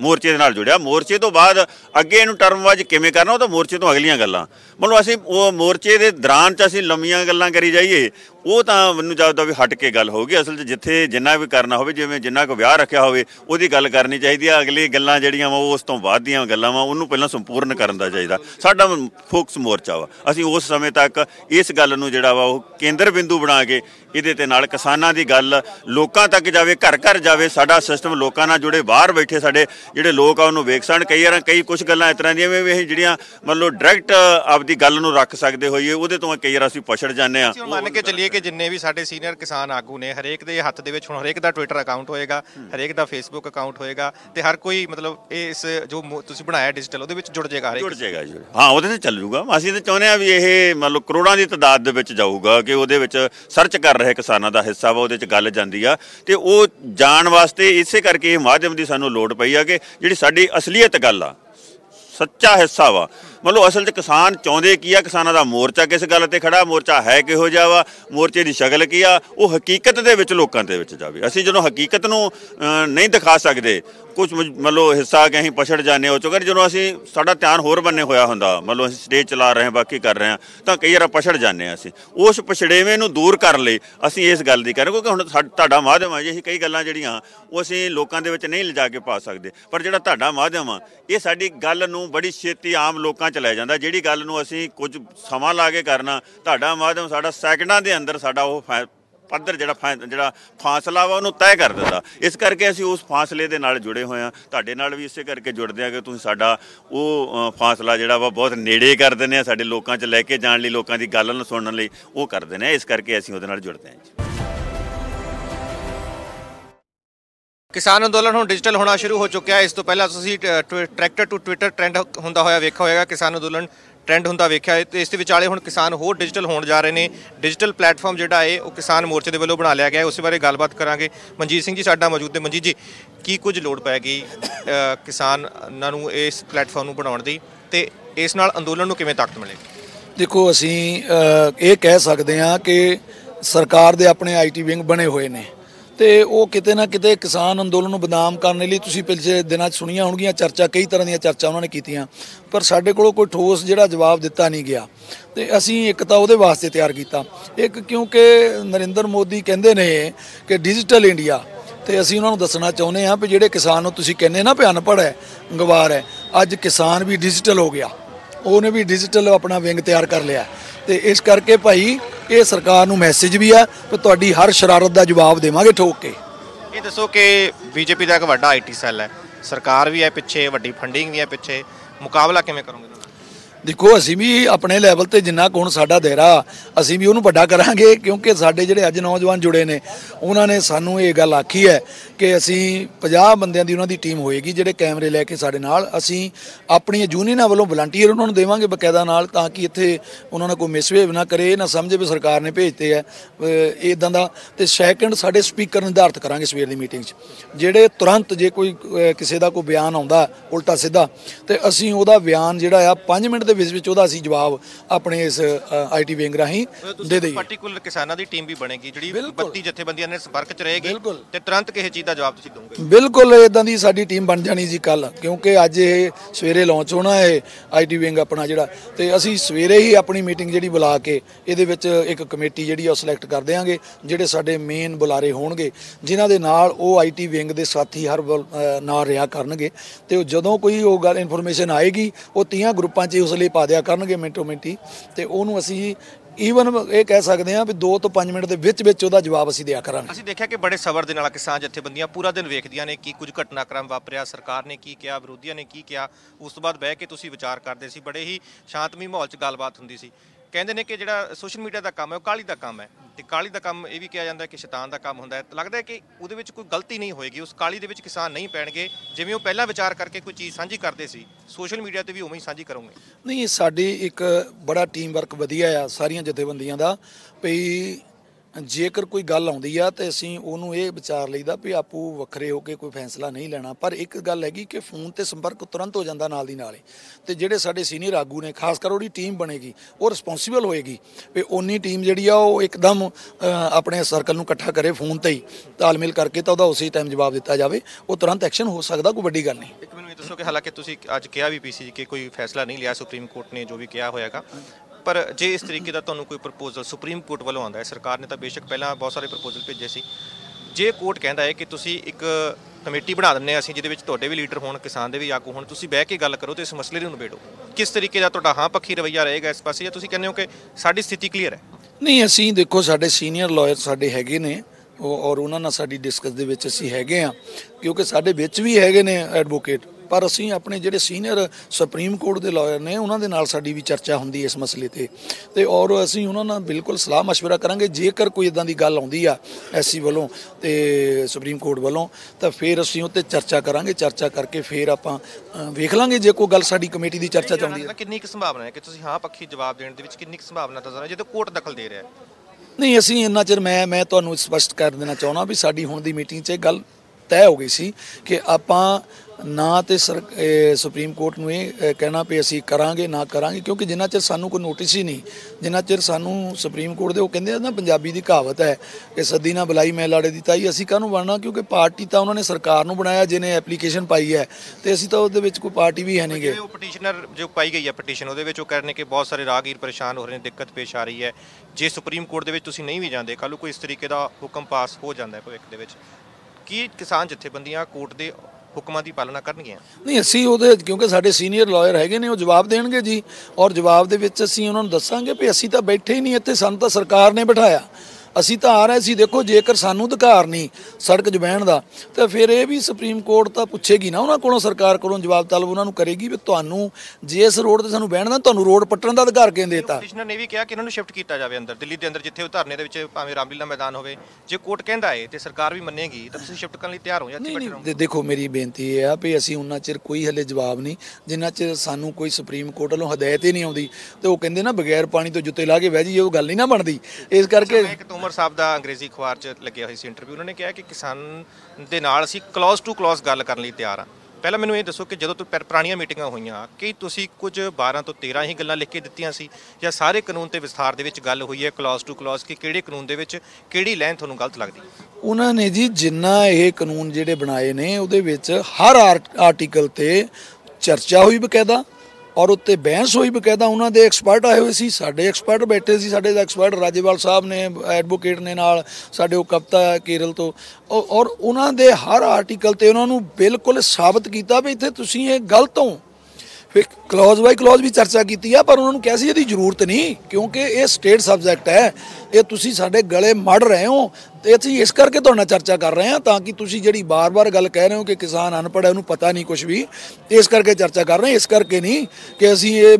ਮੋਰਚੇ ਦੇ ਨਾਲ ਜੁੜਿਆ। ਮੋਰਚੇ ਤੋਂ ਬਾਅਦ ਅੱਗੇ ਇਹਨੂੰ ਟਰਮ ਵਾਜ ਕਿਵੇਂ ਕਰਨਾ ਉਹ ਤਾਂ ਮੋਰਚੇ ਤੋਂ ਅਗਲੀਆਂ ਗੱਲਾਂ। ਮਤਲਬ ਅਸੀਂ ਉਹ ਮੋਰਚੇ ਦੇ ਦੌਰਾਨ ਚ ਅਸੀਂ ਲੰਮੀਆਂ ਗੱਲਾਂ ਕਰੀ ਜਾਈਏ। ਉਹ ਤਾਂ ਮੈਨੂੰ ਜਾਪਦਾ ਵੀ ਹਟ ਕੇ ਗੱਲ ਹੋਊਗੀ ਅਸਲ 'ਚ ਜਿੱਥੇ ਜਿੰਨਾ ਵੀ ਕਰਨਾ ਹੋਵੇ, ਜਿਵੇਂ ਜਿੰਨਾ ਕੋ ਵਿਆਹ ਰੱਖਿਆ ਹੋਵੇ, ਉਹਦੀ ਗੱਲ ਕਰਨੀ ਚਾਹੀਦੀ ਆ। ਅਗਲੀ ਗੱਲਾਂ ਜਿਹੜੀਆਂ ਵਾ, ਉਹ ਉਸ ਤੋਂ ਬਾਅਦ ਦੀਆਂ ਗੱਲਾਂ ਵਾ, ਉਹਨੂੰ ਪਹਿਲਾਂ ਸੰਪੂਰਨ ਕਰਨ ਦਾ ਚਾਹੀਦਾ। ਸਾਡਾ ਫੋਕਸ ਮੋਰਚਾ ਵਾ। ਅਸੀਂ ਉਸ ਸਮੇਂ ਤੱਕ ਇਸ ਗੱਲ ਨੂੰ ਜਿਹੜਾ ਵਾ, ਉਹ ਕੇਂਦਰ ਬਿੰਦੂ ਬਣਾ ਕੇ ਇਹਦੇ ਤੇ ਨਾਲ ਕਿਸਾਨਾਂ ਦੀ ਗੱਲ, ਲੋਕਾਂ ਤੱਕ ਜਾਵੇ ਘਰ ਘਰ ਜਾਵੇ, ਸਾਡਾ ਸਿਸਟਮ ਲੋਕਾਂ ਨਾਲ ਜੁੜੇ, ਬਾਹਰ ਬੈਠੇ ਸਾਡੇ ਜਿਹੜੇ ਲੋਕ ਆ, ਉਹਨੂੰ ਵੇਖ ਸਣ ਕਈ ਵਾਰ ਕਈ ਕੁਝ ਗੱਲਾਂ ਇਸ ਤਰ੍ਹਾਂ ਦੀਆਂ ਵੀ ਇਹ ਜਿਹੜੀਆਂ ਮੰਨ ਲਓ ਡਾਇਰੈਕਟ ਆਪਦੀ ਗੱਲ ਨੂੰ ਰੱਖ ਸਕਦੇ ਹੋਈਏ, ਉਹਦੇ ਤੋਂ ਕਈ ਵਾਰ ਅਸੀਂ ਪਛੜ ਜਾਂਦੇ ਆ ਮੰਨ ਕੇ ਚੱਲੀਏ ਕਿ ਜਿੰਨੇ ਵੀ ਸਾਡੇ ਸੀਨੀਅਰ ਕਿਸਾਨ ਆਗੂ ਨੇ, ਹਰੇਕ ਦੇ ਹੱਥ ਦੇ ਵਿੱਚ ਹੁਣ ਹਰੇਕ ਦਾ ਟਵਿੱਟਰ ਅਕਾਊਂਟ ਹੋਏਗਾ, ਹਰੇਕ ਦਾ ਫੇਸਬੁੱਕ ਅਕਾਊਂਟ ਹੋਏਗਾ ਤੇ ਹਰ ਕੋਈ ਮਤਲਬ ਇਸ ਜੋ ਮੋ- ਤੁਸੀਂ ਬਣਾਇਆ ਡਿਜੀਟਲ ਉਹਦੇ ਵਿੱਚ ਜੁੜ ਜਾਏਗਾ ਹਰੇਕ। ਜੁੜ ਜਾਏਗਾ ਜੀ। ਹਾਂ, ਉਹਦੇ ਤੇ ਚੱਲ ਜੂਗਾ ਅਸੀਂ ਤਾਂ ਚਾਹੁੰਦੇ ਆ ਵੀ ਇਹ ਮੰਨ ਲਓ ਕਰੋੜਾਂ ਦੀ ਤਾਦਾਦ ਦੇ ਵਿੱਚ ਜਾਊਗਾ ਕਿ ਉਹਦੇ ਵਿੱਚ ਸਰਚ ਕਰ ਰਹੇ ਕਿਸਾਨਾਂ ਦਾ ਹਿੱਸਾ ਵਾ, ਉਹਦੇ ਚ ਗੱਲ ਜਾਂਦੀ ਆ। ਤੇ ਉਹ ਜਾਣ ਵਾਸਤੇ ਇਸੇ ਕਰਕੇ ਇਹ ਮਾਧਿਅਮ ਦੀ ਸਾਨੂੰ ਲੋੜ ਪਈ ਆ ਕਿ ਜਿਹੜੀ ਸਾਡੀ ਅਸਲੀਅਤ ਗੱਲ ਆ, ਸੱਚਾ ਹਿੱਸਾ ਵਾ ਮਤਲਬ ਅਸਲ 'ਚ ਕਿਸਾਨ ਚਾਹੁੰਦੇ ਕੀ ਆ? ਕਿਸਾਨਾਂ ਦਾ ਮੋਰਚਾ ਕਿਸ ਗੱਲ ਤੇ ਖੜਾ? ਮੋਰਚਾ ਹੈ ਕਿਹੋ ਜਿਹਾ ਵਾ? ਮੋਰਚੇ ਦੀ ਸ਼ਕਲ ਕੀ ਆ? ਉਹ ਹਕੀਕਤ ਦੇ ਵਿੱਚ ਲੋਕਾਂ ਦੇ ਵਿੱਚ ਜਾਵੇ। ਅਸੀਂ ਜਦੋਂ ਹਕੀਕਤ ਨੂੰ ਨਹੀਂ ਦਿਖਾ ਸਕਦੇ ਕੁਝ ਮਤਲਬ ਹਿੱਸਾ ਕਿ ਅਸੀਂ ਪਛੜ ਜਾਂਦੇ ਹੋ ਚੁੱਕਾ ਜਦੋਂ ਅਸੀਂ ਸਾਡਾ ਧਿਆਨ ਹੋਰ ਬੰਨੇ ਹੋਇਆ ਹੁੰਦਾ, ਮਤਲਬ ਅਸੀਂ ਸਟੇਜ ਚਲਾ ਰਹੇ ਹਾਂ, ਬਾਕੀ ਕਰ ਰਹੇ ਹਾਂ, ਤਾਂ ਕਈ ਵਾਰ ਪਛੜ ਜਾਂਦੇ ਹਾਂ ਅਸੀਂ। ਉਸ ਪਛੜੇਵੇਂ ਨੂੰ ਦੂਰ ਕਰਨ ਲਈ ਅਸੀਂ ਇਸ ਗੱਲ ਦੀ ਕਰ ਰਹੇ ਕਿਉਂਕਿ ਹੁਣ ਸਾ- ਤੁਹਾਡਾ ਮਾਧਿਅਮ ਹੈ ਜੀ, ਅਸੀਂ ਕਈ ਗੱਲਾਂ ਜਿਹੜੀਆਂ, ਉਹ ਅਸੀਂ ਲੋਕਾਂ ਦੇ ਵਿੱਚ ਨਹੀਂ ਲਿਜਾ ਕੇ ਪਾ ਸਕਦੇ। ਪਰ ਜਿਹੜਾ ਤੁਹਾਡਾ ਮਾਧਿਅਮ ਆ, ਇਹ ਸਾਡੀ ਗੱਲ ਨੂੰ ਬੜੀ ਛੇਤੀ ਆਮ ਲੋਕਾਂ 'ਚ ਲੈ ਜਾਂਦਾ, ਜਿਹੜੀ ਗੱਲ ਨੂੰ ਅਸੀਂ ਕੁਝ ਸਮਾਂ ਲਾ ਕੇ ਕਰਨਾ, ਤੁਹਾਡਾ ਮਾਧਿਅਮ ਸਾਡਾ ਸੈਕਿੰਡਾਂ ਦੇ ਅੰਦਰ ਸਾਡਾ ਉਹ ਫੈ- ਪੱਧਰ ਜਿਹੜਾ ਫੈ- ਜਿਹੜਾ ਫਾਸਲਾ ਵਾ ਉਹਨੂੰ ਤੈਅ ਕਰ ਦਿੰਦਾ। ਇਸ ਕਰਕੇ ਅਸੀਂ ਉਸ ਫਾਸਲੇ ਦੇ ਨਾਲ ਜੁੜੇ ਹੋਏ ਆ ਤੁਹਾਡੇ ਨਾਲ ਵੀ ਇਸੇ ਕਰਕੇ ਜੁੜਦੇ ਆ ਕਿ ਤੁਸੀਂ ਸਾਡਾ ਉਹ ਫਾਸਲਾ ਜਿਹੜਾ ਵਾ ਬਹੁਤ ਨੇੜੇ ਕਰ ਦਿੰਦੇ ਆ ਸਾਡੇ ਲੋਕਾਂ 'ਚ ਲੈ ਕੇ ਜਾਣ ਲਈ, ਲੋਕਾਂ ਦੀ ਗੱਲ ਨੂੰ ਸੁਣਨ ਲਈ ਉਹ ਕਰ ਦਿੰਦੇ ਆ ਇਸ ਕਰਕੇ ਅਸੀਂ ਉਹਦੇ ਨਾਲ ਜੁੜਦੇ ਆ ਜੀ। ਕਿਸਾਨ ਅੰਦੋਲਨ ਹੁਣ ਡਿਜੀਟਲ ਹੋਣਾ ਸ਼ੁਰੂ ਹੋ ਚੁੱਕਿਆ ਹੈ। ਇਸ ਤੋਂ ਪਹਿਲਾਂ ਤੁਸੀਂ ਟ- ਟਵ- ਟਰੈਕਟਰ ਟੂ ਟਵਿੱਟਰ ਟ੍ਰੈਂਡ ਹੁੰਦਾ ਹੋਇਆ ਵੇਖਿਆ ਹੋਵੇਗਾ ਕਿਸਾਨ ਅੰਦੋਲਨ ਟ੍ਰੈਂਡ ਹੁੰਦਾ ਵੇਖਿਆ ਹੈ। ਤੇ ਇਸ ਦੇ ਵਿਚਾਲੇ ਹੁਣ ਕਿਸਾਨ ਹੋਰ ਡਿਜੀਟਲ ਹੋਣ ਜਾ ਰਹੇ ਨੇ। ਡਿਜੀਟਲ ਪਲੇਟਫਾਰਮ ਜਿਹੜਾ ਹੈ, ਉਹ ਕਿਸਾਨ ਮੋਰਚੇ ਦੇ ਵੱਲੋਂ ਬਣਾ ਲਿਆ ਗਿਆ ਹੈ। ਉਸੇ ਬਾਰੇ ਗੱਲਬਾਤ ਕਰਾਂਗੇ। ਮਨਜੀਤ ਸਿੰਘ ਜੀ ਸਾਡਾ ਮੌਜੂਦ ਨੇ। ਮਨਜੀਤ ਜੀ, ਕੀ ਕੁਝ ਲੋੜ ਪੈਗੀ ਕਿਸਾਨਾਂ ਨੂੰ ਇਸ ਪਲੇਟਫਾਰਮ ਨੂੰ ਬਣਾਉਣ ਦੀ? ਤੇ ਇਸ ਨਾਲ ਅੰਦੋਲਨ ਨੂੰ ਕਿਵੇਂ ਤਾਕਤ ਮਿਲੇਗੀ ਦੇਖੋ, ਅਸੀਂ ਇਹ ਕਹਿ ਸਕਦੇ ਹਾਂ ਕਿ ਸਰਕਾਰ ਦੇ ਆਪਣੇ ਆਈਟੀ ਵਿੰਗ ਬਣੇ ਹੋਏ ਨੇ। ਤੇ ਉਹ ਕਿਤੇ ਨਾ ਕਿਤੇ ਕਿਸਾਨ ਅੰਦੋਲਨ ਨੂੰ ਬਦਨਾਮ ਕਰਨ ਲਈ ਤੁਸੀਂ ਪਿਛਲੇ ਦਿਨਾਂ 'ਚ ਸੁਣੀਆਂ ਹੋਣਗੀਆਂ, ਚਰਚਾ ਕਈ ਤਰ੍ਹਾਂ ਦੀਆਂ ਚਰਚਾ ਉਹਨਾਂ ਨੇ ਕੀਤੀਆਂ, ਪਰ ਸਾਡੇ ਕੋਲੋਂ ਕੋਈ ਠੋਸ ਜਿਹੜਾ ਜਵਾਬ ਦਿੱਤਾ ਨਹੀਂ ਗਿਆ। ਤੇ ਅਸੀਂ ਇੱਕ ਤਾਂ ਉਹਦੇ ਵਾਸਤੇ ਤਿਆਰ ਕੀਤਾ। ਇੱਕ ਕਿਉਂਕਿ ਨਰਿੰਦਰ ਮੋਦੀ ਕਹਿੰਦੇ ਨੇ ਕਿ ਡਿਜੀਟਲ ਇੰਡੀਆ, ਤੇ ਅਸੀਂ ਉਹਨਾਂ ਨੂੰ ਦੱਸਣਾ ਚਾਹੁੰਦੇ ਹਾਂ ਵੀ ਜਿਹੜੇ ਕਿਸਾਨ ਨੂੰ ਤੁਸੀਂ ਕਹਿੰਦੇ ਨਾ ਵੀ ਅਨਪੜ੍ਹ ਹੈ, ਗਵਾਰ ਹੈ, ਅੱਜ ਕਿਸਾਨ ਵੀ ਡਿਜੀਟਲ ਹੋ ਗਿਆ। ਉਹਨੇ ਵੀ ਡਿਜੀਟਲ ਆਪਣਾ ਵਿੰਗ ਤਿਆਰ ਕਰ ਲਿਆ। ਤੇ ਇਸ ਕਰਕੇ ਭਾਈ, ਇਹ ਸਰਕਾਰ ਨੂੰ ਮੈਸੇਜ ਵੀ ਆ ਕਿ ਤੁਹਾਡੀ ਹਰ ਸ਼ਰਾਰਤ ਦਾ ਜਵਾਬ ਦੇਵਾਂਗੇ ਠੋਕ ਕੇ। ਇਹ ਦੱਸੋ ਕਿ ਬੀਜੇਪੀ ਦਾ ਇੱਕ ਵੱਡਾ ਆਈਟੀ ਸੈੱਲ ਹੈ। ਸਰਕਾਰ ਵੀ ਹੈ ਪਿੱਛੇ, ਵੱਡੀ ਫੰਡਿੰਗ ਵੀ ਹੈ ਪਿੱਛੇ। ਮੁਕਾਬਲਾ ਕਿਵੇਂ ਕਰੋਗੇ ਦੇਖੋ, ਅਸੀਂ ਵੀ ਆਪਣੇ ਲੈਵਲ ਤੇ ਜਿੰਨਾ ਕੁ ਹੁਣ ਸਾਡਾ ਦਾਇਰਾ ਅਸੀਂ ਵੀ ਉਹਨੂੰ ਵੱਡਾ ਕਰਾਂਗੇ, ਕਿਉਂਕਿ ਸਾਡੇ ਜਿਹੜੇ ਅੱਜ ਨੌਜਵਾਨ ਜੁੜੇ ਨੇ, ਉਹਨਾਂ ਨੇ ਸਾਨੂੰ ਇਹ ਗੱਲ ਆਖੀ ਹੈ ਕਿ ਅਸੀਂ 50 ਬੰਦਿਆਂ ਦੀ ਉਹਨਾਂ ਦੀ ਟੀਮ ਹੋਏਗੀ ਜਿਹੜੇ ਕੈਮਰੇ ਲੈ ਕੇ ਸਾਡੇ ਨਾਲ। ਅਸੀਂ ਆਪਣੀਆਂ ਯੂਨੀਅਨਾਂ ਵੱਲੋਂ ਵਲੰਟੀਅਰ ਉਹਨਾਂ ਨੂੰ ਦੇਵਾਂਗੇ ਬਕਾਇਦਾ ਨਾਲ, ਤਾਂ ਕਿ ਇੱਥੇ ਉਹਨਾਂ ਨਾਲ ਕੋਈ ਮਿਸਬਿਹੇਵ ਨਾ ਕਰੇ ਇਹ ਨਾ ਸਮਝੇ ਵੀ ਸਰਕਾਰ ਨੇ ਭੇਜਤੇ ਆ ਇਦਾਂ ਦਾ। ਤੇ ਸੈਕੰਡ ਸਾਡੇ ਸਪੀਕਰ ਨਿਰਧਾਰਤ ਕਰਾਂਗੇ ਸਵੇਰ ਦੀ ਮੀਟਿੰਗ 'ਚ। ਜਿਹੜੇ ਤੁਰੰਤ ਜੇ ਕੋਈ ਕਿਸੇ ਦਾ ਕੋਈ ਬਿਆਨ ਆਉਂਦਾ, ਉਲਟਾ ਸਿੱਧਾ, ਤੇ ਅਸੀਂ ਉਹਦਾ ਬਿਆਨ ਜਿਹੜਾ ਆ 5 ਮਿੰਟ ਦੇ ਵਿੱਚ ਵਿੱਚ ਉਹਦਾ ਅਸੀਂ ਜਵਾਬ ਆਪਣੇ ਇਸ ਆਈਟੀ ਵਿੰਗ ਰਾਹੀਂ ਦੇ ਦਈਏ ਪਾਰਟਿਕੂਲਰ ਕਿਸਾਨਾਂ ਦੀ ਟੀਮ ਵੀ ਬਣੇਗੀ ਜਿਹੜੀ ਬਿਲਕੁਲ। 32 ਜਥੇਬੰਦੀਆਂ ਨੇ ਸੰਪਰਕ 'ਚ ਰਹੇਗੀ। ਤੇ ਤੁਰੰਤ ਕਿਸੇ ਚੀਜ਼ ਦਾ ਜਵਾਬ ਤੁਸੀਂ ਦੋਗੇ ਬਿਲਕੁਲ ਇਦਾਂ ਦੀ ਸਾਡੀ ਟੀਮ ਬਣ ਜਾਣੀ ਜੀ ਕੱਲ ਕਿਉਂਕਿ ਅੱਜ ਇਹ ਸਵੇਰੇ ਲਾਂਚ ਹੋਣਾ ਹੈ ਆਈਟੀ ਵਿੰਗ ਆਪਣਾ ਜਿਹੜਾ ਤੇ ਅਸੀਂ ਸਵੇਰੇ ਹੀ ਆਪਣੀ ਮੀਟਿੰਗ ਜਿਹੜੀ ਬੁਲਾ ਕੇ ਇਹਦੇ ਵਿੱਚ ਇੱਕ ਕਮੇਟੀ ਜਿਹੜੀ ਆ ਉਹ ਸਿਲੈਕਟ ਕਰ ਦਿਆਂਗੇ ਜਿਹੜੇ ਸਾਡੇ ਮੇਨ ਬੁਲਾਰੇ ਹੋਣਗੇ ਜਿਨ੍ਹਾਂ ਦੇ ਨਾਲ ਉਹ ਆਈਟੀ ਵਿੰਗ ਦੇ ਸਾਥੀ ਹਰ ਨਾਲ ਰਿਹਾ ਕਰਨਗੇ ਤੇ ਉਹ ਜਦੋਂ ਕੋਈ ਉਹ ਗੱਲ ਇਨਫੋਰਮੇਸ਼ਨ ਆਏਗੀ ਉਹ 30 ਗਰੁੱਪਾਂ 'ਚ ਉਸ ਲਈ ਪਾ ਦਿਆ ਕਰਨਗੇ ਮਿੰਟੋ ਮਿੰਟੀ ਤੇ ਉਹਨੂੰ ਅਸੀਂ ਈਵਨ ਇਹ ਕਹਿ ਸਕਦੇ ਹਾਂ ਵੀ 2 ਤੋਂ 5 ਮਿੰਟ ਦੇ ਵਿੱਚ ਵਿੱਚ ਉਹਦਾ ਜਵਾਬ ਅਸੀਂ ਦਿਆ ਕਰਾਂਗੇ। ਅਸੀਂ ਦੇਖਿਆ ਕਿ ਬੜੇ ਸਬਰ ਦੇ ਨਾਲ ਕਿਸਾਨ ਜਥੇਬੰਦੀਆਂ ਪੂਰਾ ਦਿਨ ਵੇਖਦੀਆਂ ਨੇ ਕਿ ਕੁਝ ਘਟਨਾਕ੍ਰਮ ਵਾਪਰਿਆ, ਸਰਕਾਰ ਨੇ ਕੀ ਕਿਹਾ, ਵਿਰੋਧੀਆਂ ਨੇ ਕੀ ਕਿਹਾ, ਉਸ ਤੋਂ ਬਾਅਦ ਬਹਿ ਕੇ ਤੁਸੀਂ ਵਿਚਾਰ ਕਰਦੇ ਸੀ, ਬੜੇ ਹੀ ਸ਼ਾਂਤਮਈ ਮਾਹੌਲ 'ਚ ਗੱਲਬਾਤ ਹੁੰਦੀ ਸੀ। ਕਹਿੰਦੇ ਨੇ ਕਿ ਜਿਹੜਾ ਸੋਸ਼ਲ ਮੀਡੀਆ ਦਾ ਕੰਮ ਹੈ, ਉਹ ਕਾਲੀ ਦਾ ਕੰਮ ਹੈ। ਤੇ ਕਾਲੀ ਦਾ ਕੰਮ ਇਹ ਵੀ ਕਿਹਾ ਜਾਂਦਾ ਕਿ ਸ਼ੈਤਾਨ ਦਾ ਕੰਮ ਹੁੰਦਾ ਹੈ। ਲੱਗਦਾ ਹੈ ਕਿ ਉਹਦੇ ਵਿੱਚ ਕੋਈ ਗਲਤੀ ਨਹੀਂ ਹੋਏਗੀ, ਉਸ ਕਾਲੀ ਦੇ ਵਿੱਚ ਕਿਸਾਨ ਨਹੀਂ ਪੈਣਗੇ। ਜਿਵੇਂ ਉਹ ਪਹਿਲਾਂ ਵਿਚਾਰ ਕਰਕੇ ਕੋਈ ਚੀਜ਼ ਸਾਂਝੀ ਕਰਦੇ ਸੀ, ਸੋਸ਼ਲ ਮੀਡੀਆ ਤੇ ਵੀ ਉਵੇਂ ਹੀ ਸਾਂਝੀ ਕਰੋਗੇ। ਨਹੀਂ, ਸਾਡੀ ਇੱਕ ਬੜਾ ਟੀਮ ਵਰਕ ਵਧੀਆ ਆ ਸਾਰੀਆਂ ਜਥੇਬੰਦੀਆਂ ਦਾ। ਵੀ ਜੇਕਰ ਕੋਈ ਗੱਲ ਆਉਂਦੀ ਆ ਤੇ ਅਸੀਂ ਉਹਨੂੰ ਇਹ ਵਿਚਾਰ ਲਈਦਾ ਵੀ ਆਪੂ ਵੱਖਰੇ ਹੋ ਕੇ ਕੋਈ ਫੈਸਲਾ ਨਹੀਂ ਲੈਣਾ, ਪਰ ਇੱਕ ਗੱਲ ਹੈਗੀ ਕਿ ਫੋਨ ਤੇ ਸੰਪਰਕ ਤੁਰੰਤ ਹੋ ਜਾਂਦਾ ਨਾਲ ਦੀ ਨਾਲ ਹੀ। ਤੇ ਜਿਹੜੇ ਸਾਡੇ ਸੀਨੀਅਰ ਆਗੂ ਨੇ, ਖਾਸ ਕਰ ਉਹਦੀ ਟੀਮ ਬਣੇਗੀ, ਉਹ ਰਿਸਪੌਂਸਿਬਲ ਹੋਏਗੀ ਵੀ ਉਨੀ ਟੀਮ ਜਿਹੜੀ ਆ ਉਹ ਇੱਕਦਮ ਆਪਣੇ ਸਰਕਲ ਨੂੰ ਇਕੱਠਾ ਕਰੇ ਫੋਨ ਤੇ ਹੀ, ਤਾਲਮੇਲ ਕਰਕੇ ਤਾਂ ਉਹਦਾ ਉਸੇ ਟਾਈਮ ਜਵਾਬ ਦਿੱਤਾ ਜਾਵੇ, ਉਹ ਤੁਰੰਤ ਐਕਸ਼ਨ ਹੋ ਸਕਦਾ, ਕੋਈ ਵੱਡੀ ਗੱਲ ਨਹੀਂ। ਇੱਕ ਮੈਨੂੰ ਇਹ ਦੱਸੋ ਕਿ ਹਾਲਾਂਕਿ ਤੁਸੀਂ ਅੱਜ ਕਿਹਾ ਵੀ ਪੀਸੀ ਕਿ ਕੋਈ ਫੈਸਲਾ ਨਹੀਂ ਲਿਆ ਸੁਪਰੀਮ ਕੋਰਟ ਨੇ, ਜੋ ਵੀ ਕਿਹਾ ਹੋਇਆਗਾ। ਪਰ ਜੇ ਇਸ ਤਰੀਕੇ ਦਾ ਤੁਹਾਨੂੰ ਕੋਈ ਪ੍ਰਪੋਜ਼ਲ ਸੁਪਰੀਮ ਕੋਰਟ ਵੱਲੋਂ ਆਉਂਦਾ ਹੈ, ਸਰਕਾਰ ਨੇ ਤਾਂ ਬੇਸ਼ੱਕ ਪਹਿਲਾਂ ਬਹੁਤ ਸਾਰੇ ਪ੍ਰਪੋਜ਼ਲ ਭੇਜੇ ਸੀ। ਜੇ ਕੋਰਟ ਕਹਿੰਦਾ ਹੈ ਕਿ ਤੁਸੀਂ ਇੱਕ ਕਮੇਟੀ ਬਣਾ ਦਿੰਦੇ ਹਾਂ ਅਸੀਂ, ਜਿਹਦੇ ਵਿੱਚ ਤੁਹਾਡੇ ਵੀ ਲੀਡਰ ਹੋਣ, ਕਿਸਾਨ ਦੇ ਵੀ ਆਗੂ ਹੋਣ, ਤੁਸੀਂ ਬਹਿ ਕੇ ਗੱਲ ਕਰੋ ਤੇ ਇਸ ਮਸਲੇ ਨੂੰ ਨਿਬੇੜੋ। ਕਿਸ ਤਰੀਕੇ ਦਾ ਤੁਹਾਡਾ ਹਾਂ ਪੱਖੀ ਰਵੱਈਆ ਰਹੇਗਾ ਇਸ ਪਾਸੇ ਜਾਂ ਤੁਸੀਂ ਕਹਿੰਦੇ ਹੋ ਕਿ ਸਾਡੀ ਸਥਿਤੀ ਕਲੀਅਰ ਹੈ? ਨਹੀਂ, ਅਸੀਂ ਦੇਖੋ, ਸਾਡੇ ਸੀਨੀਅਰ ਲਾਇਰ ਸਾਡੇ ਹੈਗੇ ਨੇ, ਉਹ ਔਰ ਉਹਨਾਂ ਨਾਲ ਸਾਡੀ ਡਿਸਕਸ ਦੇ ਵਿੱਚ ਅਸੀਂ ਹੈਗੇ ਆ ਕਿਉਂਕਿ ਸਾਡੇ ਵਿੱਚ ਵੀ ਹੈਗੇ ਨੇ ਐਡਵੋਕੇਟ ਪਰ ਅਸੀਂ ਆਪਣੇ ਜਿਹੜੇ ਸੀਨੀਅਰ ਸੁਪਰੀਮ ਕੋਰਟ ਦੇ ਲਾਇਰ ਨੇ ਉਹਨਾਂ ਦੇ ਨਾਲ ਸਾਡੀ ਵੀ ਚਰਚਾ ਹੁੰਦੀ ਹੈ ਇਸ ਮਸਲੇ ਤੇ ਤੇ ਔਰ ਅਸੀਂ ਉਹਨਾਂ ਨਾਲ ਬਿਲਕੁਲ ਸਲਾਹ مشورہ ਕਰਾਂਗੇ ਜੇਕਰ ਕੋਈ ਇਦਾਂ ਦੀ ਗੱਲ ਆਉਂਦੀ ਆ ਐਸਸੀ ਵੱਲੋਂ ਤੇ ਸੁਪਰੀਮ ਕੋਰਟ ਵੱਲੋਂ ਤਾਂ ਫਿਰ ਅਸੀਂ ਉਹ ਤੇ ਚਰਚਾ ਕਰਾਂਗੇ ਚਰਚਾ ਕਰਕੇ ਫਿਰ ਆਪਾਂ ਅ, ਵੇਖ ਲਾਂਗੇ ਜੇ ਕੋਈ ਗੱਲ ਸਾਡੀ ਕਮੇਟੀ ਦੀ ਚਰਚਾ ਚ ਆਉਂਦੀ ਹੈ ਕਿੰਨੀ ਕੁ ਸੰਭਾਵਨਾ ਹੈ ਕਿ ਤੁਸੀਂ ਹਾਂ ਪੱਖੀ ਜਵਾਬ ਦੇਣ ਦੇ ਵਿੱਚ ਕਿੰਨੀ ਕੁ ਸੰਭਾਵਨਾ ਨਜ਼ਰ ਆ ਜਦੋਂ ਕੋਰਟ ਦਖਲ ਦੇ ਰਿਹਾ ਹੈ ਨਹੀਂ ਅਸੀਂ ਇੰਨਾ ਚਿਰ ਮੈਂ ਮੈਂ ਤੁਹਾਨੂੰ ਸਪਸ਼ਟ ਕਰ ਦੇਣਾ ਚਾਹੁੰਦਾ ਵੀ ਸਾਡੀ ਹੁਣ ਦੀ ਮੀਟਿੰਗ 'ਚ ਇਹ ਗੱਲ ਤੈਅ ਹੋ ਗਈ ਸੀ ਕਿ ਆਪਾਂ ਨਾ ਤੇ ਸਰ ਸੁਪਰੀਮ ਕੋਰਟ ਨੂੰ ਇਹ ਕਹਿਣਾ ਵੀ ਅਸੀਂ ਕਰਾਂਗੇ, ਨਾ ਕਰਾਂਗੇ, ਕਿਉਂਕਿ ਜਿੰਨਾ ਚਿਰ ਸਾਨੂੰ ਕੋਈ ਨੋਟਿਸ ਹੀ ਨਹੀਂ, ਜਿੰਨਾ ਚਿਰ ਸਾਨੂੰ ਸੁਪਰੀਮ ਕੋਰਟ ਦੇ ਉਹ ਕਹਿੰਦੇ ਆ ਨਾ ਪੰਜਾਬੀ ਦੀ ਕਹਾਵਤ ਹੈ ਕਿ ਸੱਦੀ ਨਾ ਬੁਲਾਈ ਮੈਂ ਲਾੜੇ ਦੀ ਤਾਈ, ਅਸੀਂ ਕਾਹਨੂੰ ਬਣਨਾ, ਕਿਉਂਕਿ ਪਾਰਟੀ ਤਾਂ ਉਹਨਾਂ ਨੇ ਸਰਕਾਰ ਨੂੰ ਬਣਾਇਆ, ਜਿਹਨੇ ਐਪਲੀਕੇਸ਼ਨ ਪਾਈ ਹੈ, ਤੇ ਅਸੀਂ ਤਾਂ ਉਹਦੇ ਵਿੱਚ ਕੋਈ ਪਾਰਟੀ ਵੀ ਹੈ ਨਹੀਂਗੇ ਜਿਹੜੇ ਉਹ ਪਟੀਸ਼ਨਰ ਜੋ ਪਾਈ ਗਈ ਹੈ ਪਟੀਸ਼ਨ ਉਹਦੇ ਵਿੱਚ ਉਹ ਕਹਿ ਰਹੇ ਨੇ ਕਿ ਬਹੁਤ ਸਾਰੇ ਰਾਹਗੀਰ ਪਰੇਸ਼ਾਨ ਹੋ ਰਹੇ ਨੇ, ਦਿੱਕਤ ਪੇਸ਼ ਆ ਰਹੀ ਹੈ। ਜੇ ਸੁਪਰੀਮ ਕੋਰਟ ਦੇ ਵਿੱਚ ਤੁਸੀਂ ਨਹੀਂ ਵੀ ਜਾਂਦੇ, ਕੱਲ੍ਹ ਨੂੰ ਕੋਈ ਇਸ ਤਰੀਕੇ ਦਾ ਹੁਕਮ ਪਾਸ ਹੋ ਜਾਂਦਾ ਹੈ ਭਵਿੱਖ ਦੇ ਵਿੱਚ। ਕੀ ਕਿਸਾਨ ਜਥੇਬੰਦੀਆਂ ਕੋਰਟ ਦੇ ਹੁਕਮਾਂ ਦੀ ਪਾਲਣਾ ਕਰਨਗੀਆਂ? ਨਹੀਂ, ਅਸੀਂ ਉਹਦੇ, ਕਿਉਂਕਿ ਸਾਡੇ ਸੀਨੀਅਰ ਲਾਇਰ ਹੈਗੇ ਨੇ, ਉਹ ਜਵਾਬ ਦੇਣਗੇ ਜੀ। ਔਰ ਜਵਾਬ ਦੇ ਵਿੱਚ ਅਸੀਂ ਉਹਨਾਂ ਨੂੰ ਦੱਸਾਂਗੇ ਵੀ ਅਸੀਂ ਤਾਂ ਬੈਠੇ ਹੀ ਨਹੀਂ ਇੱਥੇ, ਸਾਨੂੰ ਤਾਂ ਸਰਕਾਰ ਨੇ ਬਿਠਾਇਆ। ਅਸੀਂ ਤਾਂ ਆ ਰਹੇ ਸੀ ਦੇਖੋ ਜੇਕਰ ਸਾਨੂੰ ਅਧਿਕਾਰ ਨਹੀਂ ਸੜਕ 'ਚ ਬਹਿਣ ਦਾ ਤਾਂ ਫਿਰ ਇਹ ਵੀ ਸੁਪਰੀਮ ਕੋਰਟ ਤਾਂ ਪੁੱਛੇਗੀ ਨਾ ਉਹਨਾਂ ਕੋਲੋਂ ਸਰਕਾਰ ਕੋਲੋਂ ਜਵਾਬ ਤਲਬ ਉਹਨਾਂ ਨੂੰ ਕਰੇਗੀ ਵੀ ਤੁਹਾਨੂੰ ਜੇ ਇਸ ਰੋਡ ਤੇ ਸਾਨੂੰ ਬਹਿਣ ਦਾ ਤੁਹਾਨੂੰ ਰੋਡ ਪੱਟਣ ਦਾ ਅਧਿਕਾਰ ਕਿਹਨੇ ਦਿੱਤਾ? ਪਟੀਸ਼ਨਰ ਨੇ ਵੀ ਕਿਹਾ ਕਿ ਇਹਨਾਂ ਨੂੰ ਸ਼ਿਫਟ ਕੀਤਾ ਜਾਵੇ ਅੰਦਰ ਦਿੱਲੀ ਦੇ ਅੰਦਰ ਜਿੱਥੇ ਉਹ ਧਰਨੇ ਦੇ ਵਿੱਚ ਭਾਵੇਂ ਰਾਮਲੀਲਾ ਮੈਦਾਨ ਹੋਵੇ ਜੇ ਕੋਰਟ ਕਹਿੰਦਾ ਹੈ ਤੇ ਸਰਕਾਰ ਵੀ ਮੰਨੇਗੀ ਤਾਂ ਤੁਸੀਂ ਸ਼ਿਫਟ ਕਰਨ ਲਈ ਤਿਆਰ ਹੋ ਜਾਂ ਇੱਥੇ ਬੈਠੇ ਰਹੋ। ਦੇਖੋ ਮੇਰੀ ਬੇਨਤੀ ਇਹ ਆ ਵੀ ਅਸੀਂ ਉਹਨਾਂ ਚਿਰ ਕੋਈ ਹਲੇ ਜਵਾਬ ਨਹੀਂ ਜਿੰਨਾ ਚਿਰ ਸਾਨੂੰ ਕੋਈ ਸੁਪਰੀਮ ਕੋਰਟ ਵੱਲੋਂ ਹਦਾਇਤ ਹੀ ਨਹੀਂ ਆਉਂਦੀ ਤੇ ਉਹ ਕਹਿੰਦੇ ਨਾ ਬਗੈਰ ਪਾਣੀ ਤੋਂ ਜੁੱਤੇ ਲਾ ਕੇ ਬਹਿ ਜਾਈਏ ਉਹ ਗੱਲ ਨਹੀਂ ਨਾ ਬਣਦੀ। ਇਸ ਕਰਕੇ ਉਮਰ ਸਾਹਿਬ ਦਾ ਅੰਗਰੇਜ਼ੀ ਅਖਬਾਰ 'ਚ ਲੱਗਿਆ ਹੋਈ ਸੀ ਇੰਟਰਵਿਊ ਉਹਨਾਂ ਨੇ ਕਿਹਾ ਕਿ ਕਿਸਾਨ ਦੇ ਨਾਲ ਅਸੀਂ ਕਲੋਜ਼ ਟੂ ਕਲੋਜ਼ ਗੱਲ ਕਰਨ ਲਈ ਤਿਆਰ ਹਾਂ। ਪਹਿਲਾਂ ਮੈਨੂੰ ਇਹ ਦੱਸੋ ਕਿ ਜਦੋਂ ਤੋਂ ਪਹਿ- ਪੁਰਾਣੀਆਂ ਮੀਟਿੰਗਾਂ ਹੋਈਆਂ, ਕਿ ਤੁਸੀਂ ਕੁਝ 12 ਤੋਂ 13 ਹੀ ਗੱਲਾਂ ਲਿਖ ਕੇ ਦਿੱਤੀਆਂ ਸੀ? ਜਾਂ ਸਾਰੇ ਕਾਨੂੰਨ ਤੇ ਵਿਸਥਾਰ ਦੇ ਵਿੱਚ ਗੱਲ ਹੋਈ ਹੈ ਕਲੋਜ਼ ਟੂ ਕਲੋਜ਼ ਕਿ ਕਿਹੜੇ ਕਾਨੂੰਨ ਦੇ ਵਿੱਚ ਕਿਹੜੀ ਲਾਈਨ ਤੁਹਾਨੂੰ ਗਲਤ ਲੱਗਦੀ? ਉਹਨਾਂ ਨੇ ਜੀ ਜਿੰਨਾ ਇਹ ਕਾਨੂੰਨ ਜਿਹੜੇ ਬਣਾਏ ਨੇ, ਉਹਦੇ ਵਿੱਚ ਹਰ ਆਰ- ਆਰਟੀਕਲ ਤੇ ਚਰਚਾ ਹੋਈ ਬਕਾਇਦਾ। ਔਰ ਉੱਤੇ ਬਹਿਸ ਹੋਈ ਬਕਾਇਦਾ ਉਹਨਾਂ ਦੇ ਐਕਸਪਰਟ ਆਏ ਹੋਏ ਸੀ, ਸਾਡੇ ਐਕਸਪਰਟ ਬੈਠੇ ਸੀ, ਸਾਡੇ ਐਕਸਪਰਟ ਰਾਜੇਵਾਲ ਸਾਹਿਬ ਨੇ, ਐਡਵੋਕੇਟ ਨੇ ਨਾਲ, ਸਾਡੇ ਉਹ ਕਪਤਾ ਕੇਰਲ ਤੋਂ। ਔਰ ਉਹਨਾਂ ਦੇ ਹਰ ਆਰਟੀਕਲ ਤੇ ਉਹਨਾਂ ਨੂੰ ਬਿਲਕੁਲ ਸਾਬਤ ਕੀਤਾ ਵੀ ਇੱਥੇ ਤੁਸੀਂ ਇਹ ਗਲਤ ਹੋ। ਕਲੌਜ਼ ਬਾਈ ਕਲੌਜ਼ ਵੀ ਚਰਚਾ ਕੀਤੀ ਆ, ਪਰ ਉਹਨਾਂ ਨੂੰ ਕਿਹਾ ਸੀ ਇਹਦੀ ਜ਼ਰੂਰਤ ਨਹੀਂ, ਕਿਉਂਕਿ ਇਹ ਸਟੇਟ ਸਬਜੈਕਟ ਹੈ, ਇਹ ਤੁਸੀਂ ਸਾਡੇ ਗਲੇ ਮੜ ਰਹੇ ਹੋ, ਤੇ ਅਸੀਂ ਇਸ ਕਰਕੇ ਤੁਹਾਡੇ ਨਾਲ ਚਰਚਾ ਕਰ ਰਹੇ ਹਾਂ, ਤਾਂ ਕਿ ਤੁਸੀਂ ਜਿਹੜੀ ਬਾਰ-ਬਾਰ ਗੱਲ ਕਹਿ ਰਹੇ ਹੋ ਕਿ ਕਿਸਾਨ ਅਨਪੜ੍ਹ ਹੈ, ਉਹਨੂੰ ਪਤਾ ਨਹੀਂ ਕੁਝ ਵੀ, ਇਸ ਕਰਕੇ ਚਰਚਾ ਕਰ ਰਹੇ ਹਾਂ, ਇਸ ਕਰਕੇ ਨਹੀਂ ਕਿ ਅਸੀਂ ਇਹ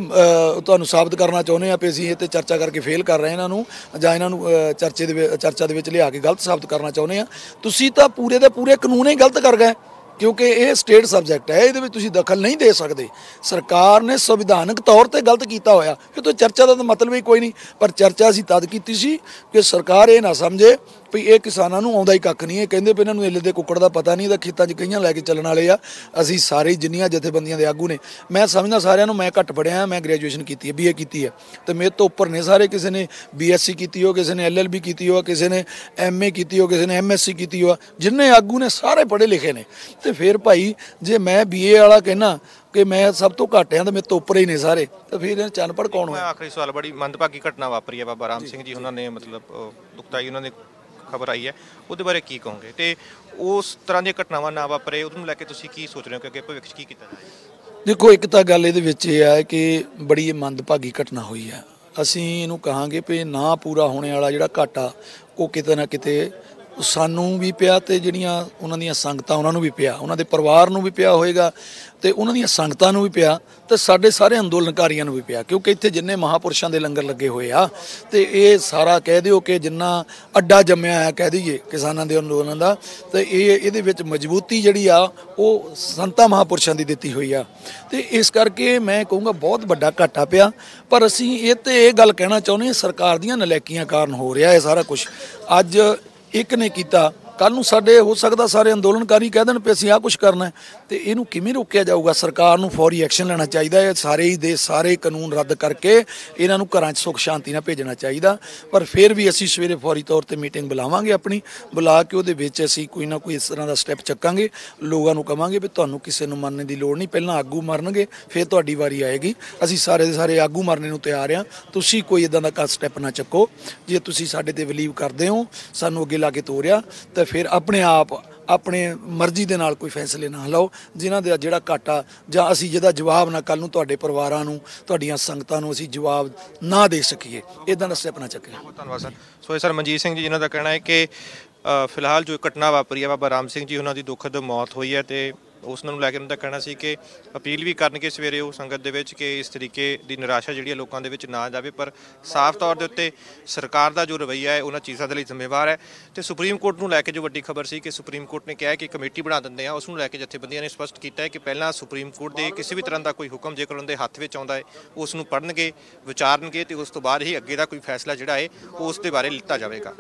ਤੁਹਾਨੂੰ ਸਾਬਤ ਕਰਨਾ ਚਾਹੁੰਦੇ ਹਾਂ ਕਿ ਅਸੀਂ ਇਹ ਤੇ ਚਰਚਾ ਕਰਕੇ ਫੇਲ ਕਰ ਰਹੇ ਇਹਨਾਂ ਨੂੰ, ਜਾਂ ਇਹਨਾਂ ਨੂੰ ਚਰਚੇ ਦੇ ਚਰਚਾ ਦੇ ਵਿੱਚ ਲਿਆ ਕੇ ਗਲਤ ਸਾਬਤ ਕਰਨਾ ਚਾਹੁੰਦੇ ਹਾਂ। ਤੁਸੀਂ ਤਾਂ ਪੂਰੇ ਦੇ ਪੂਰੇ ਕਾਨੂੰਨ ਹੀ ਗਲਤ ਕਰ ਗਏ। ਕਿਉਂਕਿ ਇਹ ਸਟੇਟ ਸਬਜੈਕਟ ਹੈ, ਇਹਦੇ ਵਿੱਚ ਤੁਸੀਂ ਦਖਲ ਨਹੀਂ ਦੇ ਸਕਦੇ। ਸਰਕਾਰ ਨੇ ਸੰਵਿਧਾਨਕ ਤੌਰ ਤੇ ਗਲਤ ਕੀਤਾ ਹੋਇਆ। ਇਹ ਤਾਂ ਚਰਚਾ ਦਾ ਤਾਂ ਮਤਲਬ ਹੀ ਕੋਈ ਨਹੀਂ, ਪਰ ਚਰਚਾ ਅਸੀਂ ਤਦ ਕੀਤੀ ਸੀ ਕਿ ਸਰਕਾਰ ਇਹ ਨਾ ਸਮਝੇ ਵੀ ਇਹ ਕਿਸਾਨਾਂ ਨੂੰ ਆਉਂਦਾ ਹੀ ਕੱਖ ਨਹੀਂ ਇਹ ਕਹਿੰਦੇ ਵੀ ਇਹਨਾਂ ਨੂੰ ਇੱਲੇ ਦੇ ਕੁੱਕੜ ਦਾ ਪਤਾ ਨਹੀਂ ਇਹਦਾ ਖੇਤਾਂ 'ਚ ਕਈਆਂ ਲੈ ਕੇ ਚੱਲਣ ਵਾਲੇ ਆ। ਅਸੀਂ ਸਾਰੇ ਜਿੰਨੀਆਂ ਜਥੇਬੰਦੀਆਂ ਦੇ ਆਗੂ ਨੇ। ਮੈਂ ਸਮਝਦਾ ਸਾਰਿਆਂ ਨੂੰ ਮੈਂ ਘੱਟ ਪੜਿਆ ਮੈਂ ਗ੍ਰੈਜੂਏਸ਼ਨ ਕੀਤੀ ਹੈ ਬੀਏ ਕੀਤੀ ਹੈ। ਤੇ ਮੇਰੇ ਤੋਂ ਉੱਪਰ ਨੇ ਸਾਰੇ ਕਿਸੇ ਨੇ ਬੀਐਸਸੀ ਕੀਤੀ ਹੋ ਕਿਸੇ ਨੇ ਐਲਐਲਬੀ ਕੀਤੀ ਹੋ ਕਿਸੇ ਨੇ ਐਮਏ ਕੀਤੀ ਹੋ ਕਿਸੇ ਨੇ ਐਮਐਸਸੀ ਕੀਤੀ ਹੋ ਜਿੰਨੇ ਆਗੂ ਨੇ ਸਾਰੇ ਪੜ੍ਹੇ ਲਿਖੇ ਨੇ। ਤੇ ਫਿਰ ਭਾਈ ਜੇ ਮੈਂ ਬੀਏ ਵਾਲਾ ਕਹਿਣਾ ਕਿ ਮੈਂ ਸਭ ਤੋਂ ਘੱਟ ਆ ਤੇ ਮੇਰੇ ਤੋਂ ਉੱਪਰ ਹੀ ਨੇ ਸਾਰੇ ਤਾਂ ਫਿਰ ਇਹ ਚੰਨਪੜ ਕੌਣ ਮੈਂ ਹੋਇਆ। ਆਖਰੀ ਸਵਾਲ ਬੜੀ ਮੰਦਭਾਗੀ ਘਟਨਾ ਵਾਪਰੀ ਹੈ ਬਾਬਾ ਰਾਮ ਸਿੰਘ ਜੀ ਉਹਨਾਂ ਨੇ ਮਤਲਬ ਦੁਖਦਾਈ ਉਹਨਾਂ ਦੀ ਖਬਰ ਆਈ ਹੈ, ਉਹਦੇ ਬਾਰੇ ਕੀ ਕਹੋਗੇ? ਤੇ ਉਸ ਤਰ੍ਹਾਂ ਦੀਆਂ ਘਟਨਾਵਾਂ ਨਾ ਵਾਪਰੇ, ਉਹਨੂੰ ਲੈ ਕੇ ਤੁਸੀਂ ਕੀ ਸੋਚ ਰਹੇ ਹੋ? ਕਿ ਅੱਗੇ ਭਵਿੱਖ 'ਚ ਕੀ ਕੀਤਾ ਜਾਏ ਦੇਖੋ, ਇੱਕ ਤਾਂ ਗੱਲ ਇਹਦੇ ਵਿੱਚ ਇਹ ਹੈ ਕਿ ਬੜੀ ਮੰਦਭਾਗੀ ਘਟਨਾ ਹੋਈ ਹੈ ਅਸੀਂ ਇਹਨੂੰ ਕਹਾਂਗੇ ਵੀ ਨਾ ਪੂਰਾ ਹੋਣੇ ਵਾਲਾ ਜਿਹੜਾ ਘਾਟਾ, ਉਹ ਕਿਤੇ ਨਾ ਕਿਤੇ ਸਾਨੂੰ ਵੀ ਪਿਆ ਤੇ ਜਿਹੜੀਆਂ ਉਹਨਾਂ ਦੀਆਂ ਸੰਗਤਾਂ, ਉਹਨਾਂ ਨੂੰ ਵੀ ਪਿਆ। ਉਹਨਾਂ ਦੇ ਪਰਿਵਾਰ ਨੂੰ ਵੀ ਪਿਆ ਹੋਏਗਾ ਤੇ ਉਹਨਾਂ ਦੀਆਂ ਸੰਗਤਾਂ ਨੂੰ ਵੀ ਪਿਆ ਤੇ ਸਾਡੇ ਸਾਰੇ ਅੰਦੋਲਨਕਾਰੀਆਂ ਨੂੰ ਵੀ ਪਿਆ। ਕਿਉਂਕਿ ਇੱਥੇ ਜਿੰਨੇ ਮਹਾਪੁਰਸ਼ਾਂ ਦੇ ਲੰਗਰ ਲੱਗੇ ਹੋਏ ਆ ਤੇ ਇਹ ਸਾਰਾ ਕਹਿ ਦਿਓ ਕਿ ਜਿੰਨਾ ਅੱਡਾ ਜੰਮਿਆ ਆ ਕਹਿ ਦਈਏ ਕਿਸਾਨਾਂ ਦੇ ਅੰਦੋਲਨ ਦਾ ਤੇ ਇਹ ਇਹਦੇ ਵਿੱਚ ਮਜ਼ਬੂਤੀ ਜਿਹੜੀ ਆ, ਉਹ ਸੰਤਾਂ ਮਹਾਪੁਰਸ਼ਾਂ ਦੀ ਦਿੱਤੀ ਹੋਈ ਆ। ਤੇ ਇਸ ਕਰਕੇ ਮੈਂ ਕਹੂੰਗਾ ਬਹੁਤ ਵੱਡਾ ਘਾਟਾ ਪਿਆ, ਪਰ ਅਸੀਂ ਇਹ ਤੇ ਇਹ ਗੱਲ ਕਹਿਣਾ ਚਾਹੁੰਦੇ ਹਾਂ, ਸਰਕਾਰ ਦੀਆਂ ਨਲੈਕੀਆਂ ਕਾਰਨ ਹੋ ਰਿਹਾ ਹੈ ਸਾਰਾ ਕੁਝ ਅੱਜ ਇੱਕ ਨੇ ਕੀਤਾ ਕੱਲ ਨੂੰ ਸਾਡੇ ਹੋ ਸਕਦਾ ਸਾਰੇ ਅੰਦੋਲਨਕਾਰੀ ਕਹਿ ਦੇਣ ਵੀ ਅਸੀਂ ਆਹ ਕੁਝ ਕਰਨਾ ਹੈ। ਤੇ ਇਹਨੂੰ ਕਿਵੇਂ ਰੋਕਿਆ ਜਾਊਗਾ? ਸਰਕਾਰ ਨੂੰ ਫੌਰੀ ਐਕਸ਼ਨ ਲੈਣਾ ਚਾਹੀਦਾ ਹੈ। ਸਾਰੇ ਹੀ ਦੇ ਸਾਰੇ ਕਾਨੂੰਨ ਰੱਦ ਕਰਕੇ ਇਹਨਾਂ ਨੂੰ ਘਰਾਂ 'ਚ ਸੁੱਖ ਸ਼ਾਂਤੀ ਨਾਲ ਭੇਜਣਾ ਚਾਹੀਦਾ। ਪਰ ਫਿਰ ਵੀ ਅਸੀਂ ਸਵੇਰੇ ਫੌਰੀ ਤੌਰ ਤੇ ਮੀਟਿੰਗ ਬੁਲਾਵਾਂਗੇ ਆਪਣੀ। ਬੁਲਾ ਕੇ ਉਹਦੇ ਵਿੱਚ ਅਸੀਂ ਕੋਈ ਨਾ ਕੋਈ ਇਸ ਤਰ੍ਹਾਂ ਦਾ ਸਟੈਪ ਚੱਕਾਂਗੇ। ਲੋਕਾਂ ਨੂੰ ਕਵਾਂਗੇ ਵੀ ਤੁਹਾਨੂੰ ਕਿਸੇ ਨੂੰ ਮੰਨਣ ਦੀ ਲੋੜ ਨਹੀਂ। ਪਹਿਲਾਂ ਆਗੂ ਮਰਨਗੇ, ਫਿਰ ਤੁਹਾਡੀ ਵਾਰੀ ਆਏਗੀ। ਅਸੀਂ ਸਾਰੇ ਦੇ ਸਾਰੇ ਆਗੂ ਮਰਨੇ ਨੂੰ ਤਿਆਰ ਆ ਤੁਸੀਂ ਕੋਈ ਇਦਾਂ ਦਾ ਸਟੈਪ ਨਾ ਚੱਕੋ। ਜੇ ਤੁਸੀਂ ਸਾਡੇ ਤੇ ਬਿਲੀਵ ਕਰਦੇ ਹੋ, ਸਾਨੂੰ ਅੱਗੇ ਲਾ ਕੇ ਤੋਰਿਆ, ਤਾਂ ਫਿਰ ਆਪਣੇ ਆਪ, ਆਪਣੇ ਮਰਜ਼ੀ ਦੇ ਨਾਲ ਕੋਈ ਫੈਸਲੇ ਨਾ ਲਓ, ਜਿਨ੍ਹਾਂ ਦਾ ਜਿਹੜਾ ਘਾਟਾ, ਜਾਂ ਅਸੀਂ ਜਿਹਦਾ ਜਵਾਬ ਨਾ ਕੱਲ ਨੂੰ ਤੁਹਾਡੇ ਪਰਿਵਾਰਾਂ ਨੂੰ, ਤੁਹਾਡੀਆਂ ਸੰਗਤਾਂ ਨੂੰ ਅਸੀਂ ਜਵਾਬ ਨਾ ਦੇ ਸਕੀਏ। ਇਦਾਂ ਦਾ ਸਟੈਪ ਨਾ ਚੱਕੀਏ ਬਹੁਤ ਧੰਨਵਾਦ ਸਰ। ਸੋ ਇਹ ਸਰ ਮਨਜੀਤ ਸਿੰਘ ਜੀ, ਜਿਨ੍ਹਾਂ ਦਾ ਕਹਿਣਾ ਹੈ ਕਿ ਫਿਲਹਾਲ ਜੋ ਘਟਨਾ ਵਾਪਰੀ ਹੈ, ਬਾਬਾ ਰਾਮ ਸਿੰਘ ਜੀ, ਉਹਨਾਂ ਦੀ ਦੁਖਦ ਮੌਤ ਹੋਈ ਹੈ ਤੇ ਉਸ ਨੂੰ ਲੈ ਕੇ ਉਹਨਾਂ ਦਾ ਕਹਿਣਾ ਸੀ ਕਿ ਅਪੀਲ ਵੀ ਕਰਨਗੇ ਸਵੇਰੇ ਉਹ ਸੰਗਤ ਦੇ ਵਿੱਚ ਕਿ ਇਸ ਤਰੀਕੇ ਦੀ ਨਿਰਾਸ਼ਾ ਜਿਹੜੀ ਹੈ ਲੋਕਾਂ ਦੇ ਵਿੱਚ ਨਾ ਜਾਵੇ, ਪਰ ਸਾਫ਼ ਤੌਰ ਦੇ ਉੱਤੇ ਸਰਕਾਰ ਦਾ ਜੋ ਰਵੱਈਆ ਹੈ, ਉਹਨਾਂ ਚੀਜ਼ਾਂ ਦੇ ਲਈ ਜ਼ਿੰਮੇਵਾਰ ਹੈ। ਤੇ ਸੁਪਰੀਮ ਕੋਰਟ ਨੂੰ ਲੈ ਕੇ ਜੋ ਵੱਡੀ ਖਬਰ ਸੀ ਕਿ ਸੁਪਰੀਮ ਕੋਰਟ ਨੇ ਕਿਹਾ ਹੈ ਕਿ ਕਮੇਟੀ ਬਣਾ ਦਿੰਦੇ ਆ ਉਸ ਨੂੰ ਲੈ ਕੇ ਜਥੇਬੰਦੀਆਂ ਨੇ ਸਪਸ਼ਟ ਕੀਤਾ ਹੈ ਕਿ ਪਹਿਲਾਂ ਸੁਪਰੀਮ ਕੋਰਟ ਦੇ ਕਿਸੇ ਵੀ ਤਰ੍ਹਾਂ ਦਾ ਕੋਈ ਹੁਕਮ ਜੇਕਰ ਉਹਨਾਂ ਦੇ ਹੱਥ ਵਿੱਚ ਆਉਂਦਾ ਹੈ, ਉਸ ਨੂੰ ਪੜ੍ਹਨਗੇ, ਵਿਚਾਰਨਗੇ ਤੇ ਉਸ ਤੋਂ ਬਾਅਦ ਹੀ ਅੱਗੇ ਦਾ ਕੋਈ ਫੈਸਲਾ ਜਿਹੜਾ ਹੈ, ਉਸ ਦੇ ਬਾਰੇ ਲਿੱਤਾ ਜਾਵੇਗਾ।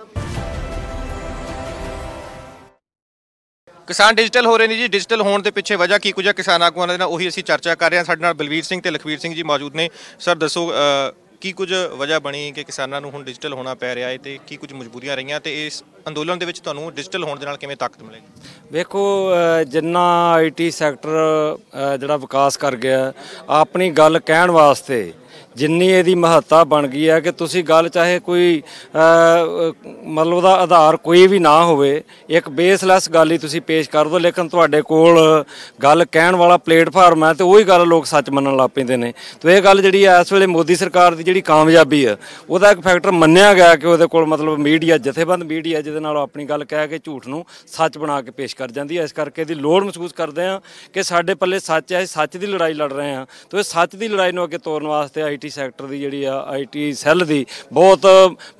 ਕਿਸਾਨ ਡਿਜੀਟਲ ਹੋ ਰਹੇ ਨੇ ਜੀ ਡਿਜੀਟਲ ਹੋਣ ਦੇ ਪਿੱਛੇ ਵਜ੍ਹਾ ਕੀ ਕੁਝ ਹੈ ਕਿਸਾਨ ਆਗੂਆਂ ਦੇ ਨਾਲ ਉਹੀ ਅਸੀਂ ਚਰਚਾ ਕਰ ਰਹੇ ਹਾਂ। ਸਾਡੇ ਨਾਲ ਬਲਵੀਰ ਸਿੰਘ ਤੇ ਲਖਵੀਰ ਸਿੰਘ ਜੀ ਮੌਜੂਦ ਨੇ। ਸਰ ਦੱਸੋ ਕੀ ਕੁਝ ਵਜ੍ਹਾ ਬਣੀ ਕਿ ਕਿਸਾਨਾਂ ਨੂੰ ਹੁਣ ਡਿਜੀਟਲ ਹੋਣਾ ਪੈ ਰਿਹਾ ਹੈ ਤੇ ਕੀ ਕੁਝ ਮਜਬੂਰੀਆਂ ਰਹੀਆਂ ਤੇ ਇਸ ਅੰਦੋਲਨ ਦੇ ਵਿੱਚ ਤੁਹਾਨੂੰ ਡਿਜੀਟਲ ਹੋਣ ਦੇ ਨਾਲ ਕਿਵੇਂ ਤਾਕਤ ਮਿਲੇਗੀ? ਵੇਖੋ ਅ, ਜਿੰਨਾ ਆਈਟੀ ਸੈਕਟਰ ਜਿਹੜਾ ਵਿਕਾਸ ਕਰ ਗਿਆ ਆਪਣੀ ਗੱਲ ਕਹਿਣ ਵਾਸਤੇ ਜਿੰਨੀ ਇਹਦੀ ਮਹੱਤਤਾ ਬਣ ਗਈ ਹੈ ਕਿ ਤੁਸੀਂ ਗੱਲ ਚਾਹੇ ਕੋਈ ਮਤਲਬ ਉਹਦਾ ਆਧਾਰ ਕੋਈ ਵੀ ਨਾ ਹੋਵੇ, ਇੱਕ ਬੇਸਲੈਸ ਗੱਲ ਹੀ ਤੁਸੀਂ ਪੇਸ਼ ਕਰ ਦਿਓ, ਲੇਕਿਨ ਤੁਹਾਡੇ ਕੋਲ ਗੱਲ ਕਹਿਣ ਵਾਲਾ ਪਲੇਟਫਾਰਮ ਹੈ ਤੇ ਉਹੀ ਗੱਲ ਲੋਕ ਸੱਚ ਮੰਨਣ ਲੱਗ ਪੈਂਦੇ ਨੇ। ਤੇ ਇਹ ਗੱਲ ਜਿਹੜੀ ਹੈ, ਇਸ ਵੇਲੇ ਮੋਦੀ ਸਰਕਾਰ ਦੀ ਜਿਹੜੀ ਕਾਮਯਾਬੀ ਹੈ, ਉਹਦਾ ਇੱਕ ਫੈਕਟਰ ਮੰਨਿਆ ਗਿਆ ਕਿ ਉਹਦੇ ਕੋਲ ਮਤਲਬ ਮੀਡੀਆ, ਜਥੇਬੰਦ ਮੀਡੀਆ ਜਿਹਦੇ ਨਾਲ ਉਹ ਆਪਣੀ ਗੱਲ ਕਹਿ ਕੇ ਝੂਠ ਨੂੰ ਸੱਚ ਬਣਾ ਕੇ ਪੇਸ਼ ਕਰ ਜਾਂਦੀ ਹੈ। ਇਸ ਕਰਕੇ ਇਹਦੀ ਲੋੜ ਮਹਿਸੂਸ ਕਰਦੇ ਹਾਂ ਕਿ ਸਾਡੇ ਪੱਲੇ ਸੱਚ ਹੈ ਸੱਚ ਦੀ ਲੜਾਈ ਲੜ ਰਹੇ ਹਾਂ। ਤੇ ਇਹ ਸੱਚ ਦੀ ਲੜਾਈ ਨੂੰ ਅੱਗੇ ਤੋਰਨ ਵਾਸਤੇ ਆਈਟੀ ਸੈਕਟਰ ਦੀ ਜਿਹੜੀ ਆ ਆਈਟੀ ਸੈੱਲ ਦੀ ਬਹੁਤ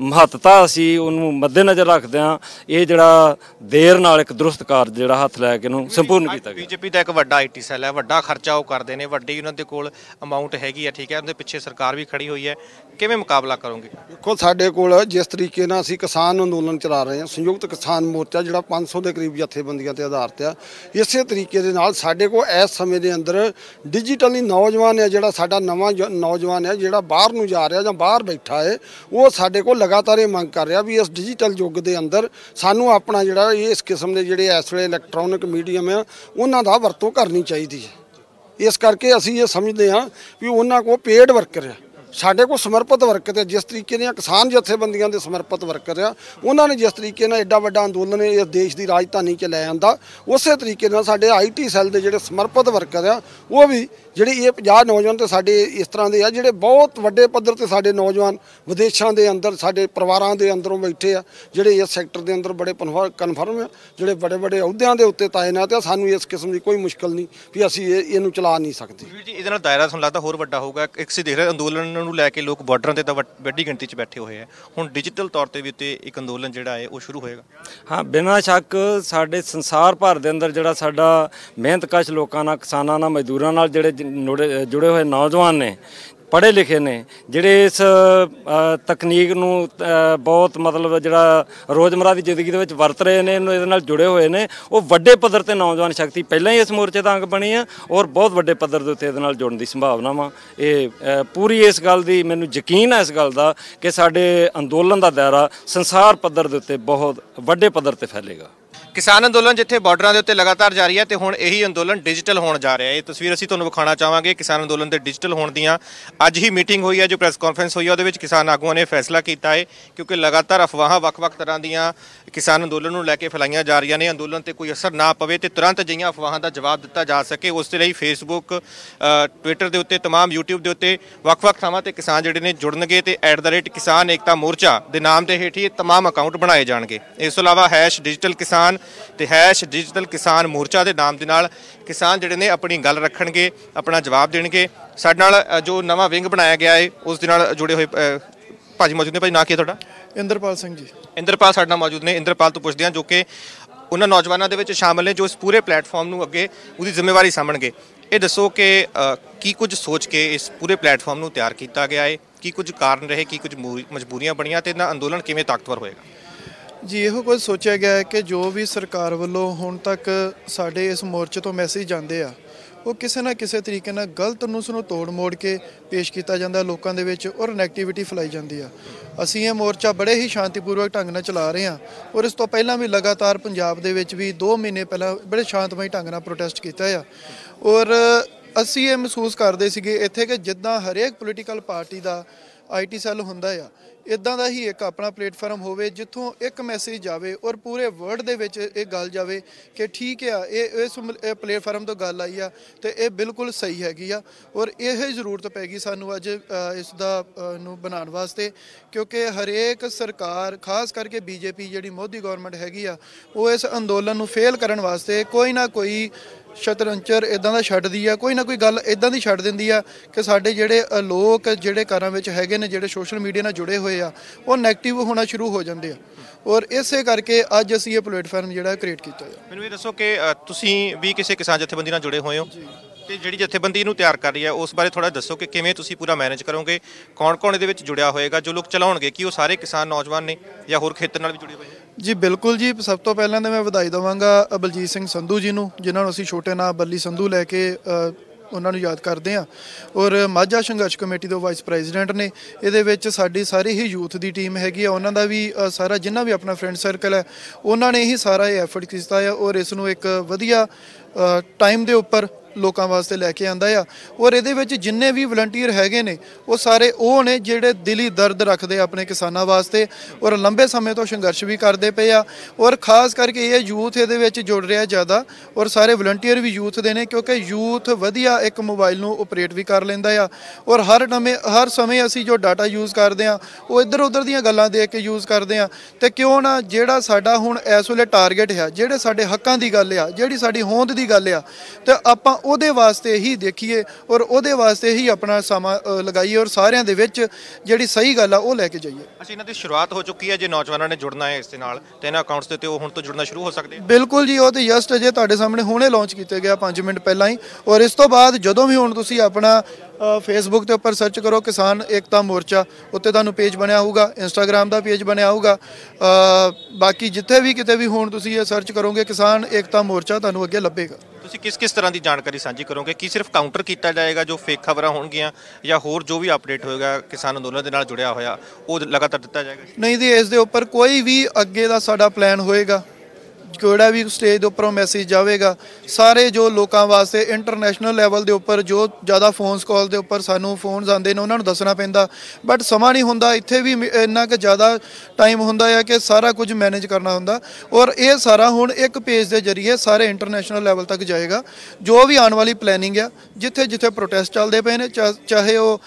ਮਹੱਤਤਾ ਅਸੀਂ ਉਹਨੂੰ ਮੱਦੇਨਜ਼ਰ ਰੱਖਦੇ ਹਾਂ। ਇਹ ਜਿਹੜਾ ਦੇਰ ਨਾਲ ਇੱਕ ਦਰੁਸਤ ਕਾਰਜ ਜਿਹੜਾ ਹੱਥ ਲੈ ਕੇ ਇਹਨੂੰ ਸੰਪੂਰਨ ਕੀਤਾ ਗਿਆ। ਬੀਜੇਪੀ ਦਾ ਇੱਕ ਵੱਡਾ ਆਈਟੀ ਸੈੱਲ ਹੈ ਵੱਡਾ ਖਰਚਾ ਉਹ ਕਰਦੇ ਨੇ ਵੱਡੀ ਉਹਨਾਂ ਦੇ ਕੋਲ ਅਮਾਉਂਟ ਹੈਗੀ ਹੈ ਠੀਕ ਹੈ ਉਹਦੇ ਪਿੱਛੇ ਸਰਕਾਰ ਵੀ ਖੜੀ ਹੋਈ ਹੈ। ਕਿਵੇਂ ਮੁਕਾਬਲਾ ਕਰੋਗੇ? ਦੇਖੋ ਸਾਡੇ ਕੋਲ ਜਿਸ ਤਰੀਕੇ ਨਾਲ ਅਸੀਂ ਕਿਸਾਨ ਅੰਦੋਲਨ ਚਲਾ ਰਹੇ ਹਾਂ ਸੰਯੁਕਤ ਕਿਸਾਨ ਮੋਰਚਾ ਜਿਹੜਾ 500 ਦੇ ਕਰੀਬ ਜਥੇਬੰਦੀਆਂ ਤੇ ਆਧਾਰਿਤ ਆ ਇਸੇ ਤਰੀਕੇ ਦੇ ਨਾਲ ਸਾਡੇ ਕੋਲ ਇਸ ਸਮੇਂ ਦੇ ਅੰਦਰ ਡਿਜੀਟਲੀ ਨੌਜਵਾਨ ਹੈ ਜਿਹੜਾ ਸਾਡਾ ਨਵਾਂ ਨੌਜਵਾਨ ਹੈ, ਜਿਹੜਾ ਬਾਹਰ ਨੂੰ ਜਾ ਰਿਹਾ ਜਾਂ ਬਾਹਰ ਬੈਠਾ ਹੈ, ਉਹ ਸਾਡੇ ਕੋਲ ਲਗਾਤਾਰ ਇਹ ਮੰਗ ਕਰ ਰਿਹਾ ਵੀ ਇਸ ਡਿਜੀਟਲ ਯੁੱਗ ਦੇ ਅੰਦਰ ਸਾਨੂੰ ਆਪਣਾ ਜਿਹੜਾ ਇਸ ਕਿਸਮ ਦੇ ਜਿਹੜੇ ਇਸ ਵੇਲੇ ਇਲੈਕਟ੍ਰੋਨਿਕ ਮੀਡੀਅਮ ਆ, ਉਹਨਾਂ ਦਾ ਵਰਤੋਂ ਕਰਨੀ ਚਾਹੀਦੀ ਹੈ। ਇਸ ਕਰਕੇ ਅਸੀਂ ਇਹ ਸਮਝਦੇ ਹਾਂ ਵੀ ਉਹਨਾਂ ਕੋਲ ਪੇਡ ਵਰਕਰ ਆ। ਸਾਡੇ ਕੋਲ ਸਮਰਪਿਤ ਵਰਕਰ ਹੈ ਜਿਸ ਤਰੀਕੇ ਦੀਆਂ ਕਿਸਾਨ ਜਥੇਬੰਦੀਆਂ ਦੇ ਸਮਰਪਿਤ ਵਰਕਰ ਆ, ਉਹਨਾਂ ਨੇ ਜਿਸ ਤਰੀਕੇ ਨਾਲ ਐਡਾ ਵੱਡਾ ਅੰਦੋਲਨ ਇਸ ਦੇਸ਼ ਦੀ ਰਾਜਧਾਨੀ 'ਚ ਲੈ ਆਂਦਾ, ਉਸੇ ਤਰੀਕੇ ਨਾਲ ਸਾਡੇ ਆਈਟੀ ਸੈੱਲ ਦੇ ਜਿਹੜੇ ਸਮਰਪਿਤ ਵਰਕਰ ਆ, ਉਹ ਵੀ ਜਿਹੜੇ ਇਹ 50 ਨੌਜਵਾਨ ਤੇ ਸਾਡੇ ਇਸ ਤਰ੍ਹਾਂ ਦੇ ਆ, ਜਿਹੜੇ ਬਹੁਤ ਵੱਡੇ ਪੱਧਰ ਤੇ ਸਾਡੇ ਨੌਜਵਾਨ ਵਿਦੇਸ਼ਾਂ ਦੇ ਅੰਦਰ, ਸਾਡੇ ਪਰਿਵਾਰਾਂ ਦੇ ਅੰਦਰੋਂ ਬੈਠੇ ਆ, ਜਿਹੜੇ ਇਸ ਸੈਕਟਰ ਦੇ ਅੰਦਰ ਬੜੇ ਕਨਫਰਮ ਆ, ਜਿਹੜੇ ਬੜੇ ਬੜੇ ਅਹੁਦਿਆਂ ਦੇ ਉੱਤੇ ਤਾਇਨਾਤ ਆ, ਸਾਨੂੰ ਇਸ ਕਿਸਮ ਦੀ ਕੋਈ ਮੁਸ਼ਕਲ ਨਹੀਂ ਵੀ ਅਸੀਂ ਇਹ, ਇਹਨੂੰ ਚਲਾ ਨਹੀਂ ਸਕਦੇ। ਵੀਰ ਜੀ, ਇਹਦੇ ਨਾਲ ਦਾਇਰਾ ਤੁਹਾਨੂੰ ਲੱਗਦਾ ਹੋਰ ਵੱਡਾ ਹੋਊਗਾ? ਇੱਕ ਸੀ ਦੇਖ ਰਹੇ ਅੰਦੋਲਨ ਨੂੰ ਲੈ ਕੇ ਲੋਕ ਬਾਰਡਰਾਂ ਤੇ ਤਾਂ ਵੱਡੀ ਗਿਣਤੀ 'ਚ ਬੈਠੇ ਹੋਏ ਆ। ਹੁਣ ਡਿਜੀਟਲ ਤੌਰ ਤੇ ਵੀ ਉੱਤੇ ਇੱਕ ਅੰਦੋਲਨ ਜਿਹੜਾ ਹੈ, ਉਹ ਸ਼ੁਰੂ ਹੋਏਗਾ। ਹਾਂ, ਬਿਨਾਂ ਸ਼ੱਕ ਸਾਡੇ ਸੰਸਾਰ ਭਰ ਦੇ ਅੰਦਰ ਜਿਹੜਾ ਸਾਡਾ ਮਿਹਨਤਕਸ਼ ਲੋਕਾਂ ਨਾਲ, ਕਿਸਾਨਾਂ ਨਾਲ, ਮਜ਼ਦੂਰਾਂ ਨਾਲ ਜਿਹੜੇ ਜ- ਜੁੜੇ ਹੋਏ ਨੌਜਵਾਨ ਨੇ ਪੜ੍ਹੇ ਲਿਖੇ ਨੇ, ਜਿਹੜੇ ਇਸ ਤਕਨੀਕ ਨੂੰ ਬਹੁਤ ਮਤਲਬ ਜਿਹੜਾ ਰੋਜ਼ਮਰਾ ਦੀ ਜ਼ਿੰਦਗੀ ਦੇ ਵਿੱਚ ਵਰਤ ਰਹੇ ਨੇ, ਇਹਨੂੰ ਇਹਦੇ ਨਾਲ ਜੁੜੇ ਹੋਏ ਨੇ, ਉਹ ਵੱਡੇ ਪੱਧਰ ਤੇ ਨੌਜਵਾਨ ਸ਼ਕਤੀ ਪਹਿਲਾਂ ਹੀ ਇਸ ਮੋਰਚੇ ਦਾ ਅੰਗ ਬਣੀ ਆ, ਔਰ ਬਹੁਤ ਵੱਡੇ ਪੱਧਰ ਦੇ ਉੱਤੇ ਇਹਦੇ ਨਾਲ ਜੁੜਨ ਦੀ ਸੰਭਾਵਨਾ ਵਾ। ਇਹ ਪੂਰੀ ਇਸ ਗੱਲ ਦੀ ਮੈਨੂੰ ਯਕੀਨ ਹੈ ਇਸ ਗੱਲ ਦਾ ਕਿ ਸਾਡੇ ਅੰਦੋਲਨ ਦਾ ਦਾਇਰਾ ਸੰਸਾਰ ਪੱਧਰ ਦੇ ਉੱਤੇ ਬਹੁਤ ਵੱਡੇ ਪੱਧਰ ਤੇ ਫੈਲੇਗਾ। ਕਿਸਾਨ ਅੰਦੋਲਨ ਜਿੱਥੇ ਬਾਰਡਰਾਂ ਦੇ ਉੱਤੇ ਲਗਾਤਾਰ ਜਾਰੀ ਹੈ ਤੇ ਹੁਣ ਇਹੀ ਅੰਦੋਲਨ ਡਿਜੀਟਲ ਹੋਣ ਜਾ ਰਿਹਾ ਹੈ ਇਹ ਤਸਵੀਰ ਅਸੀਂ ਤੁਹਾਨੂੰ ਵਿਖਾਉਣਾ ਚਾਹਾਂਗੇ ਕਿਸਾਨ ਅੰਦੋਲਨ ਦੇ ਡਿਜੀਟਲ ਹੋਣ ਦੀਆਂ ਅੱਜ ਹੀ ਮੀਟਿੰਗ ਹੋਈ ਹੈ ਜੋ ਪ੍ਰੈਸ ਕਾਨਫਰੰਸ ਹੋਈ ਹੈ ਉਹਦੇ ਵਿੱਚ ਕਿਸਾਨ ਆਗੂਆਂ ਨੇ ਫੈਸਲਾ ਕੀਤਾ ਹੈ ਕਿਉਂਕਿ ਲਗਾਤਾਰ ਅਫਵਾਹਾਂ ਵੱਖ-ਵੱਖ ਤਰ੍ਹਾਂ ਦੀਆਂ ਕਿਸਾਨ ਅੰਦੋਲਨ ਨੂੰ ਲੈ ਕੇ ਫੈਲਾਈਆਂ ਜਾ ਰਹੀਆਂ ਨੇ ਅੰਦੋਲਨ ਤੇ ਕੋਈ ਅਸਰ ਨਾ ਪਵੇ ਤੇ ਤੁਰੰਤ ਅਜਿਹੀਆਂ ਅਫਵਾਹਾਂ ਦਾ ਜਵਾਬ ਦਿੱਤਾ ਜਾ ਸਕੇ ਉਸ ਦੇ ਲਈ ਫੇਸਬੁੱਕ ਟਵਿੱਟਰ ਦੇ ਉੱਤੇ तमाम YouTube ਦੇ ਉੱਤੇ ਵੱਖ-ਵੱਖ ਥਾਵਾਂ ਤੇ ਕਿਸਾਨ ਜਿਹੜੇ ਨੇ ਜੁੜਨਗੇ ਤੇ @, ਕਿਸਾਨ ਏਕਤਾ ਮੋਰਚਾ ਦੇ ਨਾਮ ਦੇ ਹੇਠ ਹੀ ਇਹ तमाम ਅਕਾਊਂਟ ਬਣਾਏ ਜਾਣਗੇ ਇਸ ਤੋਂ ਇਲਾਵਾ ਡਿਜੀਟਲ ਕਿਸਾਨ ਤੇ ਡਿਜੀਟਲ ਕਿਸਾਨ ਮੋਰਚਾ ਦੇ ਨਾਮ ਦੇ ਨਾਲ ਕਿਸਾਨ ਜਿਹੜੇ ਨੇ ਆਪਣੀ ਗੱਲ ਰੱਖਣਗੇ ਆਪਣਾ ਜਵਾਬ ਦੇਣਗੇ। ਸਾਡੇ ਨਾਲ ਜੋ ਨਵਾਂ ਵਿੰਗ ਬਣਾਇਆ ਗਿਆ ਹੈ ਉਸ ਦੇ ਨਾਲ ਜੁੜੇ ਹੋਏ ਭਾਜੀ ਮੌਜੂਦ ਨੇ। ਭਾਜੀ ਨਾਂ ਕੀ ਤੁਹਾਡਾ? ਇੰਦਰਪਾਲ ਸਿੰਘ ਜੀ। ਇੰਦਰਪਾਲ ਸਾਡੇ ਨਾਲ ਮੌਜੂਦ ਨੇ। ਇੰਦਰਪਾਲ ਤੋਂ ਪੁੱਛਦੇ ਹਾਂ ਜੋ ਕਿ ਉਹਨਾਂ ਨੌਜਵਾਨਾਂ ਦੇ ਵਿੱਚ ਸ਼ਾਮਲ ਨੇ ਜੋ ਇਸ ਪੂਰੇ ਪਲੇਟਫਾਰਮ ਨੂੰ ਅੱਗੇ ਉਹਦੀ ਜ਼ਿੰਮੇਵਾਰੀ ਸਾਂਭਣਗੇ। ਇਹ ਦੱਸੋ ਕਿ ਕੀ ਕੁਝ ਸੋਚ ਕੇ ਇਸ ਪੂਰੇ ਪਲੇਟਫਾਰਮ ਨੂੰ ਤਿਆਰ ਕੀਤਾ ਗਿਆ ਹੈ ਕੀ ਕੁਝ ਕਾਰਨ ਰਹੇ? ਕੀ ਕੁਝ ਮਜਬੂਰੀਆਂ ਬਣੀਆਂ? ਤੇ ਇਹਨਾਂ ਅੰਦੋਲਨ ਕਿਵੇਂ ਤਾਕਤਵਰ ਹੋਏਗਾ? ਜੀ, ਇਹੋ ਕੁਝ ਸੋਚਿਆ ਗਿਆ ਹੈ ਕਿ ਜੋ ਵੀ ਸਰਕਾਰ ਵੱਲੋਂ ਹੁਣ ਤੱਕ ਸਾਡੇ ਇਸ ਮੋਰਚੇ ਤੋਂ ਮੈਸੇਜ ਜਾਂਦੇ ਆ, ਉਹ ਕਿਸੇ ਨਾ ਕਿਸੇ ਤਰੀਕੇ ਨਾਲ ਗਲਤ ਨੂੰ ਉਸ ਨੂੰ ਤੋੜ ਮੋੜ ਕੇ ਪੇਸ਼ ਕੀਤਾ ਜਾਂਦਾ ਲੋਕਾਂ ਦੇ ਵਿੱਚ ਔਰ ਨੈਗੇਟਿਵਿਟੀ ਫੈਲਾਈ ਜਾਂਦੀ ਆ। ਅਸੀਂ ਇਹ ਮੋਰਚਾ ਬੜੇ ਹੀ ਸ਼ਾਂਤੀਪੂਰਵਕ ਢੰਗ ਨਾਲ ਚਲਾ ਰਹੇ ਹਾਂ ਔਰ ਇਸ ਤੋਂ ਪਹਿਲਾਂ ਵੀ ਲਗਾਤਾਰ ਪੰਜਾਬ ਦੇ ਵਿੱਚ ਵੀ 2 ਮਹੀਨੇ ਪਹਿਲਾਂ ਬੜੇ ਸ਼ਾਂਤਮਈ ਢੰਗ ਨਾਲ ਪ੍ਰੋਟੈਸਟ ਕੀਤਾ ਆ। ਔਰ ਅਸੀਂ ਇਹ ਮਹਿਸੂਸ ਕਰਦੇ ਸੀਗੇ ਇੱਥੇ ਕਿ ਜਿੱਦਾਂ ਹਰੇਕ ਪੋਲੀਟੀਕਲ ਪਾਰਟੀ ਦਾ ਆਈਟੀ ਸੈੱਲ ਹੁੰਦਾ ਆ ਇਦਾਂ ਦਾ ਹੀ ਇੱਕ ਆਪਣਾ ਪਲੇਟਫਾਰਮ ਹੋਵੇ ਜਿੱਥੋਂ ਇੱਕ ਮੈਸੇਜ ਜਾਵੇ ਔਰ ਪੂਰੇ ਵਰਲਡ ਦੇ ਵਿੱਚ ਇਹ ਗੱਲ ਜਾਵੇ ਕਿ ਠੀਕ ਆ, ਇਹ, ਇਸ ਪਲੇਟਫਾਰਮ ਤੋਂ ਗੱਲ ਆਈ ਆ ਤੇ ਇਹ ਬਿਲਕੁਲ ਸਹੀ ਹੈਗੀ ਆ ਔਰ ਇਹ ਜ਼ਰੂਰਤ ਪੈਗੀ ਸਾਨੂੰ ਅੱਜ ਇਸ ਦਾ ਨੂੰ ਬਣਾਉਣ ਵਾਸਤੇ ਕਿਉਂਕਿ ਹਰੇਕ ਸਰਕਾਰ, ਖਾਸ ਕਰਕੇ ਬੀਜੇਪੀ ਜਿਹੜੀ ਮੋਦੀ ਗਵਰਨਮੈਂਟ ਹੈਗੀ ਆ, ਉਹ ਇਸ ਅੰਦੋਲਨ ਨੂੰ ਫੇਲ ਕਰਨ ਵਾਸਤੇ ਕੋਈ ਨਾ ਕੋਈ ਸ਼ਤਰੰਚਰ ਇਦਾਂ ਦਾ ਛੱਡਦੀ ਆ, ਕੋਈ ਨਾ ਕੋਈ ਗੱਲ ਇਦਾਂ ਦੀ ਛੱਡ ਦਿੰਦੀ ਆ ਕਿ ਸਾਡੇ ਜਿਹੜੇ ਲੋਕ ਜਿਹੜੇ ਘਰਾਂ ਵਿੱਚ ਹੈਗੇ ਨੇ, ਜਿਹੜੇ ਸੋਸ਼ਲ ਮੀਡੀਆ ਨਾਲ ਜੁੜੇ ਹੋਏ ਆ ਉਹ 네ਗੇਟਿਵ ਹੋਣਾ ਸ਼ੁਰੂ ਹੋ ਜਾਂਦੇ ਆ। ਔਰ ਇਸੇ ਕਰਕੇ ਅੱਜ ਅਸੀਂ ਇਹ ਪਲੇਟਫਾਰਮ ਜਿਹੜਾ ਕ੍ਰੀਏਟ ਕੀਤਾ ਆ। ਮੈਨੂੰ ਇਹ ਦੱਸੋ ਕਿ ਅ, ਤੁਸੀਂ ਵੀ ਕਿਸੇ ਕਿਸਾਨ ਜਥੇਬੰਦੀ ਨਾਲ ਜੁੜੇ ਹੋਏ ਹੋ? ਤੇ ਜਿਹੜੀ ਜਥੇਬੰਦੀ ਨੂੰ ਤਿਆਰ ਕਰ ਰਹੀ ਹੈ ਉਸ ਬਾਰੇ ਥੋੜਾ ਦੱਸੋ ਕਿ ਕਿਵੇਂ ਤੁਸੀਂ ਪੂਰਾ ਮੈਨੇਜ ਕਰੋਗੇ? ਕੌਣ-ਕੌਣ ਇਹਦੇ ਵਿੱਚ ਜੁੜਿਆ ਹੋਏਗਾ? ਜੋ ਲੋਕ ਚਲਾਉਣਗੇ ਕੀ ਉਹ ਸਾਰੇ ਕਿਸਾਨ ਨੌਜਵਾਨ ਨੇ ਜਾਂ ਹੋਰ ਖੇਤਰ ਨਾਲ ਵੀ ਜੁੜੇ ਹੋਏ ਨੇ? ਜੀ ਬਿਲਕੁਲ ਜੀ। ਸਭ ਤੋਂ ਪਹਿਲਾਂ ਤਾਂ ਮੈਂ ਵਧਾਈ ਦਵਾਂਗਾ ਬਲਜੀਤ ਸਿੰਘ ਸੰਧੂ ਜੀ ਨੂੰ ਜਿਨ੍ਹਾਂ ਨੂੰ ਅਸੀਂ ਛੋਟੇ ਨਾਂ ਬੱਲੀ ਸੰਧੂ ਲੈ ਕੇ ਅ, ਉਹਨਾਂ ਨੂੰ ਯਾਦ ਕਰਦੇ ਹਾਂ। ਔਰ ਮਾਝਾ ਸੰਘਰਸ਼ ਕਮੇਟੀ ਦੇ ਵਾਈਸ ਪ੍ਰੈਜ਼ੀਡੈਂਟ ਨੇ ਇਹਦੇ ਵਿੱਚ ਸਾਡੀ ਸਾਰੀ ਹੀ ਯੂਥ ਦੀ ਟੀਮ ਹੈਗੀ ਆ। ਉਹਨਾਂ ਦਾ ਵੀ ਸਾਰਾ ਜਿੰਨਾ ਵੀ ਆਪਣਾ ਫਰੈਂਡ ਸਰਕਲ ਹੈ, ਉਹਨਾਂ ਨੇ ਹੀ ਸਾਰਾ ਇਹ ਐਫਰਟ ਕੀਤਾ ਆ। ਔਰ ਇਸ ਨੂੰ ਇੱਕ ਵਧੀਆ ਟਾਈਮ ਦੇ ਉੱਪਰ ਲੋਕਾਂ ਵਾਸਤੇ ਲੈ ਕੇ ਆਂਦਾ ਆ। ਔਰ ਇਹਦੇ ਵਿੱਚ ਜਿੰਨੇ ਵੀ ਵਲੰਟੀਅਰ ਹੈਗੇ ਨੇ, ਉਹ ਸਾਰੇ ਉਹ ਨੇ ਜਿਹੜੇ ਦਿਲੀ ਦਰਦ ਰੱਖਦੇ ਆਪਣੇ ਕਿਸਾਨਾਂ ਵਾਸਤੇ ਔਰ ਲੰਬੇ ਸਮੇਂ ਤੋਂ ਸੰਘਰਸ਼ ਵੀ ਕਰਦੇ ਪਏ ਆ। ਔਰ ਖਾਸ ਕਰਕੇ ਇਹ ਯੂਥ ਇਹਦੇ ਵਿੱਚ ਜੁੜ ਰਿਹਾ ਜ਼ਿਆਦਾ ਔਰ ਸਾਰੇ ਵਲੰਟੀਅਰ ਵੀ ਯੂਥ ਦੇ ਨੇ ਕਿਉਂਕਿ ਯੂਥ ਵਧੀਆ ਇੱਕ ਮੋਬਾਈਲ ਨੂੰ ਆਪਰੇਟ ਵੀ ਕਰ ਲੈਂਦਾ ਆ। ਔਰ ਹਰ ਨਵੇਂ, ਹਰ ਸਮੇਂ ਅਸੀਂ ਜੋ ਡਾਟਾ ਯੂਜ਼ ਕਰਦੇ ਆ, ਉਹ ਇੱਧਰ ਉੱਧਰ ਦੀਆਂ ਗੱਲਾਂ ਦੇਖ ਕੇ ਯੂਜ਼ ਕਰਦੇ ਆ। ਤੇ ਕਿਉਂ ਨਾ ਜਿਹੜਾ ਸਾਡਾ ਹੁਣ ਇਸ ਵੇਲੇ ਟਾਰਗੇਟ ਹੈ ਜਿਹੜੇ ਸਾਡੇ ਹੱਕਾਂ ਦੀ ਗੱਲ ਆ, ਜਿਹੜੀ ਸਾਡੀ ਹੋਂਦ ਦੀ ਗੱਲ ਆ, ਤੇ ਆਪਾਂ ਉਹਦੇ ਵਾਸਤੇ ਹੀ ਦੇਖੀਏ ਔਰ ਉਹਦੇ ਵਾਸਤੇ ਹੀ ਆਪਣਾ ਸਮਾਂ ਲਗਾਈਏ ਔਰ ਸਾਰਿਆਂ ਦੇ ਵਿੱਚ ਜਿਹੜੀ ਸਹੀ ਗੱਲ ਆ ਉਹ ਲੈ ਕੇ ਜਾਈਏ। ਅਸੀਂ ਇਹਨਾਂ ਦੀ ਸ਼ੁਰੂਆਤ ਹੋ ਚੁੱਕੀ ਹੈ ਜੇ ਨੌਜਵਾਨਾਂ ਨੇ ਜੁੜਨਾ ਹੈ ਇਸ ਦੇ ਨਾਲ ਤੇ ਇਹਨਾਂ ਅਕਾਊਂਟਸ ਦੇ ਉੱਤੇ ਉਹ ਹੁਣ ਤੋਂ ਜੁੜਨਾ ਸ਼ੁਰੂ ਹੋ ਸਕਦੇ ਆ? ਬਿਲਕੁਲ ਜੀ ਉਹ ਤੇ ਜਸਟ ਅਜੇ ਤੁਹਾਡੇ ਸਾਹਮਣੇ ਹੁਣੇ ਲਾਂਚ ਕੀਤੇ ਗਿਆ 5 ਮਿੰਟ ਪਹਿਲਾਂ ਹੀ। ਔਰ ਇਸ ਤੋਂ ਬਾਅਦ ਜਦੋਂ ਵੀ ਹੁਣ ਤੁਸੀਂ ਆਪਣਾ ਫੇਸਬੁੱਕ ਦੇ ਉੱਪਰ ਸਰਚ ਕਰੋ ਕਿਸਾਨ ਏਕਤਾ ਮੋਰਚਾ ਉੱਤੇ ਤੁਹਾਨੂੰ ਪੇਜ ਬਣਿਆ ਹੋਊਗਾ ਇੰਸਟਾਗ੍ਰam ਦਾ ਪੇਜ ਬਣਿਆ ਹੋਊਗਾ। ਬਾਕੀ ਜਿੱਥੇ ਵੀ ਕਿਤੇ ਵੀ ਹੁਣ ਤੁਸੀਂ ਇਹ ਸਰਚ ਕਰੋਗੇ ਕਿਸਾਨ ਏਕਤਾ ਮੋਰਚਾ ਤੁਹਾਨੂੰ ਅੱਗੇ ਲੱਭੇਗਾ। ਤੁਸੀਂ ਕਿਸ ਕਿਸ ਤਰ੍ਹਾਂ ਦੀ ਜਾਣਕਾਰੀ ਸਾਂਝੀ ਕਰੋਗੇ? ਕੀ ਸਿਰਫ ਕਾਊਂਟਰ ਕੀਤਾ ਜਾਏਗਾ ਜੋ ਫੇਕ ਖਬਰਾਂ ਹੋਣਗੀਆਂ ਜਾਂ ਹੋਰ ਜੋ ਵੀ ਅਪਡੇਟ ਹੋਏਗਾ, ਕਿਸਾਨ ਅੰਦੋਲਨ ਦੇ ਨਾਲ ਜੁੜਿਆ ਹੋਇਆ, ਉਹ ਲਗਾਤਾਰ ਦਿੱਤਾ ਜਾਏਗਾ? ਨਹੀਂ ਜੀ, ਇਸ ਦੇ ਉੱਪਰ ਕੋਈ ਵੀ ਅੱਗੇ ਦਾ ਸਾਡਾ ਪਲਾਨ ਹੋਏਗਾ। ਜਿਹੜਾ ਵੀ ਸਟੇਜ ਦੇ ਉੱਪਰੋਂ ਮੈਸੇਜ ਜਾਵੇਗਾ, ਸਾਰੇ ਜੋ ਲੋਕਾਂ ਵਾਸਤੇ ਇੰਟਰਨੈਸ਼ਨਲ ਲੈਵਲ ਦੇ ਉੱਪਰ ਜੋ ਜ਼ਿਆਦਾ ਫੋਨਸ ਕਾਲ ਦੇ ਉੱਪਰ ਸਾਨੂੰ ਫੋਨਸ ਆਉਂਦੇ ਨੇ, ਉਹਨਾਂ ਨੂੰ ਦੱਸਣਾ ਪੈਂਦਾ। ਬਟ ਸਮਾਂ ਨਹੀਂ ਹੁੰਦਾ, ਇੱਥੇ ਵੀ ਮ- ਇੰਨਾ ਕਿ ਜ਼ਿਆਦਾ ਟਾਈਮ ਹੁੰਦਾ ਹੈ ਕਿ ਸਾਰਾ ਕੁਝ ਮੈਨੇਜ ਕਰਨਾ ਹੁੰਦਾ। ਔਰ ਇਹ ਸਾਰਾ ਹੁਣ ਇੱਕ ਪੇਜ ਦੇ ਜ਼ਰੀਏ ਸਾਰੇ ਇੰਟਰਨੈਸ਼ਨਲ ਲੈਵਲ ਤੱਕ ਜਾਏਗਾ। ਜੋ ਵੀ ਆਉਣ ਵਾਲੀ ਪਲੈਨਿੰਗ ਆ, ਜਿੱਥੇ ਜਿੱਥੇ ਪ੍ਰੋਟੈਸਟ ਚੱਲਦੇ ਪਏ ਨੇ, ਚਾ- ਚਾਹੇ ਉਹ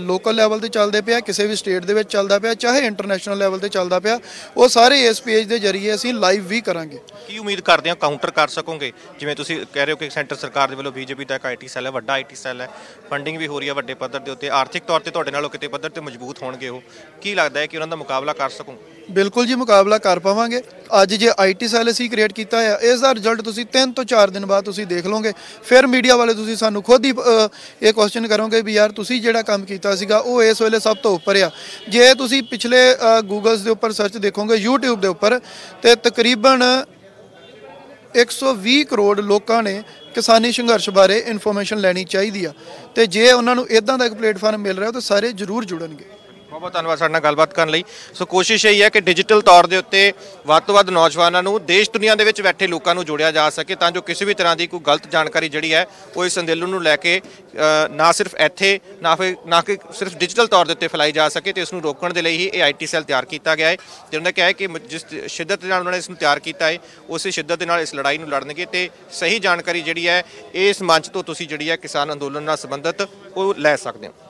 ਲੋਕਲ ਲੈਵਲ ਤੇ ਚੱਲਦੇ ਪਿਆ, ਕਿਸੇ ਵੀ ਸਟੇਟ ਦੇ ਵਿੱਚ ਚੱਲਦਾ ਪਿਆ, ਚਾਹੇ ਇੰਟਰਨੈਸ਼ਨਲ ਲੈਵਲ ਤੇ ਚੱਲਦਾ ਪਿਆ, ਉਹ ਸਾਰੇ ਇਸ ਪੇਜ ਦੇ ਜ਼ਰੀਏ ਅਸੀਂ ਲਾਈਵ ਵੀ ਕਰਾਂਗੇ। ਕੀ ਉਮੀਦ ਕਰਦੇ ਹੋ ਕਾਊਂਟਰ ਕਰ ਸਕੋਗੇ? ਜਿਵੇਂ ਤੁਸੀਂ ਕਹਿ ਰਹੇ ਹੋ ਕਿ ਸੈਂਟਰ ਸਰਕਾਰ ਦੇ ਵੱਲੋਂ ਬੀਜੇਪੀ ਦਾ ਇੱਕ ਆਈਟੀ ਸੈੱਲ ਹੈ, ਵੱਡਾ ਆਈਟੀ ਸੈੱਲ ਹੈ। ਫੰਡਿੰਗ ਵੀ ਹੋ ਰਹੀ ਹੈ ਵੱਡੇ ਪੱਧਰ ਦੇ ਉੱਤੇ। ਆਰਥਿਕ ਤੌਰ ਤੇ ਤੁਹਾਡੇ ਨਾਲੋਂ ਕਿਤੇ ਪੱਧਰ ਤੇ ਮਜ਼ਬੂਤ ਹੋਣਗੇ ਉਹ। ਕੀ ਲੱਗਦਾ ਹੈ ਕਿ ਉਹਨਾਂ ਦਾ ਮੁਕਾਬਲਾ ਕਰ ਸਕੋਗੇ ਬਿਲਕੁਲ ਜੀ ਮੁਕਾਬਲਾ ਕਰ ਪਾਵਾਂਗੇ। ਅੱਜ ਜੇ ਆਈਟੀ ਸੈੱਲ ਅਸੀਂ ਕ੍ਰੀਏਟ ਕੀਤਾ ਆ ਇਸ ਦਾ ਰਿਜ਼ਲਟ ਤੁਸੀਂ 3 ਤੋਂ 4 ਦਿਨ ਬਾਅਦ ਤੁਸੀਂ ਦੇਖ ਲਓਗੇ। ਫਿਰ ਮੀਡੀਆ ਵਾਲੇ ਤੁਸੀਂ ਸਾਨੂੰ ਖੁਦ ਹੀ ਅ, ਇਹ ਕੁਐਸਚਨ ਕਰੋਗੇ ਵੀ ਯਾਰ ਤੁਸੀਂ ਜਿਹੜਾ ਕੰਮ ਕੀਤਾ ਸੀਗਾ ਉਹ ਇਸ ਵੇਲੇ ਸਭ ਤੋਂ ਉੱਪਰ ਆ। ਜੇ ਤੁਸੀਂ ਪਿਛਲੇ ਗੂਗਲਸ ਦੇ ਉੱਪਰ ਸਰਚ ਦੇਖੋਗੇ YouTube ਦੇ ਉੱਪਰ ਤੇ ਤਕਰੀਬਨ 120 ਕਰੋੜ ਲੋਕਾਂ ਨੇ ਕਿਸਾਨੀ ਸੰਘਰਸ਼ ਬਾਰੇ ਇਨਫੋਰਮੇਸ਼ਨ ਲੈਣੀ ਚਾਹੀਦੀ ਆ। ਤੇ ਜੇ ਉਹਨਾਂ ਨੂੰ ਇਦਾਂ ਦਾ ਇੱਕ ਪਲੇਟਫਾਰਮ ਮਿਲ ਰਿਹਾ ਤਾਂ ਸਾਰੇ ਜ਼ਰੂਰ ਜੁੜਨਗੇ। ਬਹੁਤ ਬਹੁਤ ਧੰਨਵਾਦ ਸਾਡੇ ਨਾਲ ਗੱਲਬਾਤ ਕਰਨ ਲਈ। ਸੋ ਕੋਸ਼ਿਸ਼ ਇਹੀ ਹੈ ਕਿ ਡਿਜੀਟਲ ਤੌਰ ਦੇ ਉੱਤੇ ਵੱਧ ਤੋਂ ਵੱਧ ਨੌਜਵਾਨਾਂ ਨੂੰ ਦੇਸ਼ ਦੁਨੀਆ ਦੇ ਵਿੱਚ ਬੈਠੇ ਲੋਕਾਂ ਨੂੰ ਜੋੜਿਆ ਜਾ ਸਕੇ ਤਾਂ ਜੋ ਕਿਸੇ ਵੀ ਤਰ੍ਹਾਂ ਦੀ ਕੋਈ ਗਲਤ ਜਾਣਕਾਰੀ ਜਿਹੜੀ ਹੈ ਉਹ ਇਸ ਅੰਦੇਲਨ ਨੂੰ ਲੈ ਕੇ ਨਾ ਸਿਰਫ ਇੱਥੇ, ਨਾ ਫਿਰ, ਨਾ ਕਿ ਸਿਰਫ ਡਿਜੀਟਲ ਤੌਰ ਦੇ ਉੱਤੇ ਫੈਲਾਈ ਜਾ ਸਕੇ ਤੇ ਇਸ ਨੂੰ ਰੋਕਣ ਦੇ ਲਈ ਹੀ ਇਹ ਆਈਟੀ ਸੈੱਲ ਤਿਆਰ ਕੀਤਾ ਗਿਆ ਹੈ। ਤੇ ਉਹਨਾਂ ਨੇ ਕਿਹਾ ਹੈ ਕਿ ਜਿਸ ਸ਼ਿੱਦਤ ਦੇ ਨਾਲ ਉਹਨਾਂ ਨੇ ਇਸ ਨੂੰ ਤਿਆਰ ਕੀਤਾ ਹੈ, ਉਸੇ ਸ਼ਿੱਦਤ ਦੇ ਨਾਲ ਇਸ ਲੜਾਈ ਨੂੰ ਲੜਨਗੇ ਤੇ ਸਹੀ ਜਾਣਕਾਰੀ ਜਿਹੜੀ ਹੈ ਇਸ ਮੰਚ ਤੋਂ ਤੁਸੀਂ ਜਿਹੜੀ ਹੈ ਕਿਸਾਨ ਅੰਦੋਲਨ ਨਾਲ ਸੰਬੰਧਿਤ ਉਹ ਲੈ ਸਕਦੇ ਹੋ।